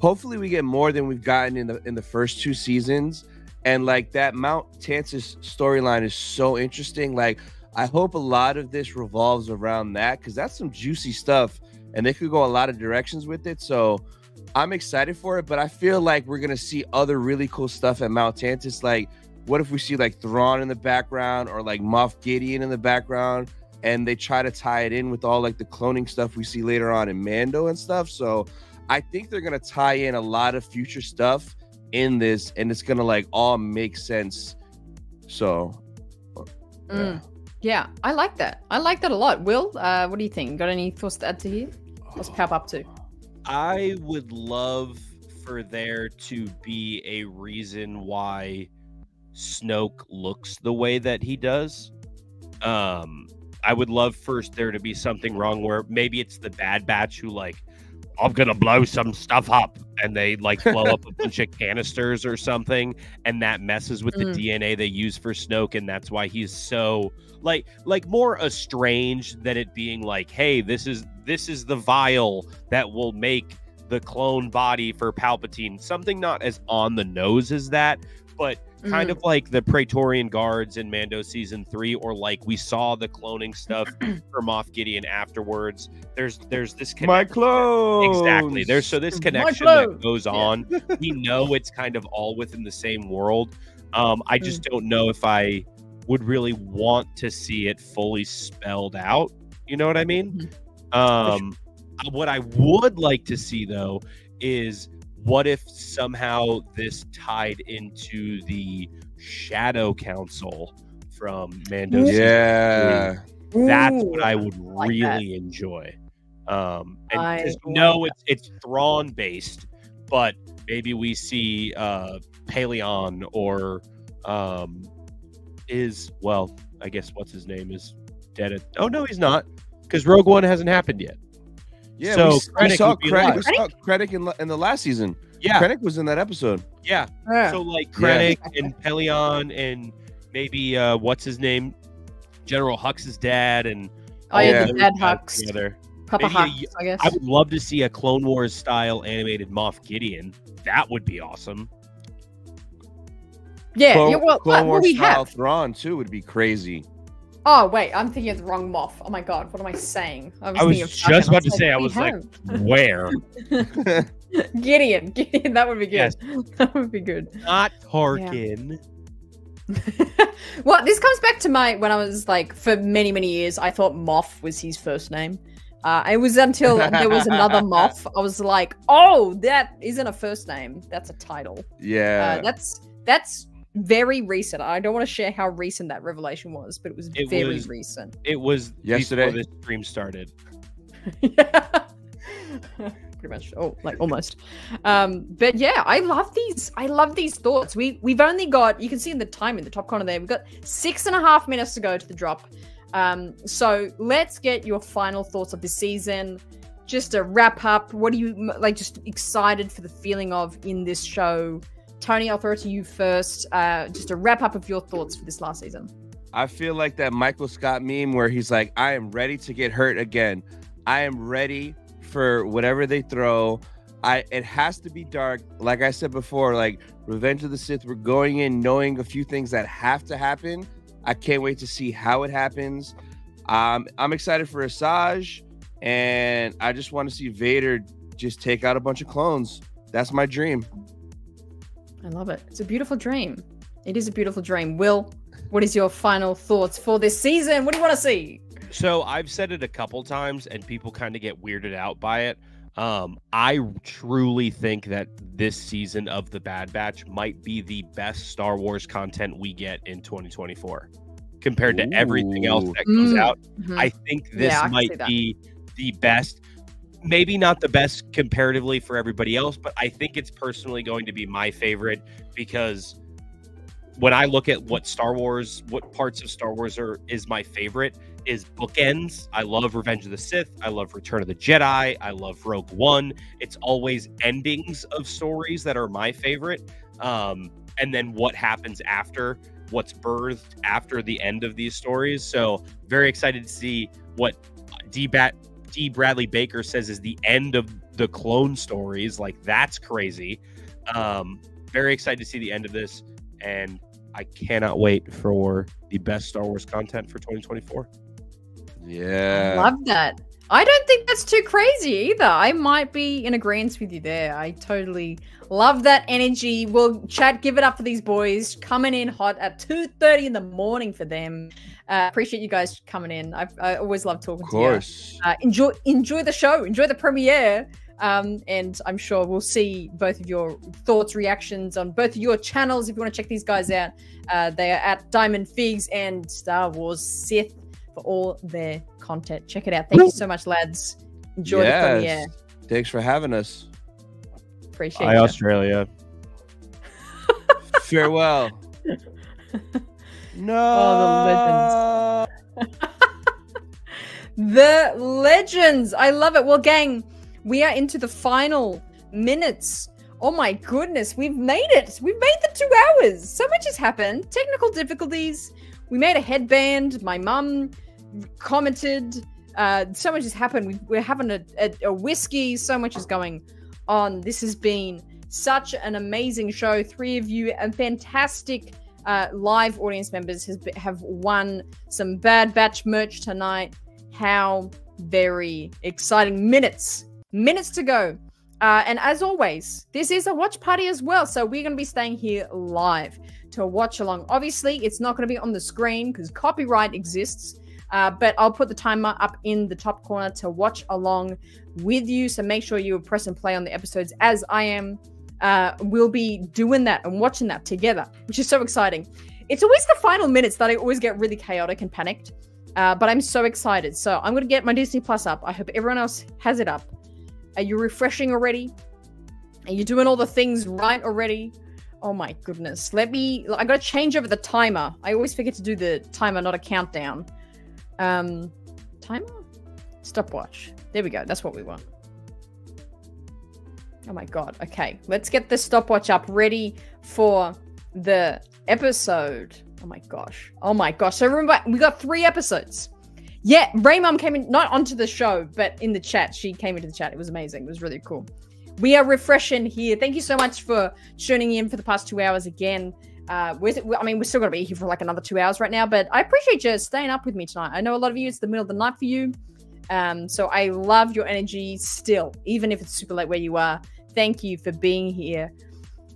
Speaker 7: hopefully we get more than we've gotten in the in the first two seasons. And like that Mount Tantiss storyline is so interesting. Like I hope a lot of this revolves around that because that's some juicy stuff and they could go a lot of directions with it. So I'm excited for it, but I feel like we're gonna see other really cool stuff at Mount Tantiss. Like what if we see like Thrawn in the background or like Moff Gideon in the background and they try to tie it in with all like the cloning stuff we see later on in Mando and stuff. So I think they're gonna tie in a lot of future stuff in this and it's gonna like all make sense. So yeah.
Speaker 1: Mm. yeah i like that i like that a lot will uh what do you think got any thoughts to add to here what's palp up to
Speaker 8: I would love for there to be a reason why Snoke looks the way that he does. Um, I would love first there to be something wrong where maybe it's the Bad Batch who like I'm gonna blow some stuff up, and they like blow up a (laughs) bunch of canisters or something, and that messes with the
Speaker 1: Mm.
Speaker 8: DNA they use for Snoke, and that's why he's so like like more estranged than it being like, hey, this is this is the vial that will make the clone body for Palpatine. Something not as on the nose as that, but kind
Speaker 1: Mhm.
Speaker 8: of like the Praetorian Guards in Mando season three, or like we saw the cloning stuff (clears throat) for Moff Gideon afterwards. There's there's this
Speaker 7: My
Speaker 8: connection.
Speaker 7: clothes.
Speaker 8: Exactly. There's so this connection that goes
Speaker 1: Yeah.
Speaker 8: on. (laughs) we know it's kind of all within the same world. Um, I just
Speaker 1: Mm.
Speaker 8: don't know if I would really want to see it fully spelled out. You know what I mean?
Speaker 1: Mm-hmm.
Speaker 8: Um, what I would like to see though is what if somehow this tied into the Shadow Council from Mando? season
Speaker 7: Yeah.
Speaker 8: that's what I would
Speaker 1: like
Speaker 8: really
Speaker 1: that.
Speaker 8: enjoy. Um, and
Speaker 1: I
Speaker 8: 'cause
Speaker 1: like
Speaker 8: no, it's it's Thrawn based, but maybe we see uh Pellaeon or um is well, I guess what's his name is dead. At, oh no, he's not, because Rogue One hasn't happened yet.
Speaker 7: Yeah,
Speaker 8: So
Speaker 7: we, s- we saw
Speaker 8: would
Speaker 7: Krennic, we saw Krennic in, in the last season.
Speaker 8: Yeah,
Speaker 7: Krennic was in that episode.
Speaker 8: yeah.
Speaker 1: Yeah.
Speaker 8: So like
Speaker 7: Yeah.
Speaker 8: Krennic and Pellaeon and maybe uh what's his name, General Hux's dad and
Speaker 1: oh yeah,
Speaker 7: yeah.
Speaker 1: the
Speaker 8: those
Speaker 1: Dad Hux,
Speaker 8: together.
Speaker 1: Papa Hux,
Speaker 8: y-
Speaker 1: I guess.
Speaker 8: I would love to see a Clone Wars style animated Moff Gideon. That would be awesome.
Speaker 1: yeah,
Speaker 7: Clone,
Speaker 1: yeah. Well,
Speaker 7: Clone
Speaker 1: well,
Speaker 7: Wars
Speaker 1: we
Speaker 7: style
Speaker 1: have.
Speaker 7: Thrawn too would be crazy.
Speaker 1: Oh wait, I'm thinking of the wrong Moff. Oh my god, what am I saying? I was,
Speaker 8: I was
Speaker 1: thinking of
Speaker 8: just
Speaker 1: Tarkin.
Speaker 8: about to say, I was like. (laughs) Where?
Speaker 1: Gideon, Gideon, that would be good.
Speaker 8: Yes. (laughs)
Speaker 1: That would be good.
Speaker 8: Not Tarkin. (laughs)
Speaker 1: well, this comes back to my when I was like for many many years I thought Moff was his first name. Uh, it was until there was another Moff, I was like, oh, that isn't a first name. That's a title.
Speaker 7: Yeah.
Speaker 1: Uh, that's that's very recent. I don't want to share how recent that revelation was, but it was
Speaker 8: It
Speaker 1: very
Speaker 8: was-
Speaker 1: recent.
Speaker 8: It was
Speaker 7: Yesterday.
Speaker 8: before this stream started. (laughs)
Speaker 1: Pretty much. Oh, like almost. Um, but yeah, I love these. I love these thoughts. We we've only got you can see in the time in the top corner there. We've got six and a half minutes to go to the drop. Um, so let's get your final thoughts of this season. Just a wrap up, what are you like? Just excited for the feeling of in this show. Tony, I'll throw it to you first. Uh, just a wrap up of your thoughts for this last season.
Speaker 7: I feel like that Michael Scott meme where he's like, I am ready to get hurt again. I am ready for whatever they throw. I it has to be dark. Like I said before, like Revenge of the Sith, we're going in knowing a few things that have to happen. I can't wait to see how it happens. Um, I'm excited for Asajj, and I just want to see Vader just take out a bunch of clones. That's my dream.
Speaker 1: I love it. It's a beautiful dream. It is a beautiful dream. Will, what is your final thoughts for this season? What do you want to see?
Speaker 8: So I've said it a couple times, and people kind of get weirded out by it. Um, I truly think that this season of the Bad Batch might be the best Star Wars content we get in 2024 compared to everything else that comes
Speaker 1: Mm.
Speaker 8: out.
Speaker 1: Mhm.
Speaker 8: I think this
Speaker 1: Yeah, I
Speaker 8: might be the best. Maybe not the best comparatively for everybody else, but I think it's personally going to be my favorite because when I look at what Star Wars, what parts of Star Wars are is my favorite is bookends. I love Revenge of the Sith. I love Return of the Jedi. I love Rogue One. It's always endings of stories that are my favorite. Um, and then what happens after, what's birthed after the end of these stories. So very excited to see what D. Bat D. Bradley Baker says is the end of the clone stories. Like that's crazy. Um, very excited to see the end of this, and I cannot wait for the best Star Wars content for 2024.
Speaker 7: Yeah.
Speaker 1: Love that. I don't think that's too crazy either. I might be in agreement with you there. I totally love that energy. Well, chat, give it up for these boys coming in hot at 2.30 in the morning for them. Uh, appreciate you guys coming in. I've, I always love talking to you.
Speaker 7: course.
Speaker 1: uh, enjoy enjoy the show enjoy the premiere um, and i'm sure we'll see both of your thoughts reactions on both of your channels if you want to check these guys out uh, they are at diamond figs and star wars sith for all their content check it out thank you so much lads enjoy the premiere
Speaker 7: Thanks for having us.
Speaker 1: Appreciate
Speaker 8: Hi,
Speaker 1: you.
Speaker 8: Australia. (laughs)
Speaker 7: Farewell. no. (laughs)
Speaker 1: Oh, the legends. (laughs) The legends. I love it. Well, gang, we are into the final minutes. Oh my goodness, we've made it. We've made the two hours. So much has happened. Technical difficulties. We made a headband. My mum commented. Uh, so much has happened. We, we're having a, a, a whiskey. So much is going on. This has been such an amazing show. Three of you and fantastic uh, live audience members has, have won some Bad Batch merch tonight. How very exciting. Minutes, minutes to go. Uh, and as always, this is a watch party as well. So we're going to be staying here live to watch along. Obviously, it's not going to be on the screen because copyright exists. Uh, but I'll put the timer up in the top corner to watch along with you. So make sure you press and play on the episodes as I am. Uh, we'll be doing that and watching that together, which is so exciting. It's always the final minutes that I always get really chaotic and panicked. Uh, but I'm so excited. So I'm going to get my Disney Plus up. I hope everyone else has it up. Are you refreshing already? Are you doing all the things right already? Oh my goodness. Let me. I got to change over the timer. I always forget to do the timer, not a countdown. Um, timer? Stopwatch. There we go. That's what we want. Oh my god. Okay. Let's get the stopwatch up ready for the episode. Oh my gosh. Oh my gosh. So remember, we got three episodes. Yeah, Rae Mum came in, not onto the show, but in the chat. She came into the chat. It was amazing. It was really cool. We are refreshing here. Thank you so much for tuning in for the past two hours again. Uh, with I mean, we're still gonna be here for like another two hours right now, but I appreciate you staying up with me tonight. I know a lot of you, it's the middle of the night for you. Um, so I love your energy still, even if it's super late where you are. Thank you for being here.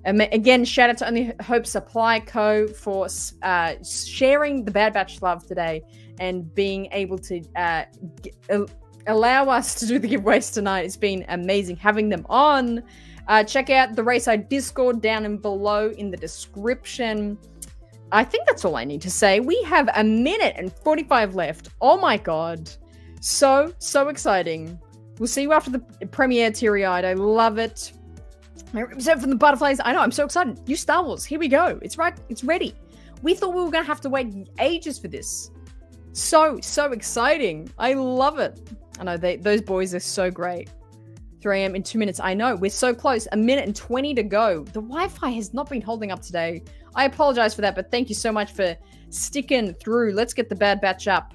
Speaker 1: Um, again, shout out to Only Hope Supply Co. for uh, sharing the Bad Batch love today and being able to uh, allow us to do the giveaways tonight. It's been amazing having them on. Uh, check out the RaeSide Discord down and below in the description. I think that's all I need to say. We have a minute and 45 left. Oh my god. So, so exciting. We'll see you after the premiere, teary eyed. I love it. Except from the butterflies. I know, I'm so excited. New Star Wars. Here we go. It's right, it's ready. We thought we were going to have to wait ages for this. So, so exciting. I love it. I know, they, those boys are so great. 3 a.m. in two minutes. I know, we're so close. A minute and 20 to go. The Wi Fi has not been holding up today. I apologize for that, but thank you so much for sticking through. Let's get the Bad Batch up.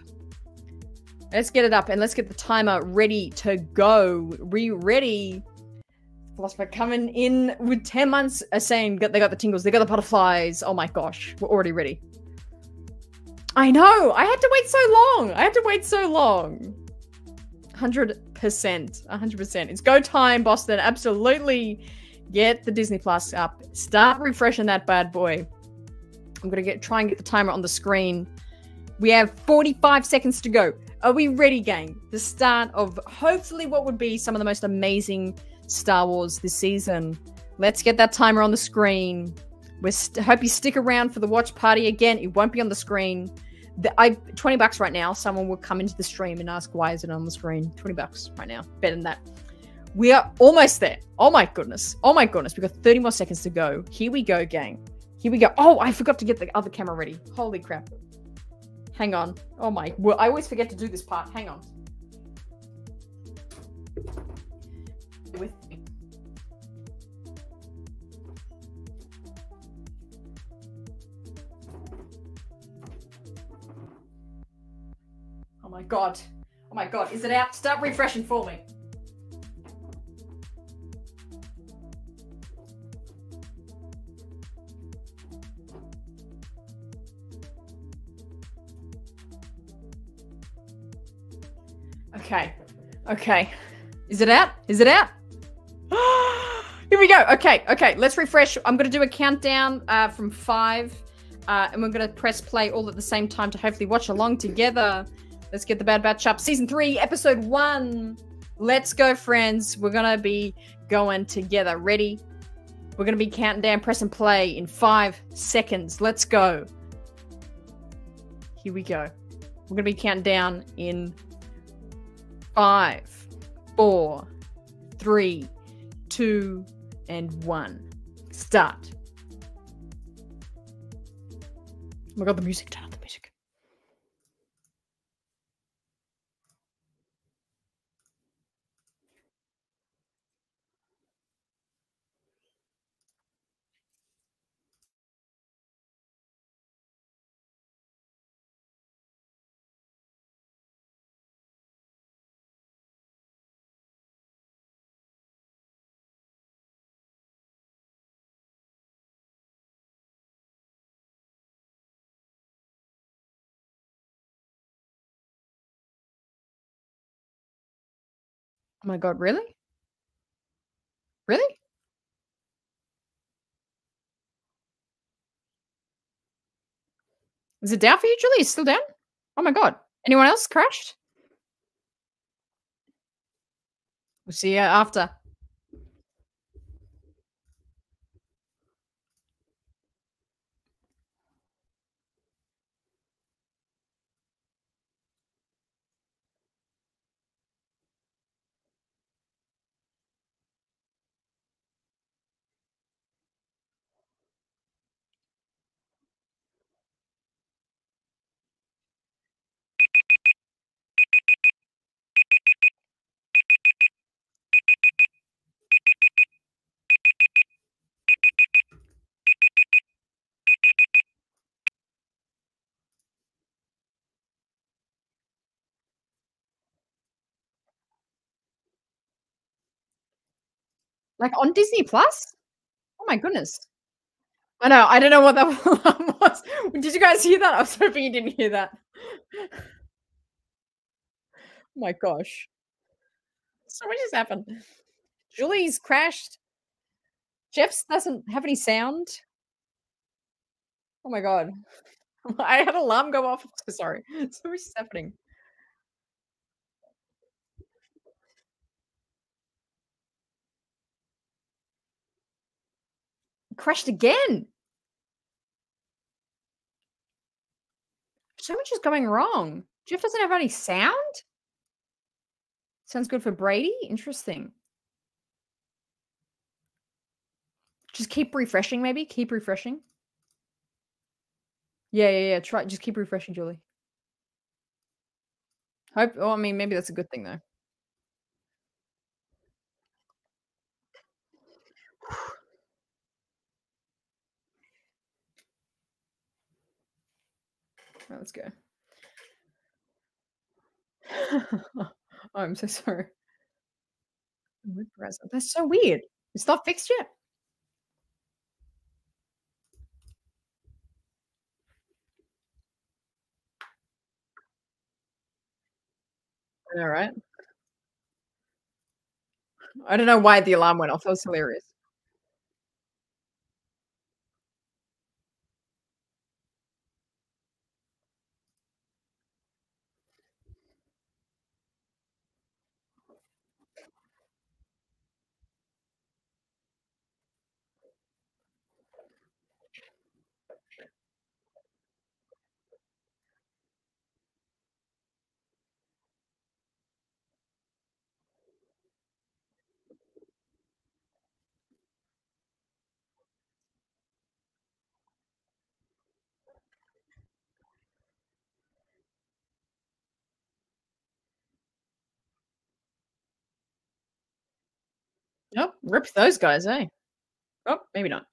Speaker 1: Let's get it up and let's get the timer ready to go. Re ready. Philosopher coming in with 10 months are saying they got the tingles, they got the butterflies. Oh my gosh, we're already ready. I know, I had to wait so long. I had to wait so long. 100%. 100%. It's go time, Boston. Absolutely. Get the Disney Plus up. Start refreshing that bad boy. I'm going to get try and get the timer on the screen. We have 45 seconds to go. Are we ready, gang? The start of hopefully what would be some of the most amazing Star Wars this season. Let's get that timer on the screen. We hope you stick around for the watch party again. It won't be on the screen. The, I 20 bucks right now. Someone will come into the stream and ask why is it on the screen. 20 bucks right now. Better than that. We are almost there. Oh my goodness. Oh my goodness. We've got 30 more seconds to go. Here we go, gang. Here we go. Oh, I forgot to get the other camera ready. Holy crap. Hang on. Oh my. Well, I always forget to do this part. Hang on. My god. Oh my god. Is it out? Start refreshing for me. Okay. Okay. Is it out? Is it out? (gasps) Here we go. Okay. Okay. Let's refresh. I'm going to do a countdown uh, from five. Uh, and we're going to press play all at the same time to hopefully watch along together. Let's get the Bad Batch up. Season three, episode one. Let's go, friends. We're going to be going together. Ready? We're going to be counting down, press and play in five seconds. Let's go. Here we go. We're going to be counting down in five, four, three, two, and one. Start. Oh my god, the music, up the music. Oh my god, really? Really? Is it down for you, Julie? Still down? Oh my god. Anyone else crashed? We'll see you after. Like on Disney Plus? Oh my goodness. I know. I don't know what that (laughs) was. Did you guys hear that? I was hoping you didn't hear that. Oh my gosh. So much has happened. Julie's crashed. Jeff's doesn't have any sound. Oh my god. (laughs) I had alarm go off. (laughs) Sorry. So much is happening. Crashed again. So much is going wrong. Jeff doesn't have any sound? Sounds good for Brady? Interesting. Just keep refreshing, maybe? Keep refreshing. Yeah, yeah, yeah. Try just keep refreshing, Julie. Hope oh, I mean maybe that's a good thing though. Right, let's go. oh, I'm so sorry. Present. That's so weird. It's not fixed yet. All right. I don't know why the alarm went off. That was hilarious. Yep, rip those guys, eh? Oh, maybe not.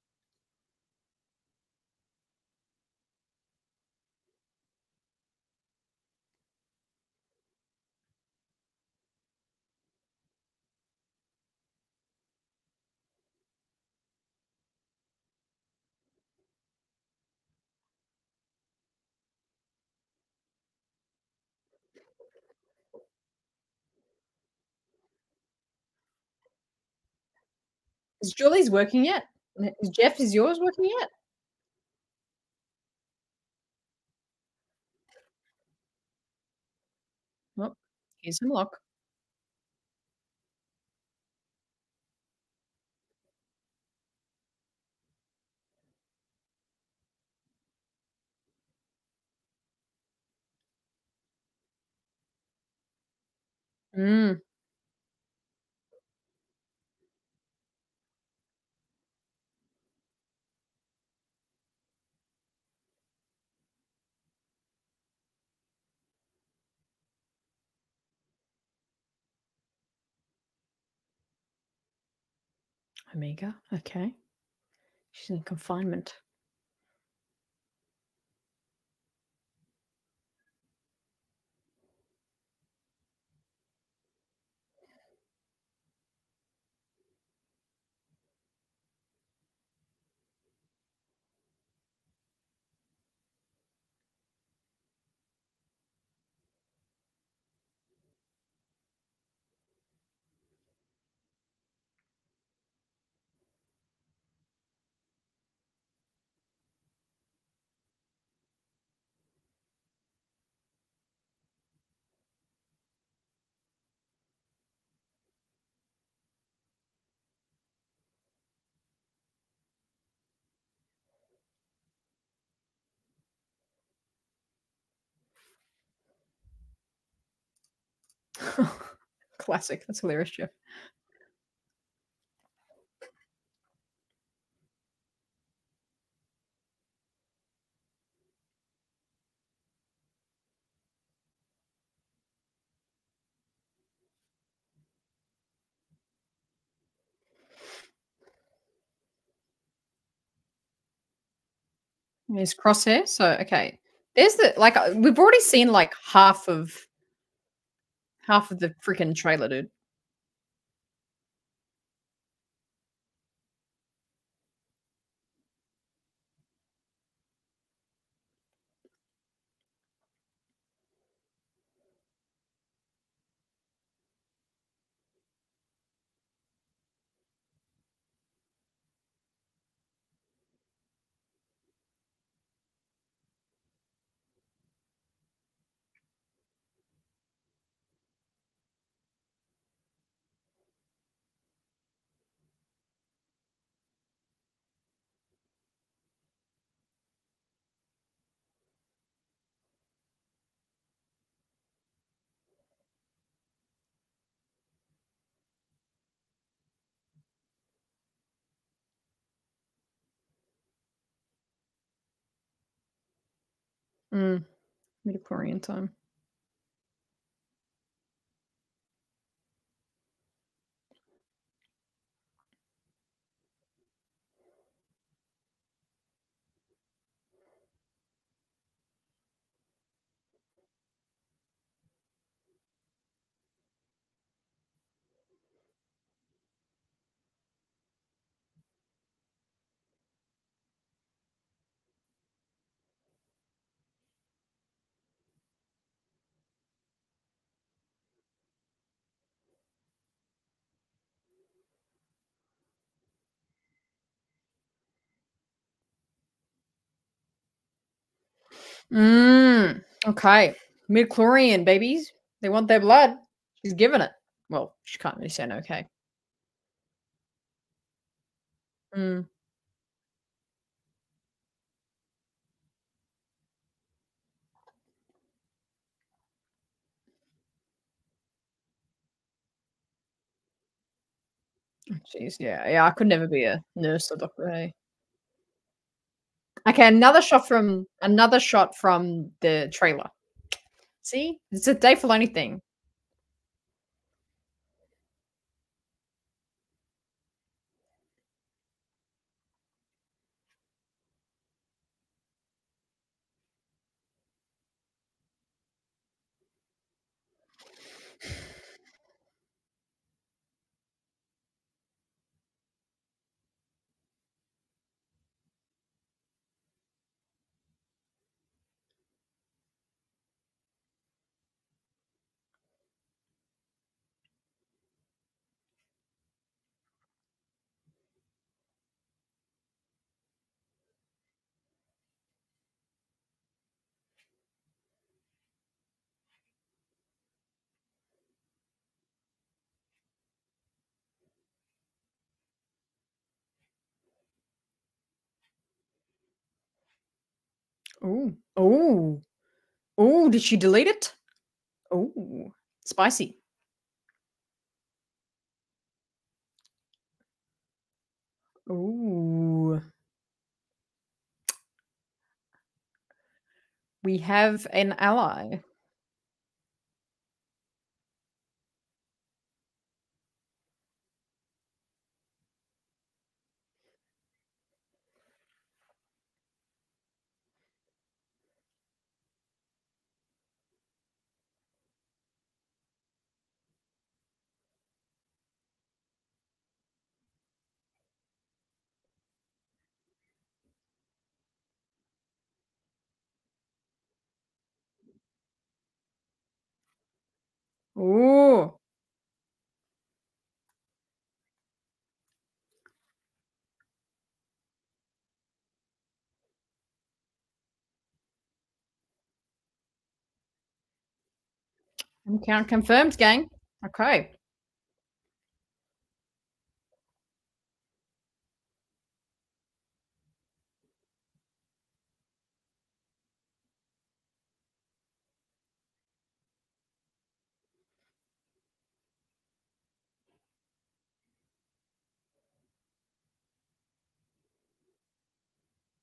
Speaker 1: Julie's working yet? Jeff, is yours working yet? Well, here's some luck. Mm. Omega. Okay. She's in confinement. (laughs) Classic. That's hilarious, Jeff. There's crosshair. So okay, there's the like uh, we've already seen like half of half of the freaking trailer, dude. Mm. Midichlorian time. Mm, okay. Midichlorian babies. They want their blood. She's given it. Well, she can't really say no, okay. Mm. Oh, Jeez, yeah, yeah. I could never be a nurse or doctor. Hey. Okay, another shot from another shot from the trailer. See, it's a Dave Filoni thing. Oh, oh, oh! Did she delete it? Oh, spicy. Oh. We have an ally. Ooh. Count confirmed, gang. Okay.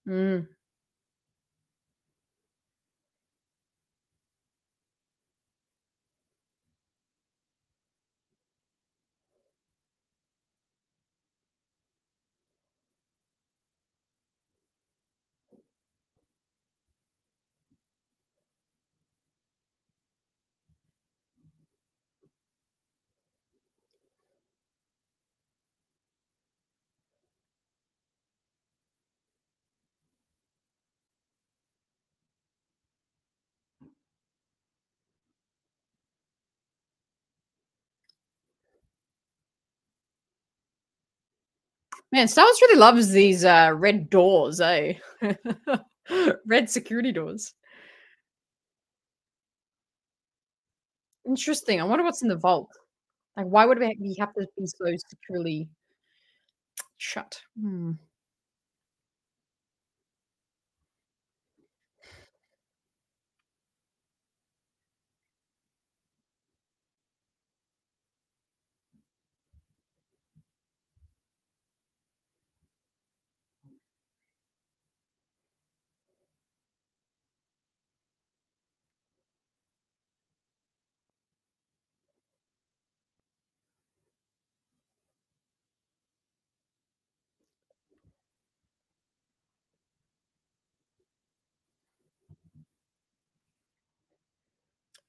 Speaker 1: Mm. Man, Star Wars really loves these uh, red doors, eh? (laughs) red security doors. Interesting. I wonder what's in the vault. Like, why would we have to be so securely shut? Hmm.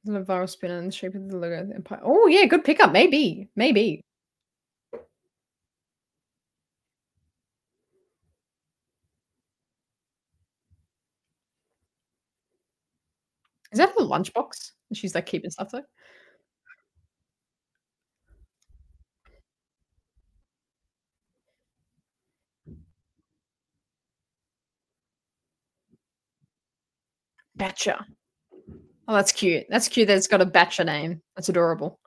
Speaker 1: The viral spin in the shape of the logo of the empire. Oh yeah, good pickup. Maybe, maybe. Is that a lunchbox? She's like keeping stuff there. Batcha. Oh, that's cute. That's cute that it's got a Batcha name. That's adorable.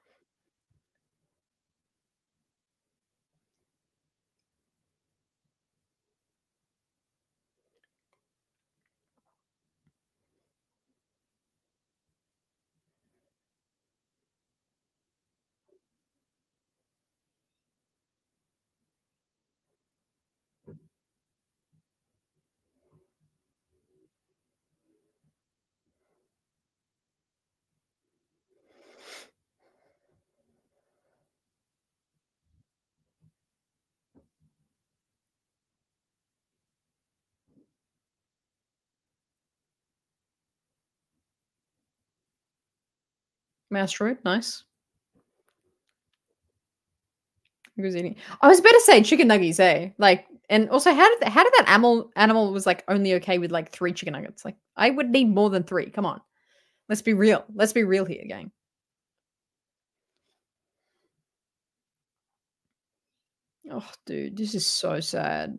Speaker 1: Asteroid, nice. Eating? I was about to say chicken nuggies, eh? Like, and also, how did how did that animal animal was like only okay with like three chicken nuggets? Like, I would need more than three. Come on, let's be real. Let's be real here, gang. Oh, dude, this is so sad.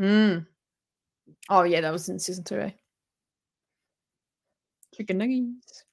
Speaker 1: Mm. Oh yeah, that was in season two. Eh? Chicken nuggets.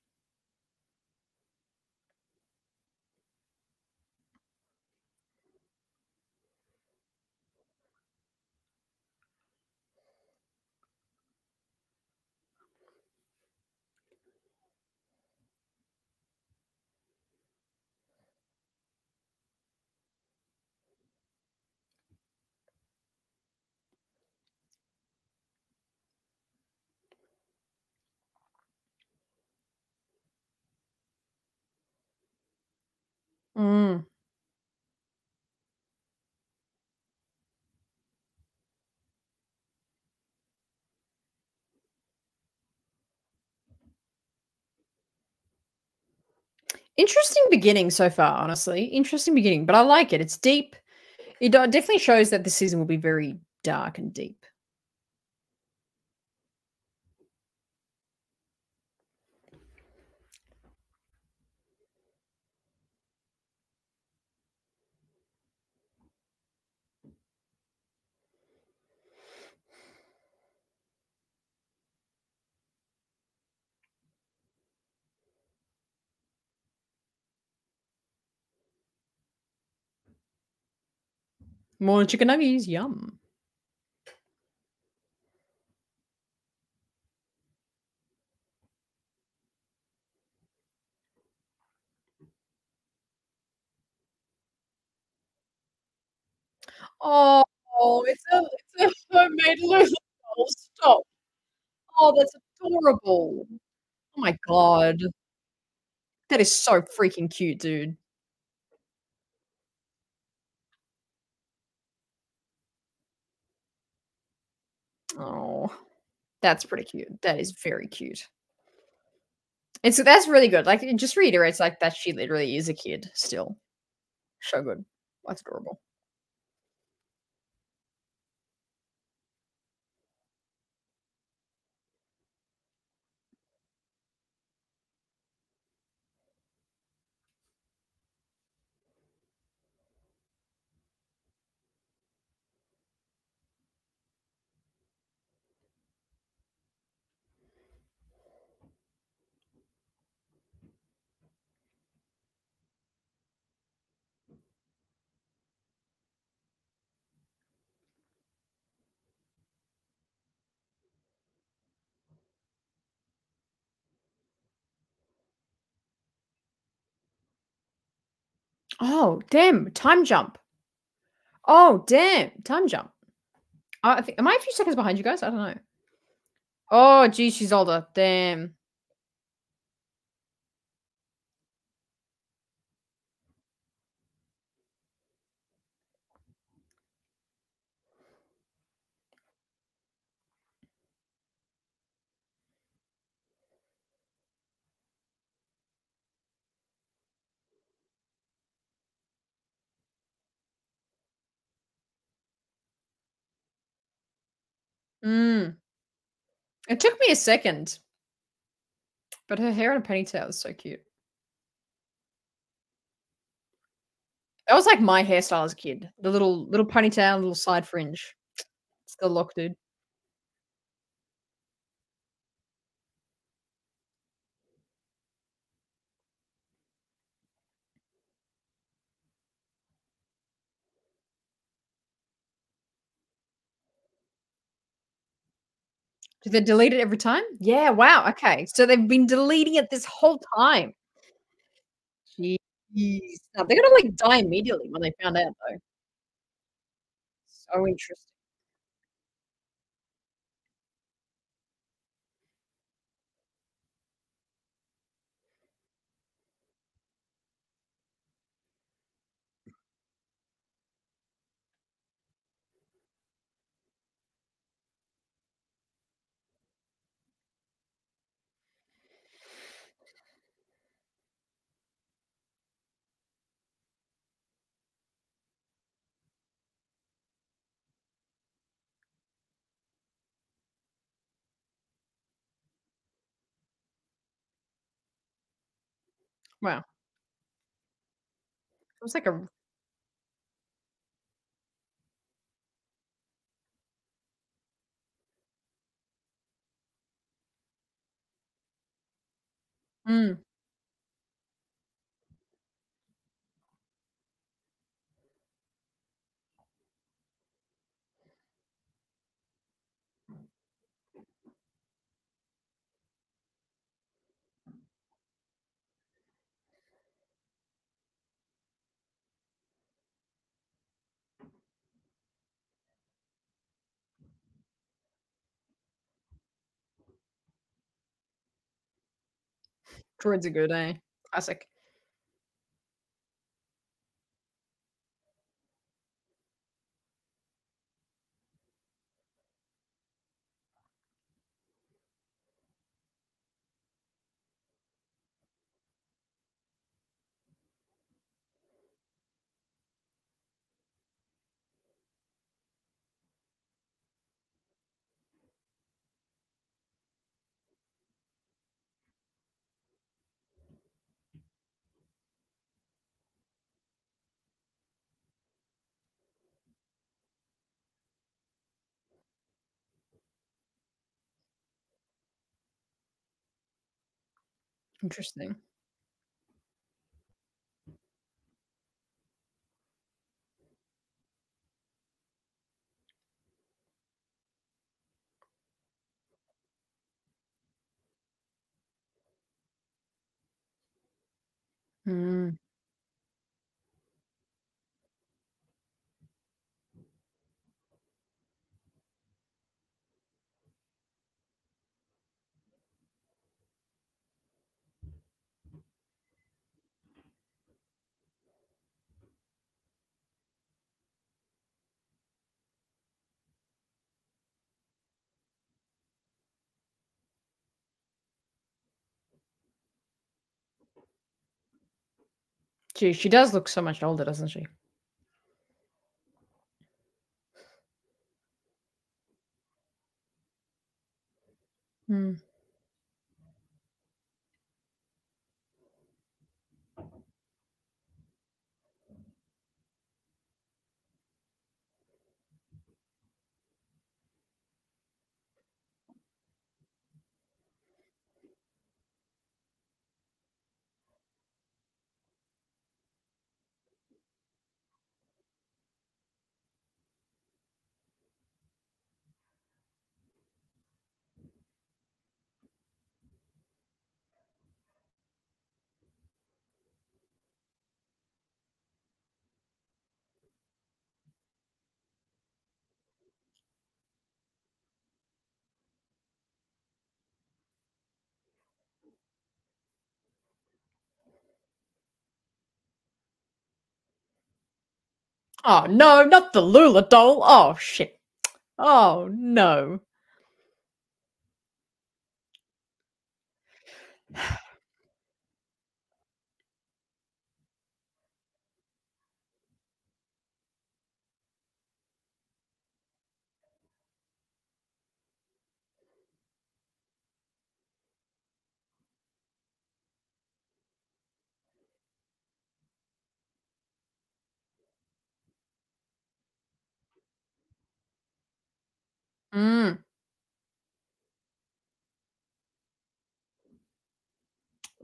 Speaker 1: Mm. Interesting beginning so far, honestly. Interesting beginning, but I like it. It's deep. It uh, definitely shows that the season will be very dark and deep. More chicken nuggets, yum. Oh, it's a it's a homemade Lula doll. Stop. Oh, that's adorable. Oh my god. That is so freaking cute, dude. Oh, that's pretty cute. That is very cute. And so that's really good. Like it just reiterates like that she literally is a kid still. So good. That's adorable. Oh, damn, time jump. Oh, damn, time jump. Uh, I think am I a few seconds behind you guys? I don't know. Oh, geez, she's older. Damn. Mm. It took me a second. But her hair in a ponytail is so cute. That was like my hairstyle as a kid. The little little ponytail, little side fringe. It's the look, dude. Do they delete it every time? Yeah, wow, okay. So they've been deleting it this whole time. Jeez. Now they're gonna, like, die immediately when they found out, though. So interesting. Wow. It was like a Mm. Droids a good, eh? Classic. Interesting. Mm. Gee, she does look so much older, doesn't she? Mm. Oh no, not the Lula doll. Oh shit. Oh no. Mm.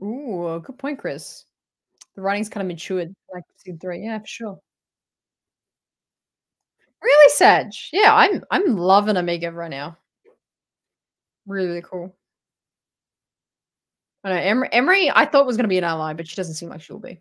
Speaker 1: Ooh, good point, Chris. The writing's kind of matured, like season three. Yeah, for sure. Really, Sag? Yeah, I'm I'm loving Omega right now. Really, really cool. I know Emerie, Emerie I thought was going to be an ally, but she doesn't seem like she'll be.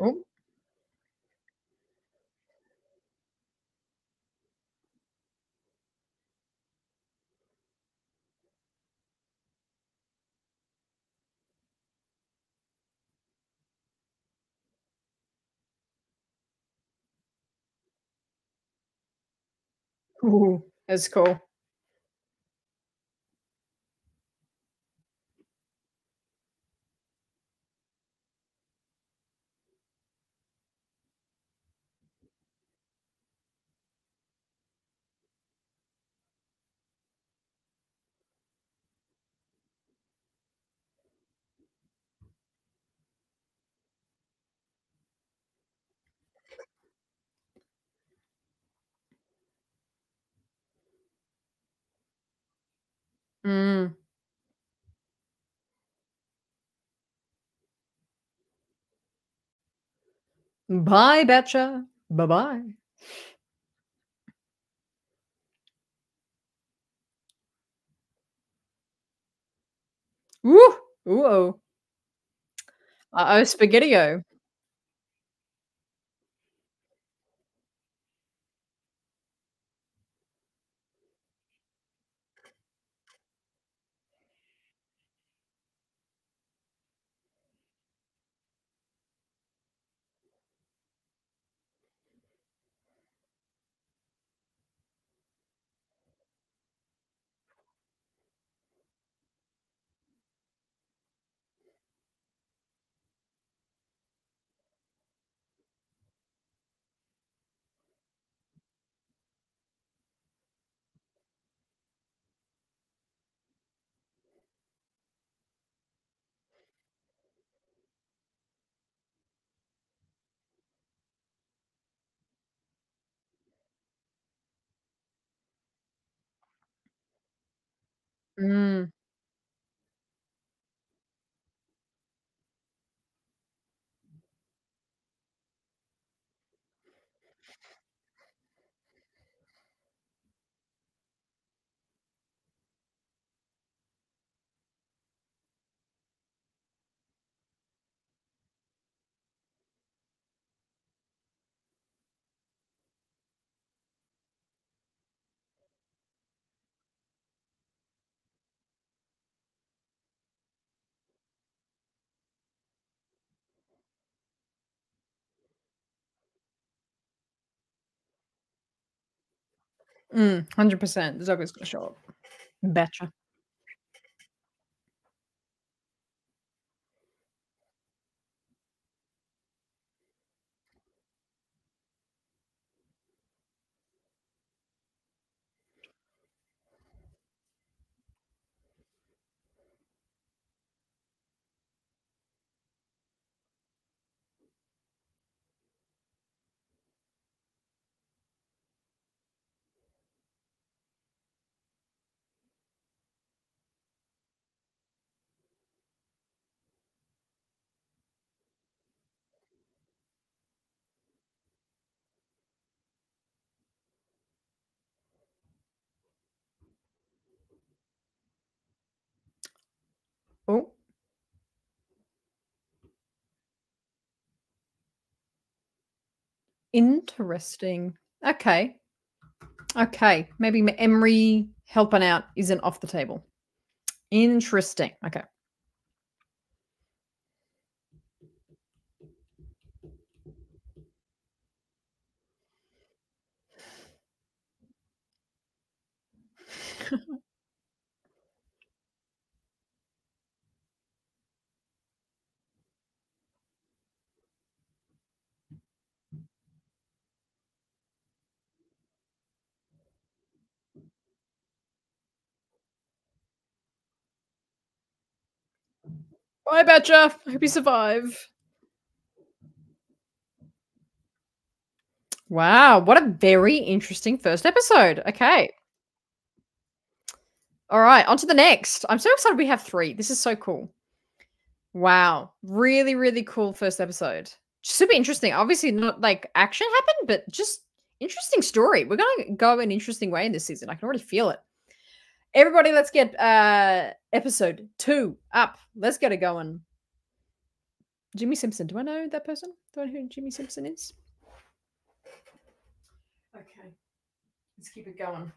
Speaker 1: Oh. Ooh, that's cool. Mm. Bye, Batcha. Bye bye. Ooh. oh. Uh oh, Spaghetti-O. Mm. Mm, 100%. The Zogger's gonna show up. Batcha. Oh. Interesting. Okay. Okay. Maybe Emerie helping out isn't off the table. Interesting. Okay. (laughs) Bye, Batcha. I hope you survive. Wow, what a very interesting first episode. Okay. All right, on to the next. I'm so excited we have three. This is so cool. Wow. Really, really cool first episode. Super interesting. Obviously, not like action happened, but just interesting story. We're going to go an interesting way in this season. I can already feel it. Everybody, let's get uh episode two up. Let's get it going. Jimmy Simpson. Do I know that person? Do I know who Jimmy Simpson is? Okay. Let's keep it going.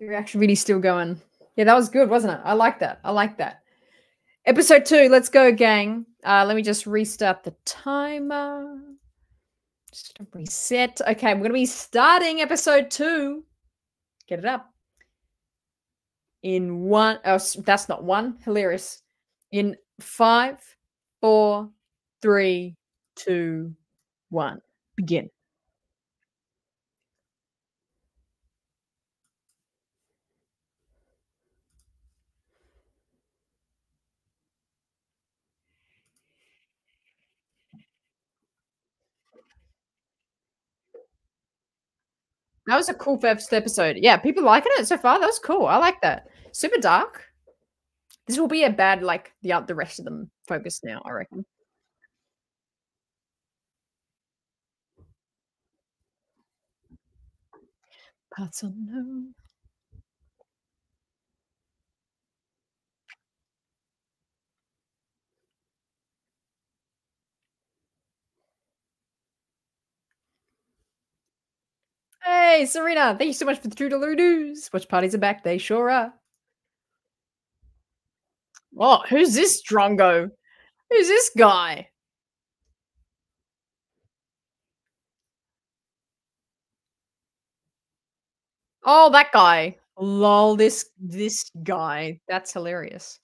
Speaker 1: You're actually really still going. Yeah, that was good, wasn't it? I like that. I like that. Episode two, let's go, gang. Uh, let me just restart the timer. Just reset. Okay, we're going to be starting episode two. Get it up. In one, oh, that's not one. Hilarious. In five, four, three, two, one. Begin. That was a cool first episode. Yeah, people liking it so far. That was cool. I like that. Super dark. This will be a bad like the oth- the rest of them focus now. I reckon. Parts unknown. Hey, Serena, thank you so much for the True news. Watch parties are back. They sure are. Oh, who's this Drongo? Who's this guy? Oh, that guy. Lol, this this guy. That's hilarious.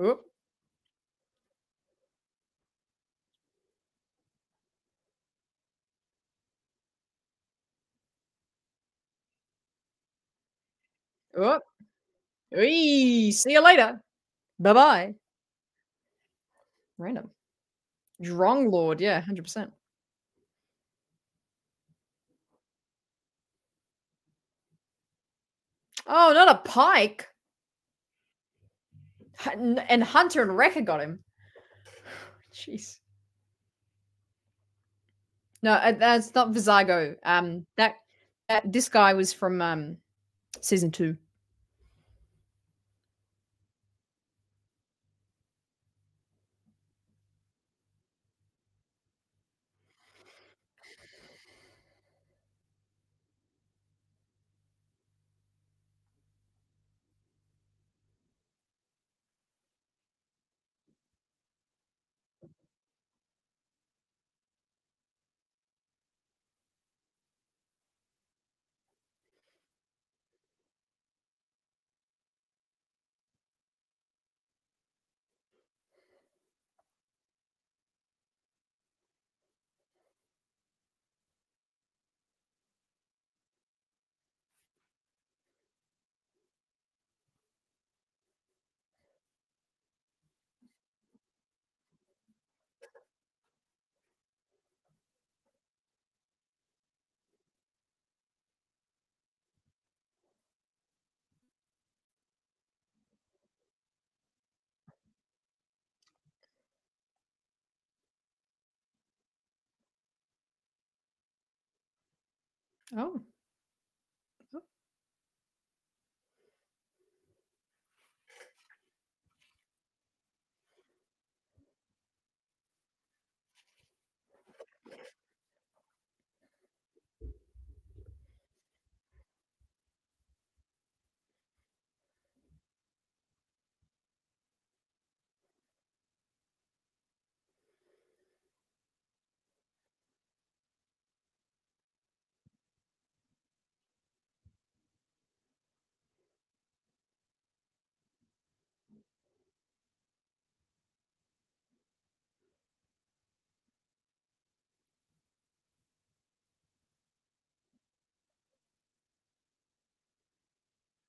Speaker 1: Oop. Oop. Hey, see you later. Bye bye. Random. Drong Lord, yeah, 100%. Oh, not a Pyke. And Hunter and Wrecker got him. Jeez. No, uh, that's not Vizago. Um, that, that this guy was from um season two. Oh.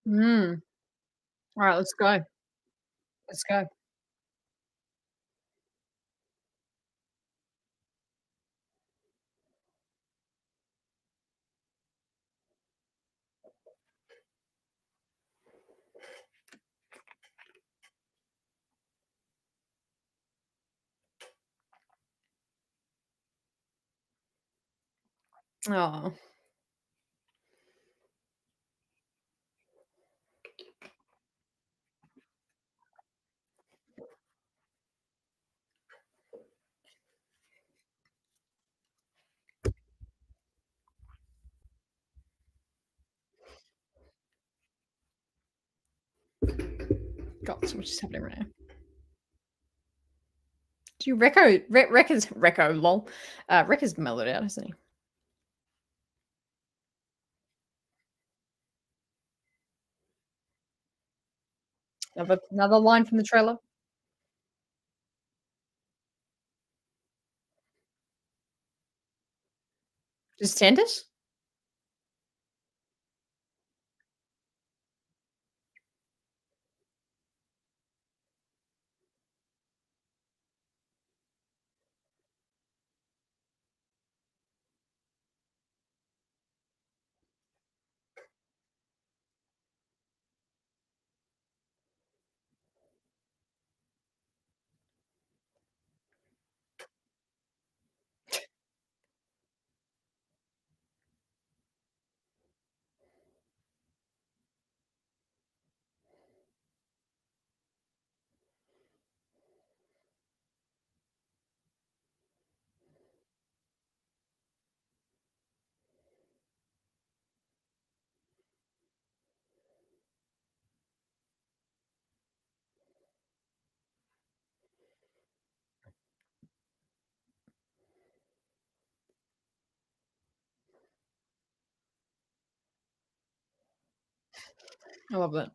Speaker 1: Mm. All right, let's go. Let's go. Oh. dots, which is happening right now. Do you Reco Re- Recca's Reco lol? Uh reco's mellowed out, hasn't he? Another another line from the trailer. Just send it? I love that.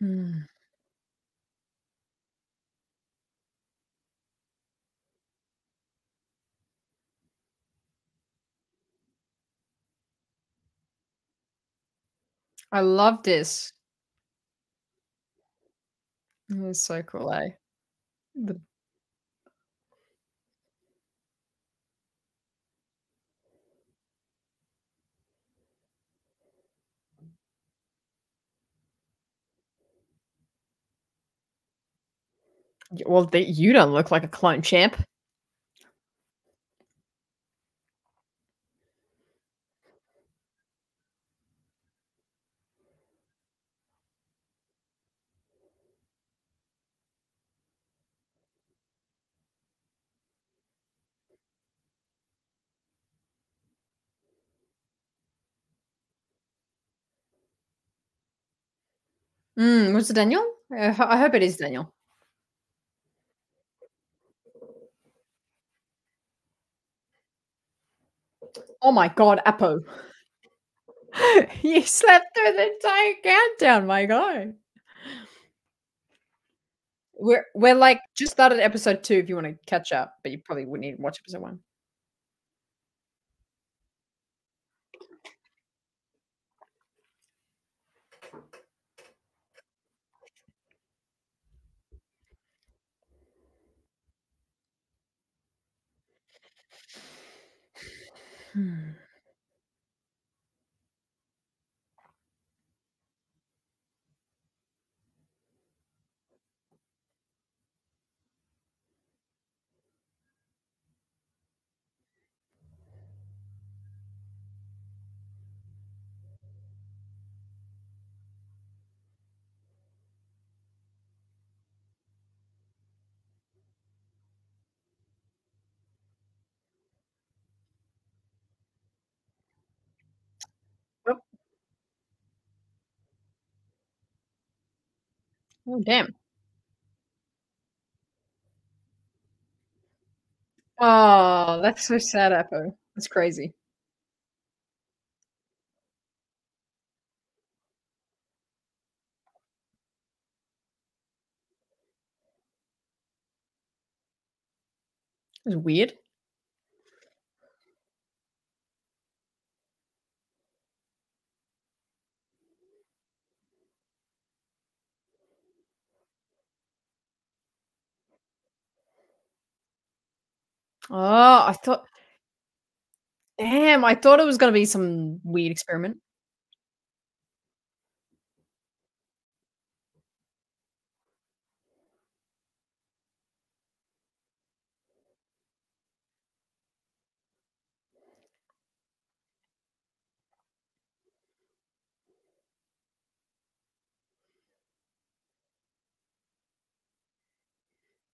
Speaker 1: Hmm. I love this. It's so cool, eh? The well, they you don't look like a clone champ. Mm, was it Daniel? I ho I hope it is Daniel. Oh my god, Apo. (laughs) You slept through the entire countdown, my god. We're we're, like, just started episode 2 if you wanna catch up, but you probably wouldn't even watch episode 1. Oh, damn. Oh, that's so sad, Apo. That's crazy. It was weird. Oh, I thought Damn, I thought it was gonna be some weird experiment.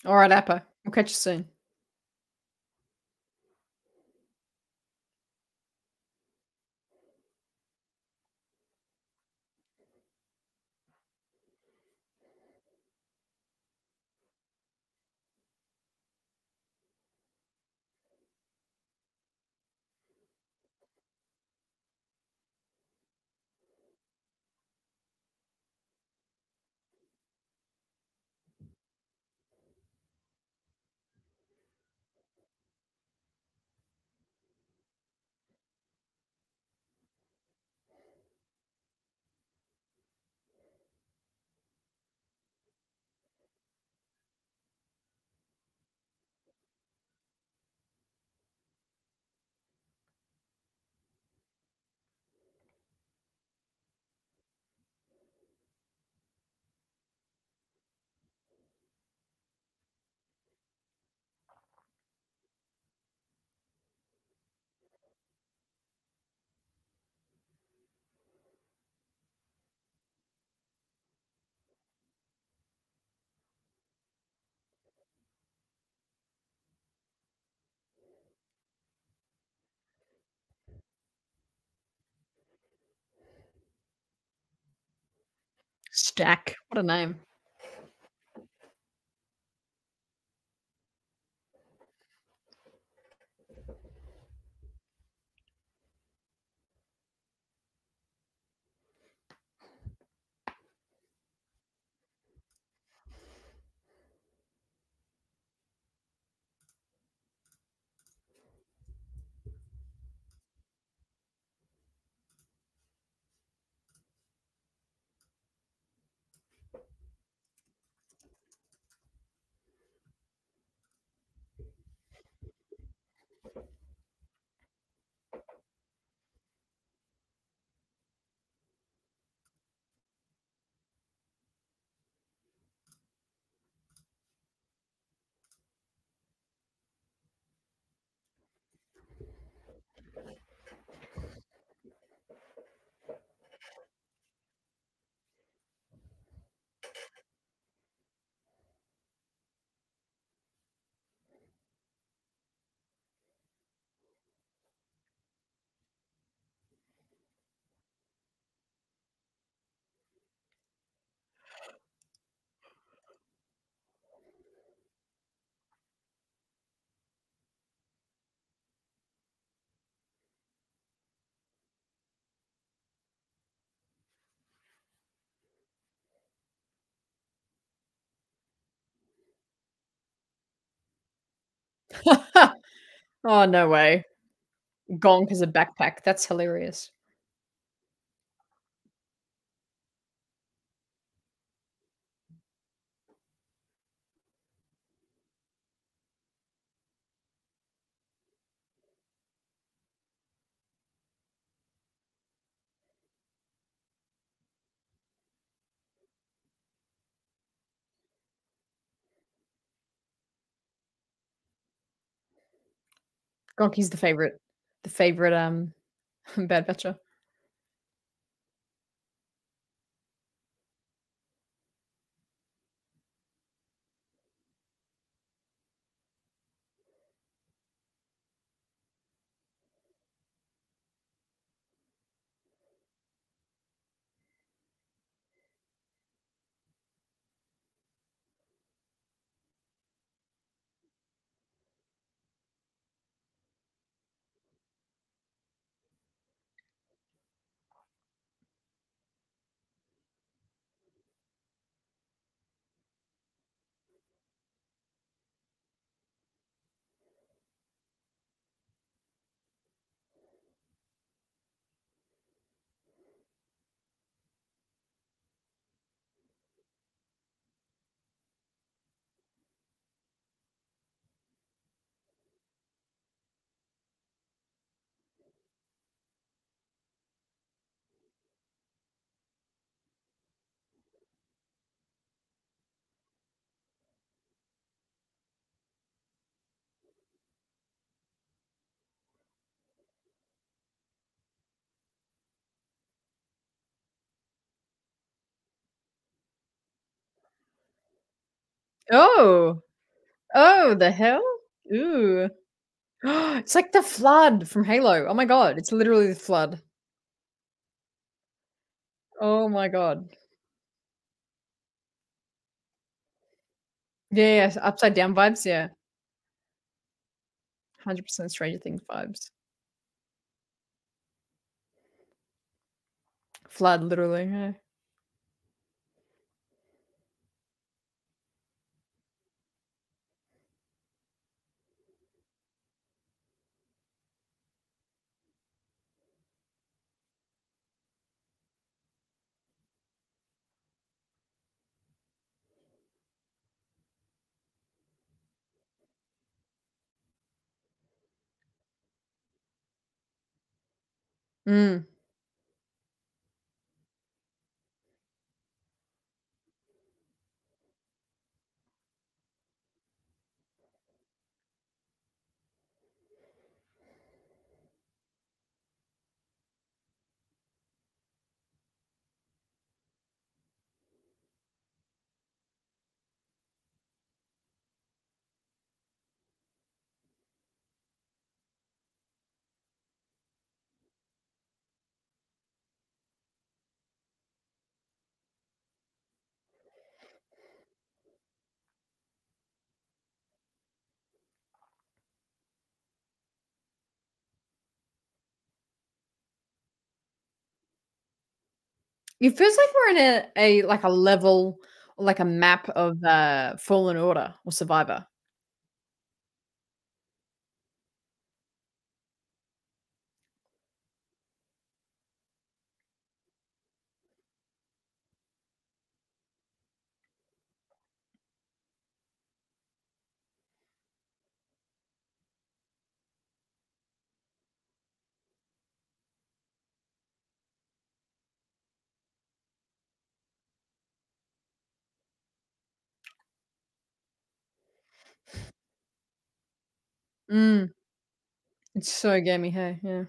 Speaker 1: Alright, Apo. We'll catch you soon. Stack. What a name. (laughs) oh no way. Gonk is a backpack. That's hilarious. Gonky's the favorite. The favorite um (laughs) bad batcher. Oh. Oh, the hell? Ooh. (gasps) It's like the flood from Halo. Oh my god, it's literally the flood. Oh my god. Yeah, yes, upside down vibes, yeah. 100% Stranger Things vibes. Flood, literally, yeah. Mm. It feels like we're in a, a like a level like a map of uh Fallen Order or Survivor. Mm. It's so gamey, hey, yeah.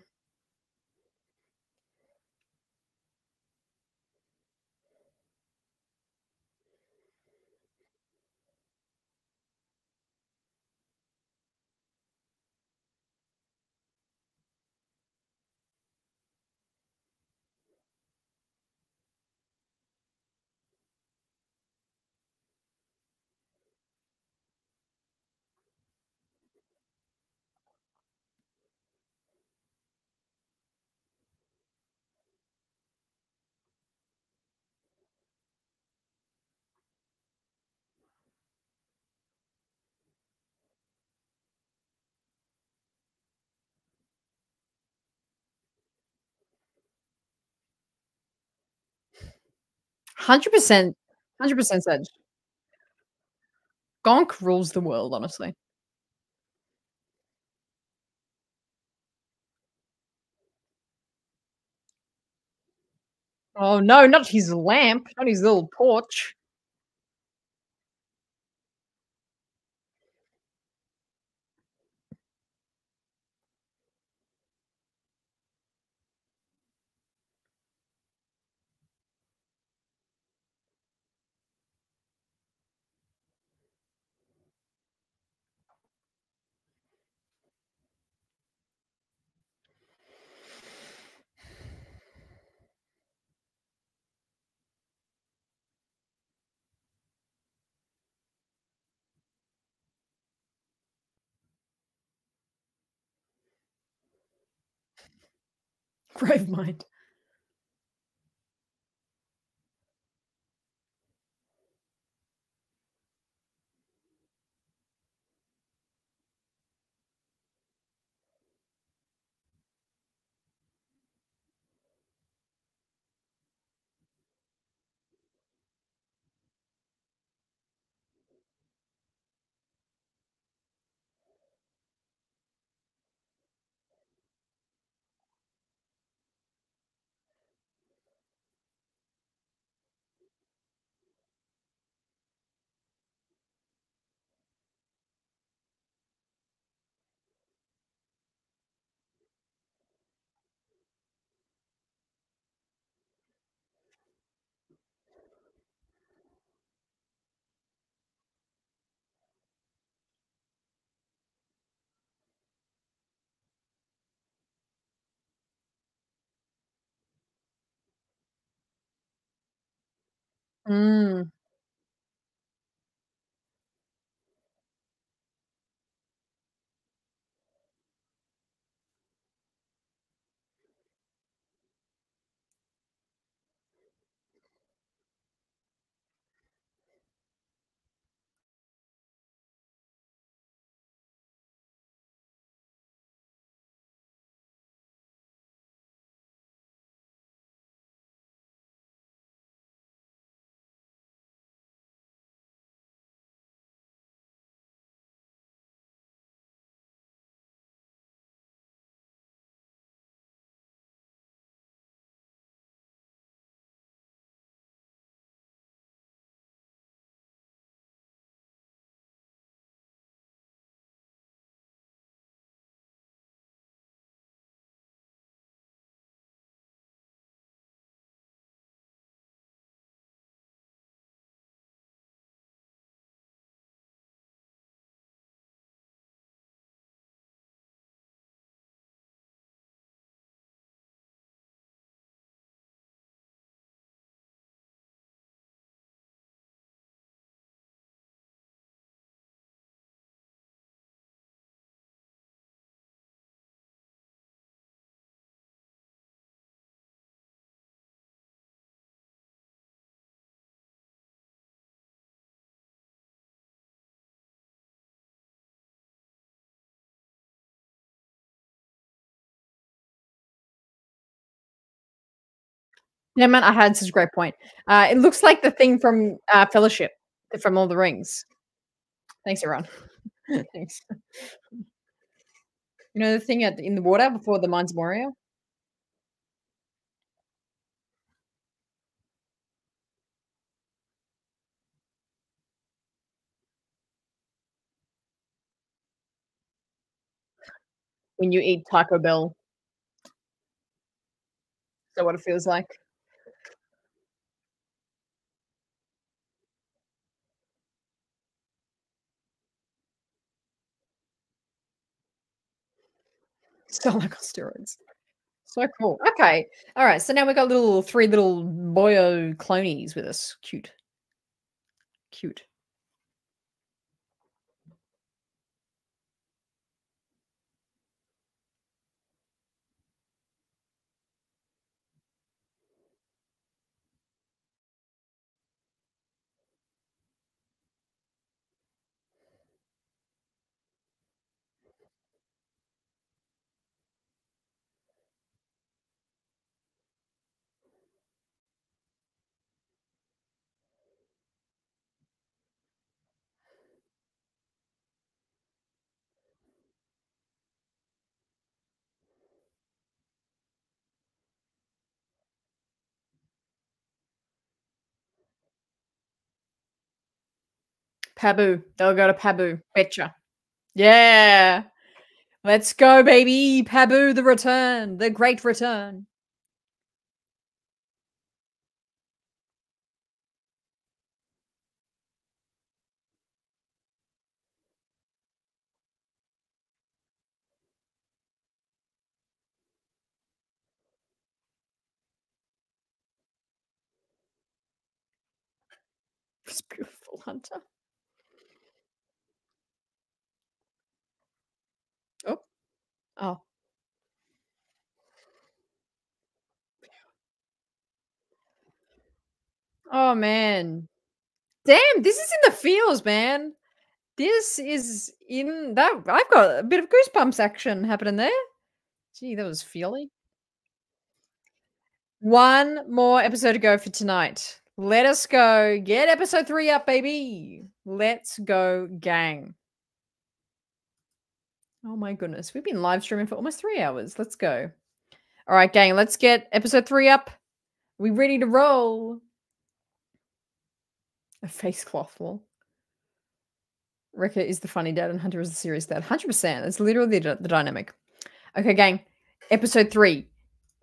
Speaker 1: Hundred percent, hundred percent Sedge. Gonk rules the world, honestly. Oh no, not his lamp, not his little torch. (laughs) Brave mind. Mm. Yeah, man, I had such a great point. Uh, it looks like the thing from uh, Fellowship, from all the rings. Thanks, everyone. (laughs) Thanks. You know the thing at, in the water before the Mines of Moria? When you eat Taco Bell. Is that what it feels like? Steroids. So cool. Okay. All right. So now we've got little three little boyo clonies with us. Cute. Cute. Pabu. They'll go to Pabu. Betcha. Yeah. Let's go, baby. Pabu, the return. The great return. It's beautiful, Hunter. Oh. Oh. Oh man. Damn, this is in the feels, man. This is in that I've got a bit of goosebumps action happening there. Gee, that was feely. One more episode to go for tonight. Let us go. Get episode three up, baby. Let's go, gang. Oh my goodness. We've been live streaming for almost three hours. Let's go. All right, gang. Let's get episode three up. we ready to roll? A face cloth wall. Wrecker is the funny dad and Hunter is the serious dad. 100%. That's literally the, the dynamic. Okay, gang. Episode three.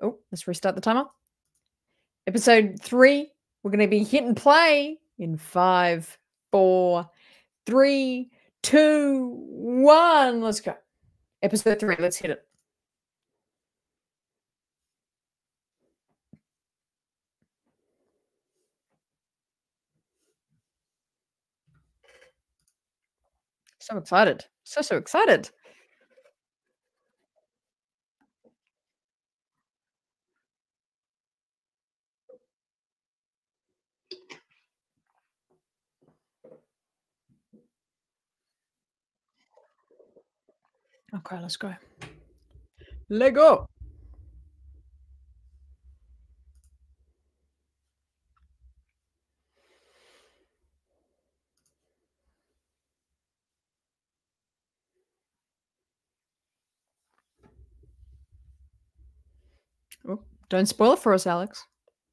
Speaker 1: Oh, let's restart the timer. Episode three. We're going to be hit and play in five, four, three, two, one. Let's go. Episode three. Let's hit it. So excited. So, so excited. Okay, let's go. Lego. Oh, don't spoil it for us, Alex.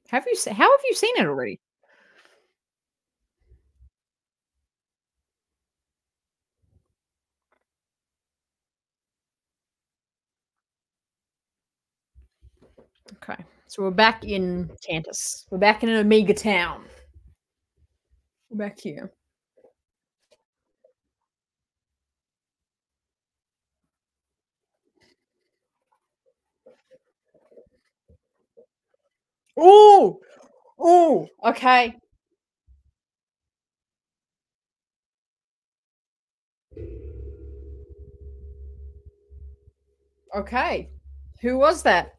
Speaker 1: Have you se- how have you seen it already? Okay, so we're back in Tantiss. We're back in an Omega town. We're back here. Oh, oh, okay. Okay. Who was that?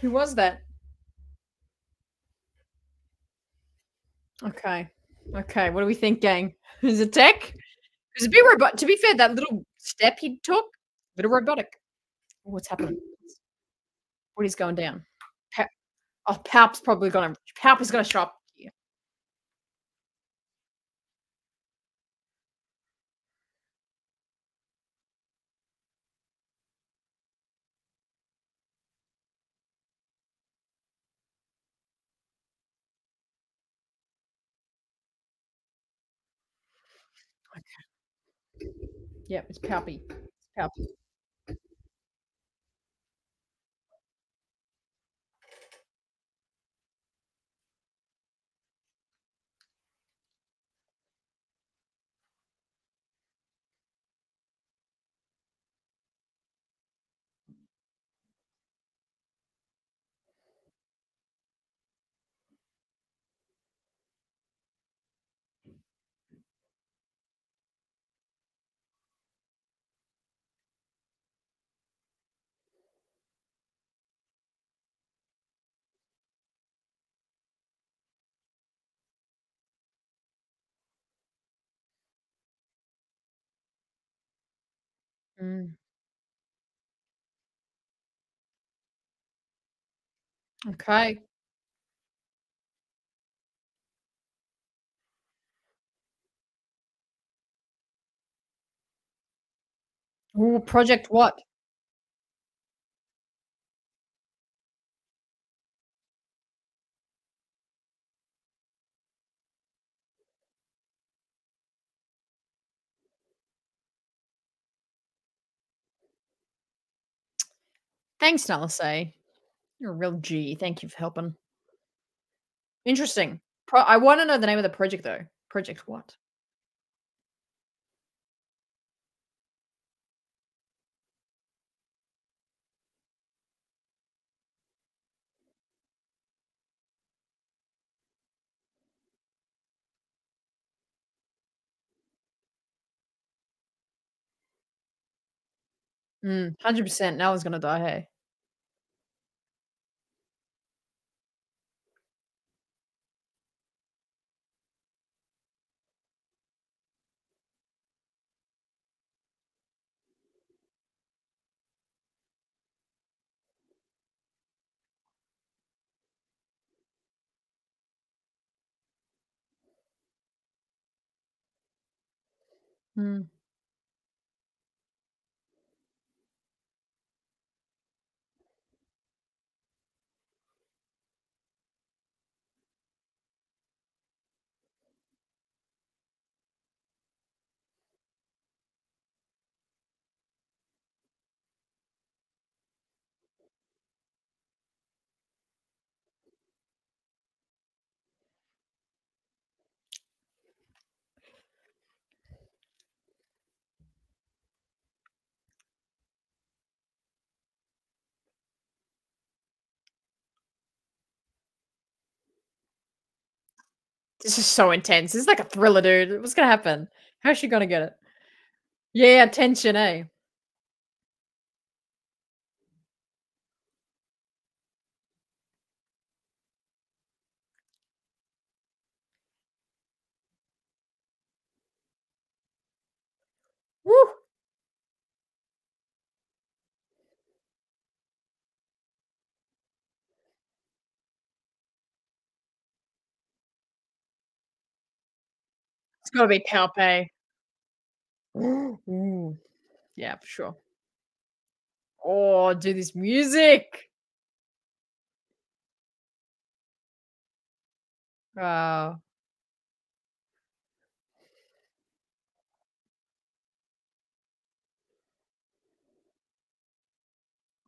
Speaker 1: Who was that? Okay. Okay. What do we think, gang? (laughs) Is it Tech? It's a bit robot. To be fair, that little step he took, a bit of robotic. Oh, what's happening? What is going down? Pa- Oh, Palp's probably gonna. Palp is gonna show up. Here. Yep, it's Palpy. It's Palpy. Mm. Okay. Ooh, project what? Thanks, Nala Se. You're a real G. Thank you for helping. Interesting. Pro- I want to know the name of the project though. Project what? Mm, 100%. Now is gonna die. Hey. Mm. This is so intense. This is like a thriller, dude. What's gonna happen? How's she gonna get it? Yeah, tension, eh? Woo! It's gotta be Palpe. Yeah, for sure. Oh, do this music. Wow.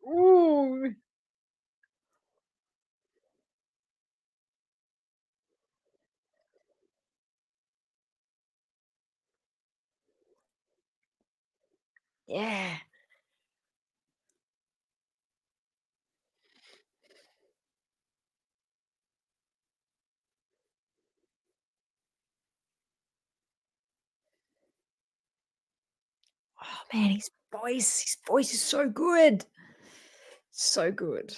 Speaker 1: Ooh. Yeah. Oh man, his voice, his voice is so good. So good.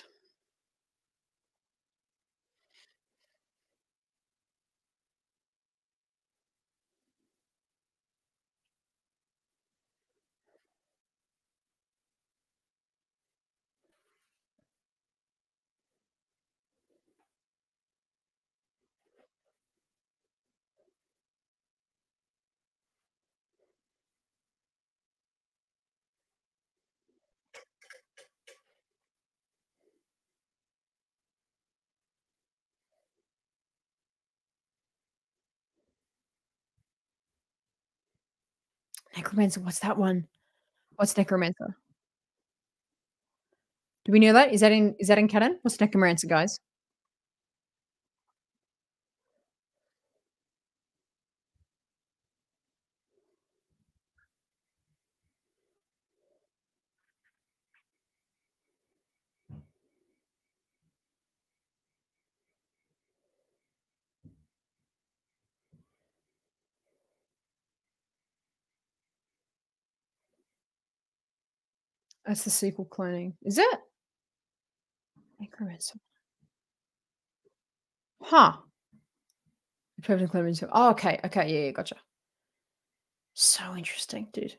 Speaker 1: Necromancer. What's that one? What's Necromancer? Do we know that? Is that in is that in canon? What's Necromancer, guys? That's the sequel cloning. Is it? Necromancer. Huh. Perfect Clemency. Oh, okay. Okay. Yeah, yeah, gotcha. So interesting, dude.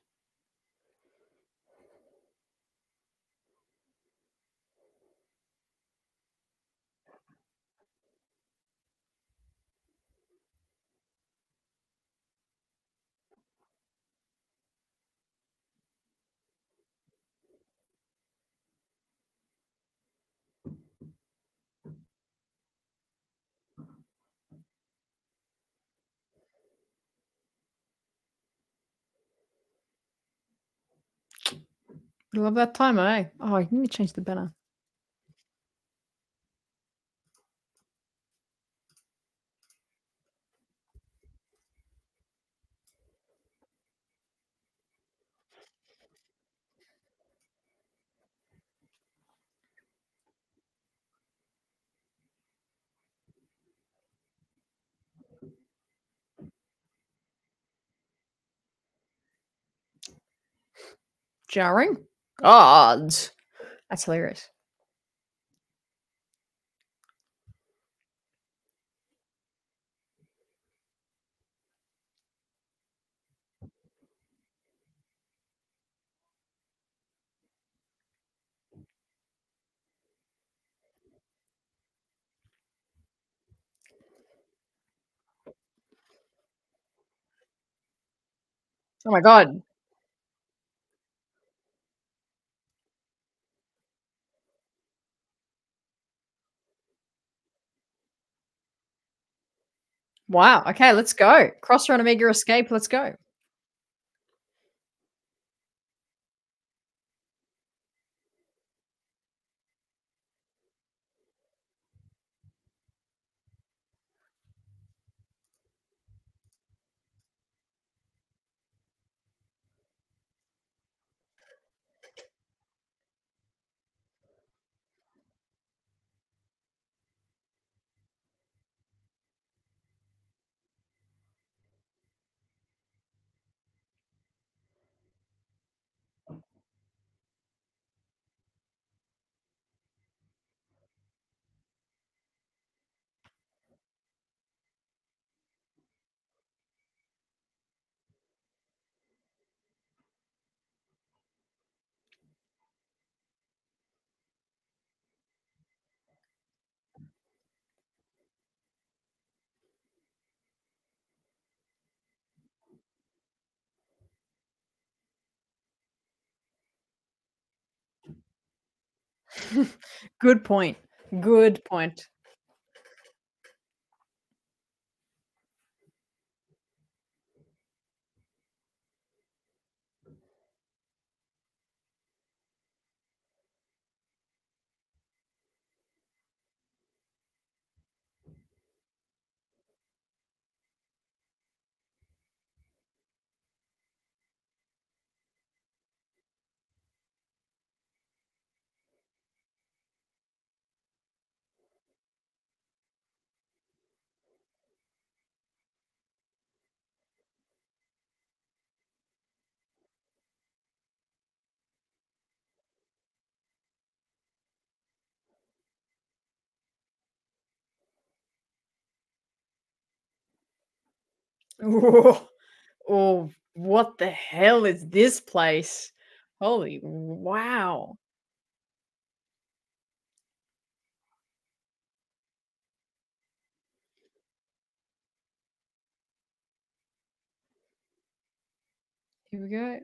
Speaker 1: Love that timer, eh? Oh, I need to change the banner. Jarring? Gods. That's hilarious. Oh my god. Wow. Okay, let's go. Crossrun Omega Escape. Let's go. (laughs) Good point. Good point. Oh, (laughs) oh, what the hell is this place? Holy wow. Here we go.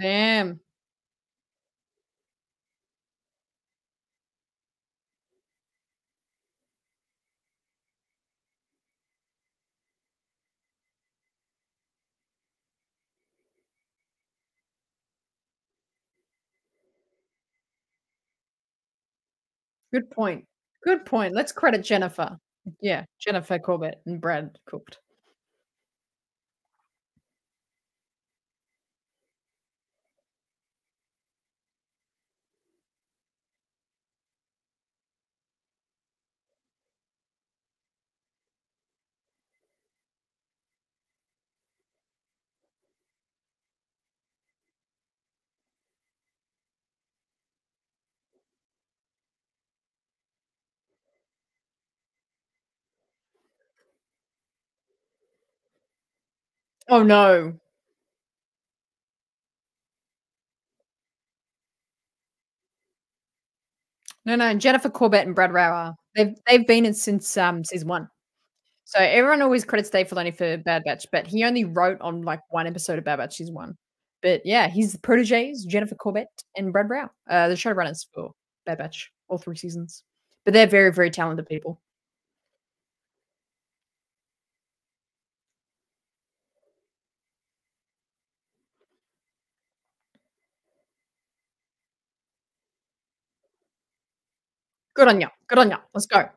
Speaker 1: Damn. Good point. Good point. Let's credit Jennifer. Yeah, Jennifer Corbett and Brad cooked. Oh no. No, no, Jennifer Corbett and Brad Rauer. They've they've been in since um season one. So everyone always credits Dave Filoni for Bad Batch, but he only wrote on like one episode of Bad Batch season one. But yeah, his proteges, Jennifer Corbett and Brad Rauer, uh, the showrunners for Bad Batch, all three seasons. But they're very, very talented people. Good on you. Good on you. Let's go.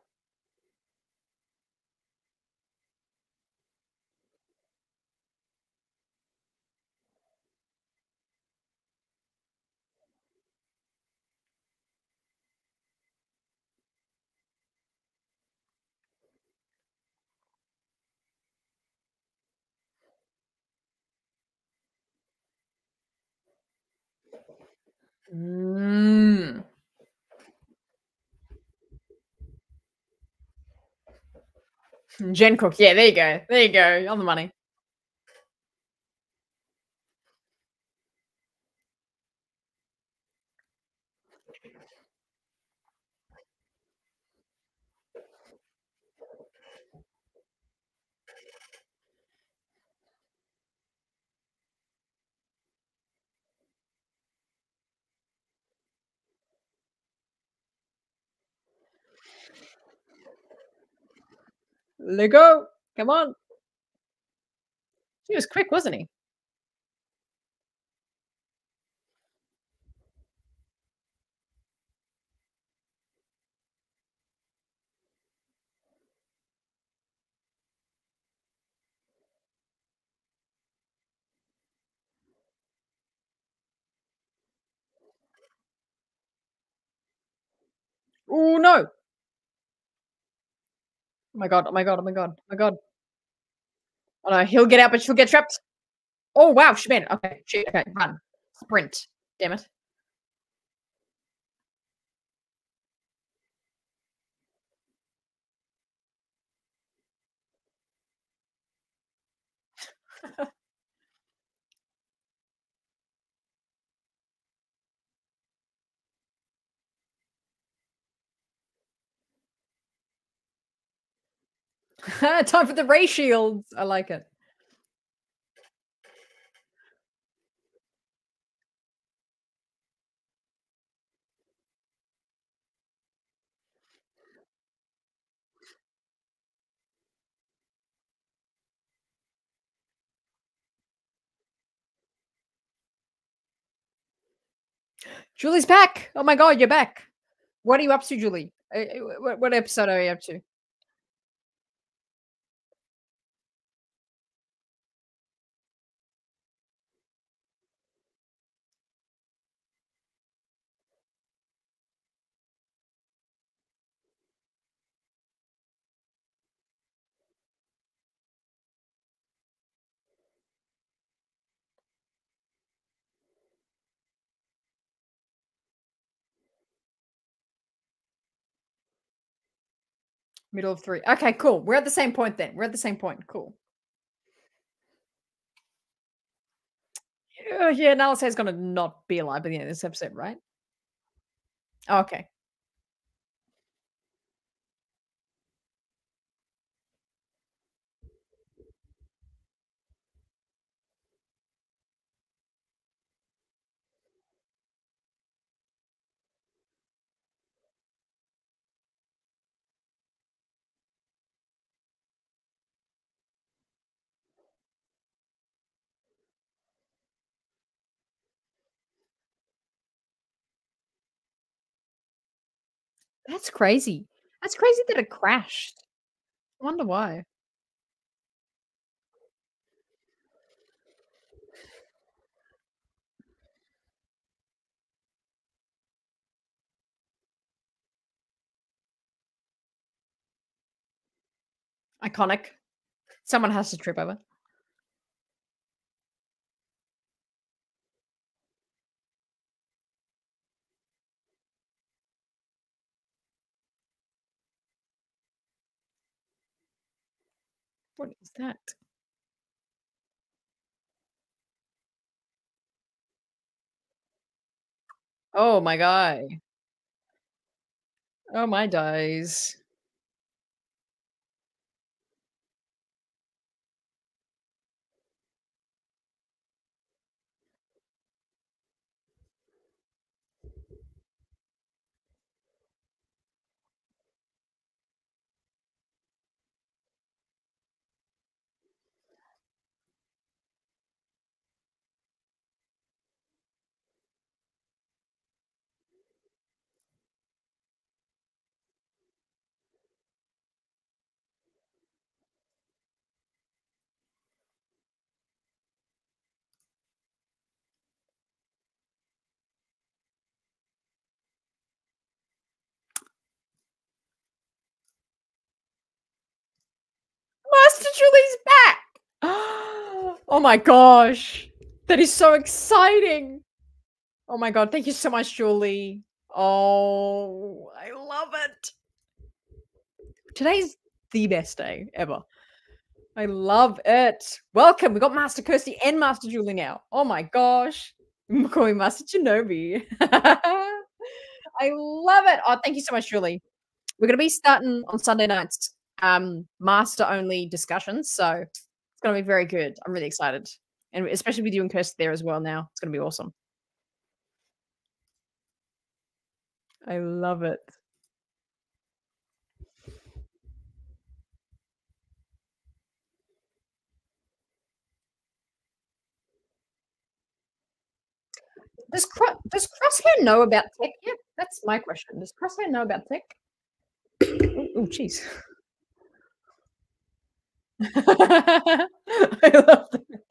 Speaker 1: Mm. Jen Cook. Yeah, there you go. There you go. On the money. Let go. Come on. He was quick, wasn't he? Oh no. Oh my god, oh my god, oh my god, oh my god. Oh no, he'll get out, but she'll get trapped. Oh wow, she made it. Okay, okay, run. Sprint. Damn it. (laughs) (laughs) Time for the ray shields. I like it. Julie's back. Oh my god, you're back. What are you up to, Julie? Uh, uh, What, what episode are you up to? Middle of three. Okay, cool. We're at the same point then. We're at the same point. Cool. Yeah, yeah Nala Se's gonna not be alive by the end of this episode, right? Okay. That's crazy. That's crazy that it crashed. I wonder why. Iconic. Someone has to trip over. What is that? Oh my god. Oh my days. Master Julie's back. Oh my gosh. That is so exciting. Oh my god, thank you so much, Julie. Oh, I love it. Today's the best day ever. I love it. Welcome. We got Master Kirsty and Master Julie now. Oh my gosh. (laughs) I'm calling Master Shinobi. (laughs) I love it. Oh, thank you so much, Julie. We're gonna be starting on Sunday nights, um, master only discussions. So it's gonna be very good. I'm really excited. And especially with you and Kirsty there as well now. It's gonna be awesome. I love it. Does Cro- does Crosshair know about Tech yet? That's my question. Does Crosshair know about Tech? Oh, jeez. (laughs) I love that.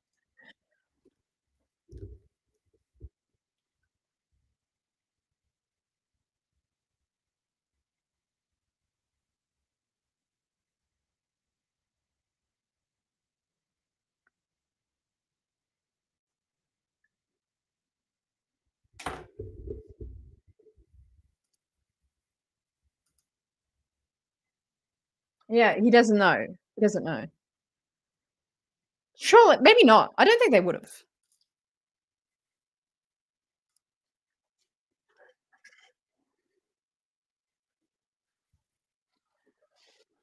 Speaker 1: Yeah, he doesn't know. He doesn't know. Surely, maybe not. I don't think they would have.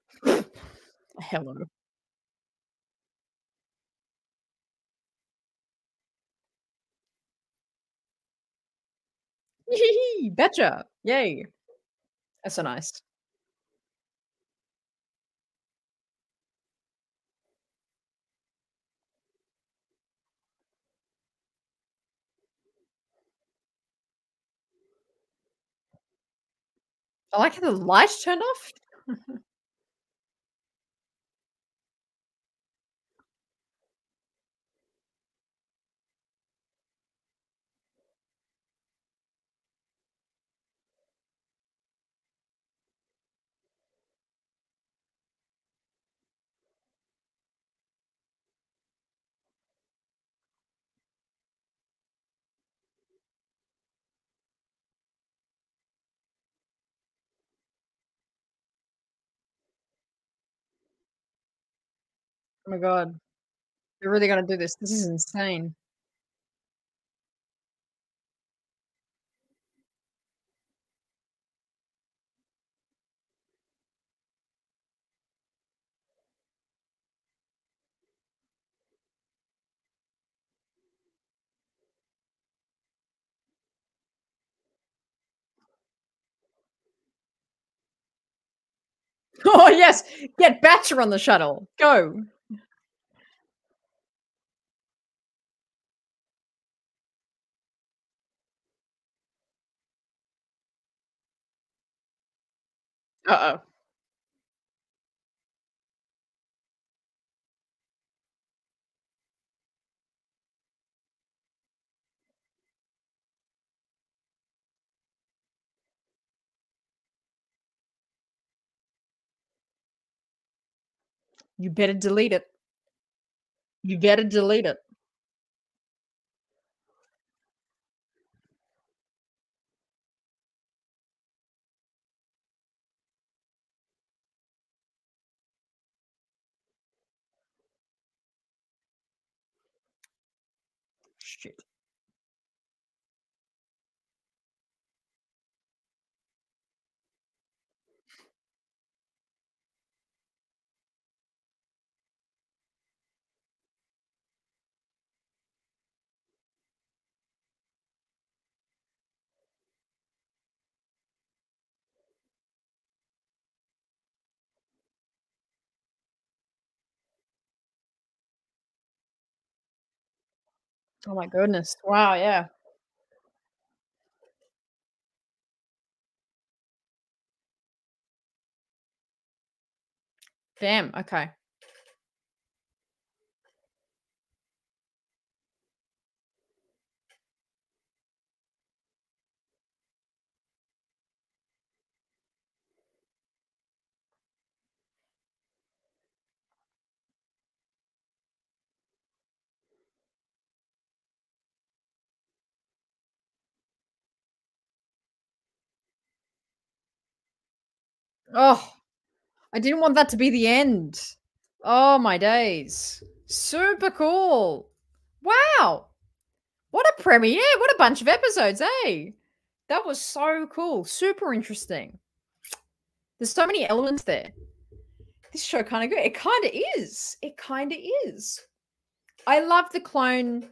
Speaker 1: (laughs) Hello. (laughs) Batcher. Yay. That's so nice. I like how the lights turned off. (laughs) Oh my god. They're really gonna do this. This is insane. (laughs) Oh yes, get Batcher on the shuttle. Go. Uh oh. You better delete it. You better delete it. Shit. Oh my goodness. Wow, yeah. Damn, okay. Oh, I didn't want that to be the end. Oh my days. Super cool. Wow. What a premiere. What a bunch of episodes, eh? That was so cool. Super interesting. There's so many elements there. This show kind of good. It kind of is. It kind of is. I love the clone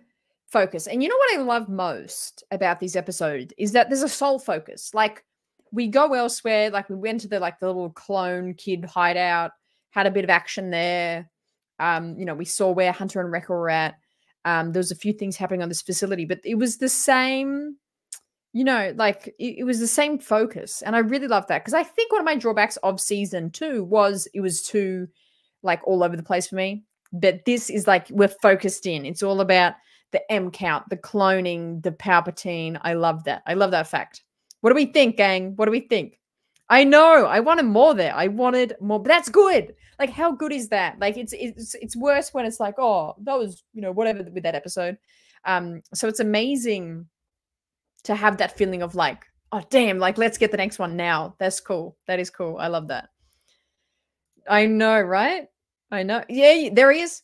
Speaker 1: focus. And you know what I love most about these episodes is that there's a soul focus. Like we go elsewhere, like we went to the like the little clone kid hideout, had a bit of action there. Um, you know, we saw where Hunter and Wrecker were at. Um, there was a few things happening on this facility, but it was the same, you know, like it, it was the same focus. And I really love that because I think one of my drawbacks of season two was it was too like all over the place for me. But this is like we're focused in. It's all about the M count, the cloning, the Palpatine. I love that. I love that fact. What do we think, gang? What do we think? I know. I wanted more there. I wanted more, but that's good. Like, how good is that? Like, it's it's it's worse when it's like, oh, that was you know whatever with that episode. Um, so it's amazing to have that feeling of like, oh damn, like let's get the next one now. That's cool. That is cool. I love that. I know, right? I know. Yeah, there he is.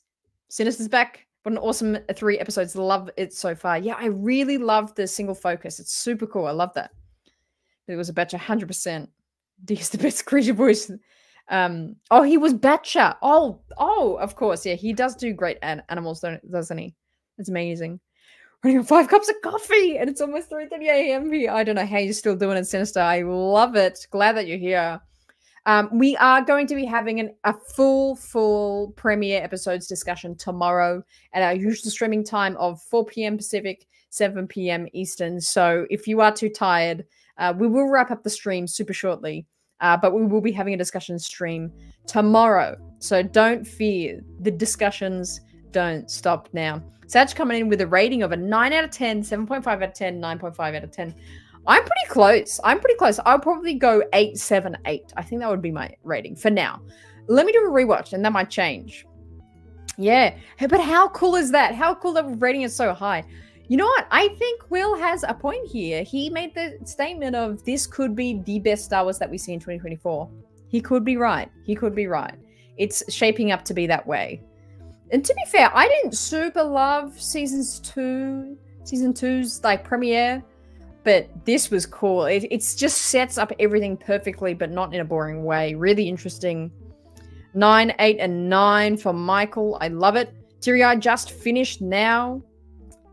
Speaker 1: Sinister's back. What an awesome three episodes. Love it so far. Yeah, I really love the single focus. It's super cool. I love that. It was a Batcher, 100%. (laughs) He's the best creature voice. Um, oh, he was Batcher. Oh, oh, of course. Yeah, he does do great an- animals, doesn't he? It's amazing. Running on five cups of coffee, and it's almost 3.30 a.m. I don't know how you're still doing it, Sinister. I love it. Glad that you're here. Um, we are going to be having an, a full, full premiere episodes discussion tomorrow at our usual streaming time of 4 p.m. Pacific, 7 p.m. Eastern. So if you are too tired, uh, we will wrap up the stream super shortly, uh, but we will be having a discussion stream tomorrow. So don't fear. The discussions don't stop now. Sag coming in with a rating of a 9 out of 10, 7.5 out of 10, 9.5 out of 10. I'm pretty close. I'm pretty close. I'll probably go 8, 7, 8. I think that would be my rating for now. Let me do a rewatch and that might change. Yeah. But how cool is that? How cool that rating is so high. You know what? I think Will has a point here. He made the statement of this could be the best Star Wars that we see in 2024. He could be right. He could be right. It's shaping up to be that way. And to be fair, I didn't super love seasons two, season two's like premiere, but this was cool. It it's just sets up everything perfectly, but not in a boring way. Really interesting. Nine, eight, and nine for Michael. I love it. Eye just finished now.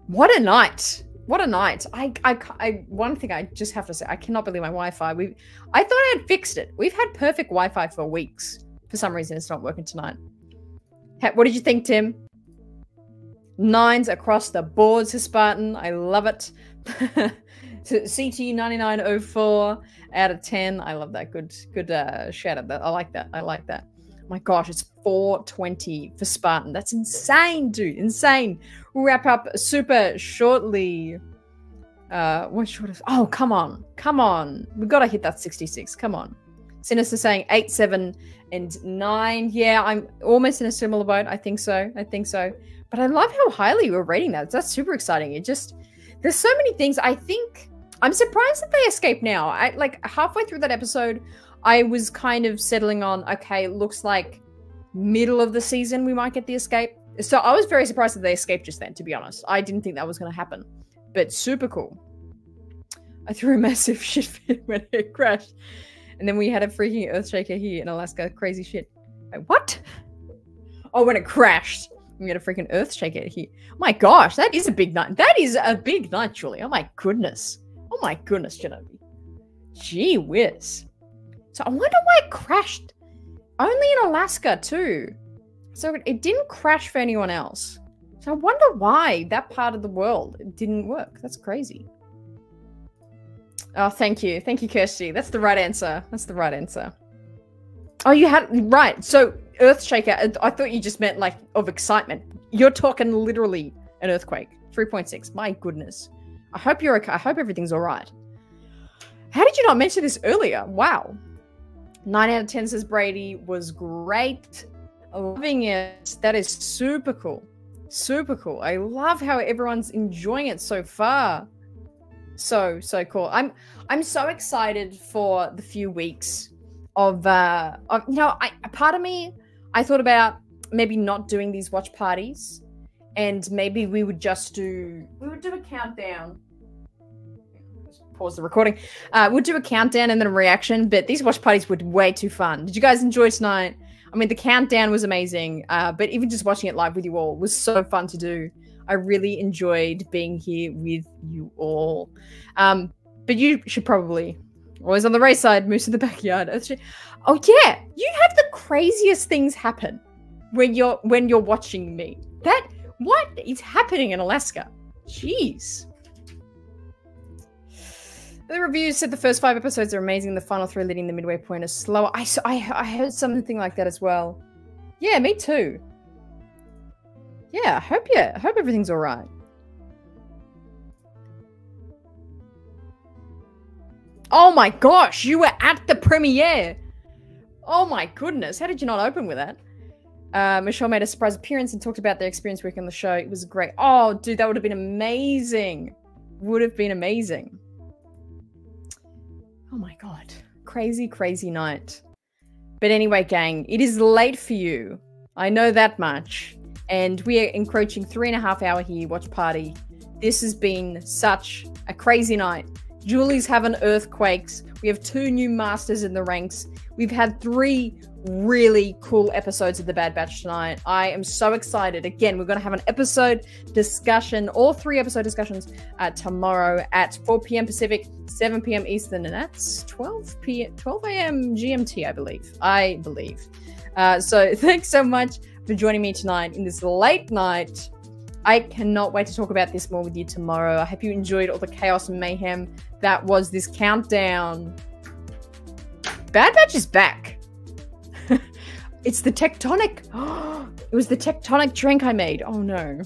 Speaker 1: What a night! What a night! I, I, I, one thing I just have to say, I cannot believe my Wi-Fi. We, I thought I had fixed it. We've had perfect Wi-Fi for weeks. For some reason, it's not working tonight. What did you think, Tim? Nines across the board, Spartan. I love it. (laughs) to CT9904 out of 10. I love that. Good, good uh, shout out. That I like that. I like that. My gosh, it's 420 for Spartan. That's insane, dude. Insane. We'll wrap up super shortly. Uh, what short of? Oh, come on, come on. We've got to hit that 66. Come on. Sinister saying eight, seven, and nine. Yeah, I'm almost in a similar boat. I think so. I think so. But I love how highly we're rating that. That's super exciting. It just there's so many things. I think I'm surprised that they escaped now. I like halfway through that episode, I was kind of settling on, okay, looks like middle of the season we might get the escape. So I was very surprised that they escaped just then, to be honest. I didn't think that was going to happen. But super cool. I threw a (laughs) massive shit fit when it crashed. And then we had a freaking earthshaker here in Alaska. Crazy shit. Wait, what? Oh, when it crashed. We had a freaking earthshaker here. My gosh, that is a big night. That is a big night, Julie. Oh my goodness. Oh my goodness, Genevieve. Gee whiz. So I wonder why it crashed only in Alaska too. So it didn't crash for anyone else. So I wonder why that part of the world didn't work. That's crazy. Oh, thank you. Thank you, Kirsty. That's the right answer. That's the right answer. Oh, you had right. So Earthshaker, I thought you just meant like of excitement. You're talking literally an earthquake. 3.6. My goodness. I hope you're okay. I hope everything's all right. How did you not mention this earlier? Wow. 9 out of 10 says Brady was great. Loving it. That is super cool. Super cool. I love how everyone's enjoying it so far. So, so cool. I'm I'm so excited for the few weeks of uh of you know, I part of me I thought about maybe not doing these watch parties and maybe we would just do we would do a countdown pause the recording. Uh, we'll do a countdown and then a reaction, but these watch parties were way too fun. Did you guys enjoy tonight? I mean, the countdown was amazing, uh, but even just watching it live with you all was so fun to do. I really enjoyed being here with you all. Um, but you should probably always on the RaeSide, moose in the (laughs) backyard. Oh yeah, you have the craziest things happen when you're when you're watching me. That what is happening in Alaska? Jeez. The reviews said the first five episodes are amazing. The final three leading the midway point is slower. I, I, I heard something like that as well. Yeah, me too. Yeah, I hope yeah, I hope everything's all right. Oh my gosh, you were at the premiere. Oh my goodness, how did you not open with that? Uh, Michelle made a surprise appearance and talked about their experience working on the show. It was great. Oh, dude, that would have been amazing. Would have been amazing. Oh my god. Crazy, crazy night. But anyway, gang, it is late for you. I know that much. And we are encroaching three and a half hour here, watch party. This has been such a crazy night. Julie's having earthquakes. We have two new masters in the ranks. We've had three really cool episodes of The Bad Batch tonight. I am so excited. Again, we're going to have an episode discussion, all three episode discussions uh, tomorrow at 4 p.m. Pacific, 7 p.m. Eastern, and that's 12 p.m. 12 a.m. GMT, I believe. I believe. Uh, so (laughs) thanks so much for joining me tonight in this late night. I cannot wait to talk about this more with you tomorrow. I hope you enjoyed all the chaos and mayhem that was this countdown. Bad Batch is back. It's the tectonic. (gasps) it was the tectonic drink I made. Oh no.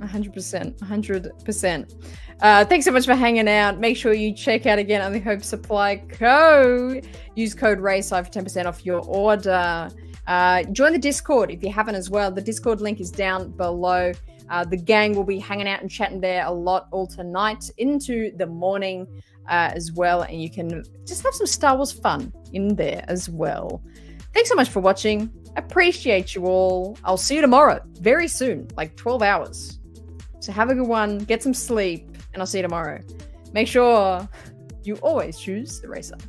Speaker 1: 100%. 100%. Uh, thanks so much for hanging out. Make sure you check out again Only Hope Supply Co. Use code RAESIDE for 10% off your order. Uh, join the Discord if you haven't as well. The Discord link is down below. Uh, the gang will be hanging out and chatting there a lot all tonight into the morning uh, as well. And you can just have some Star Wars fun in there as well. Thanks so much for watching. Appreciate you all. I'll see you tomorrow, very soon, like 12 hours. So have a good one, get some sleep, and I'll see you tomorrow. Make sure you always choose the RaeSide.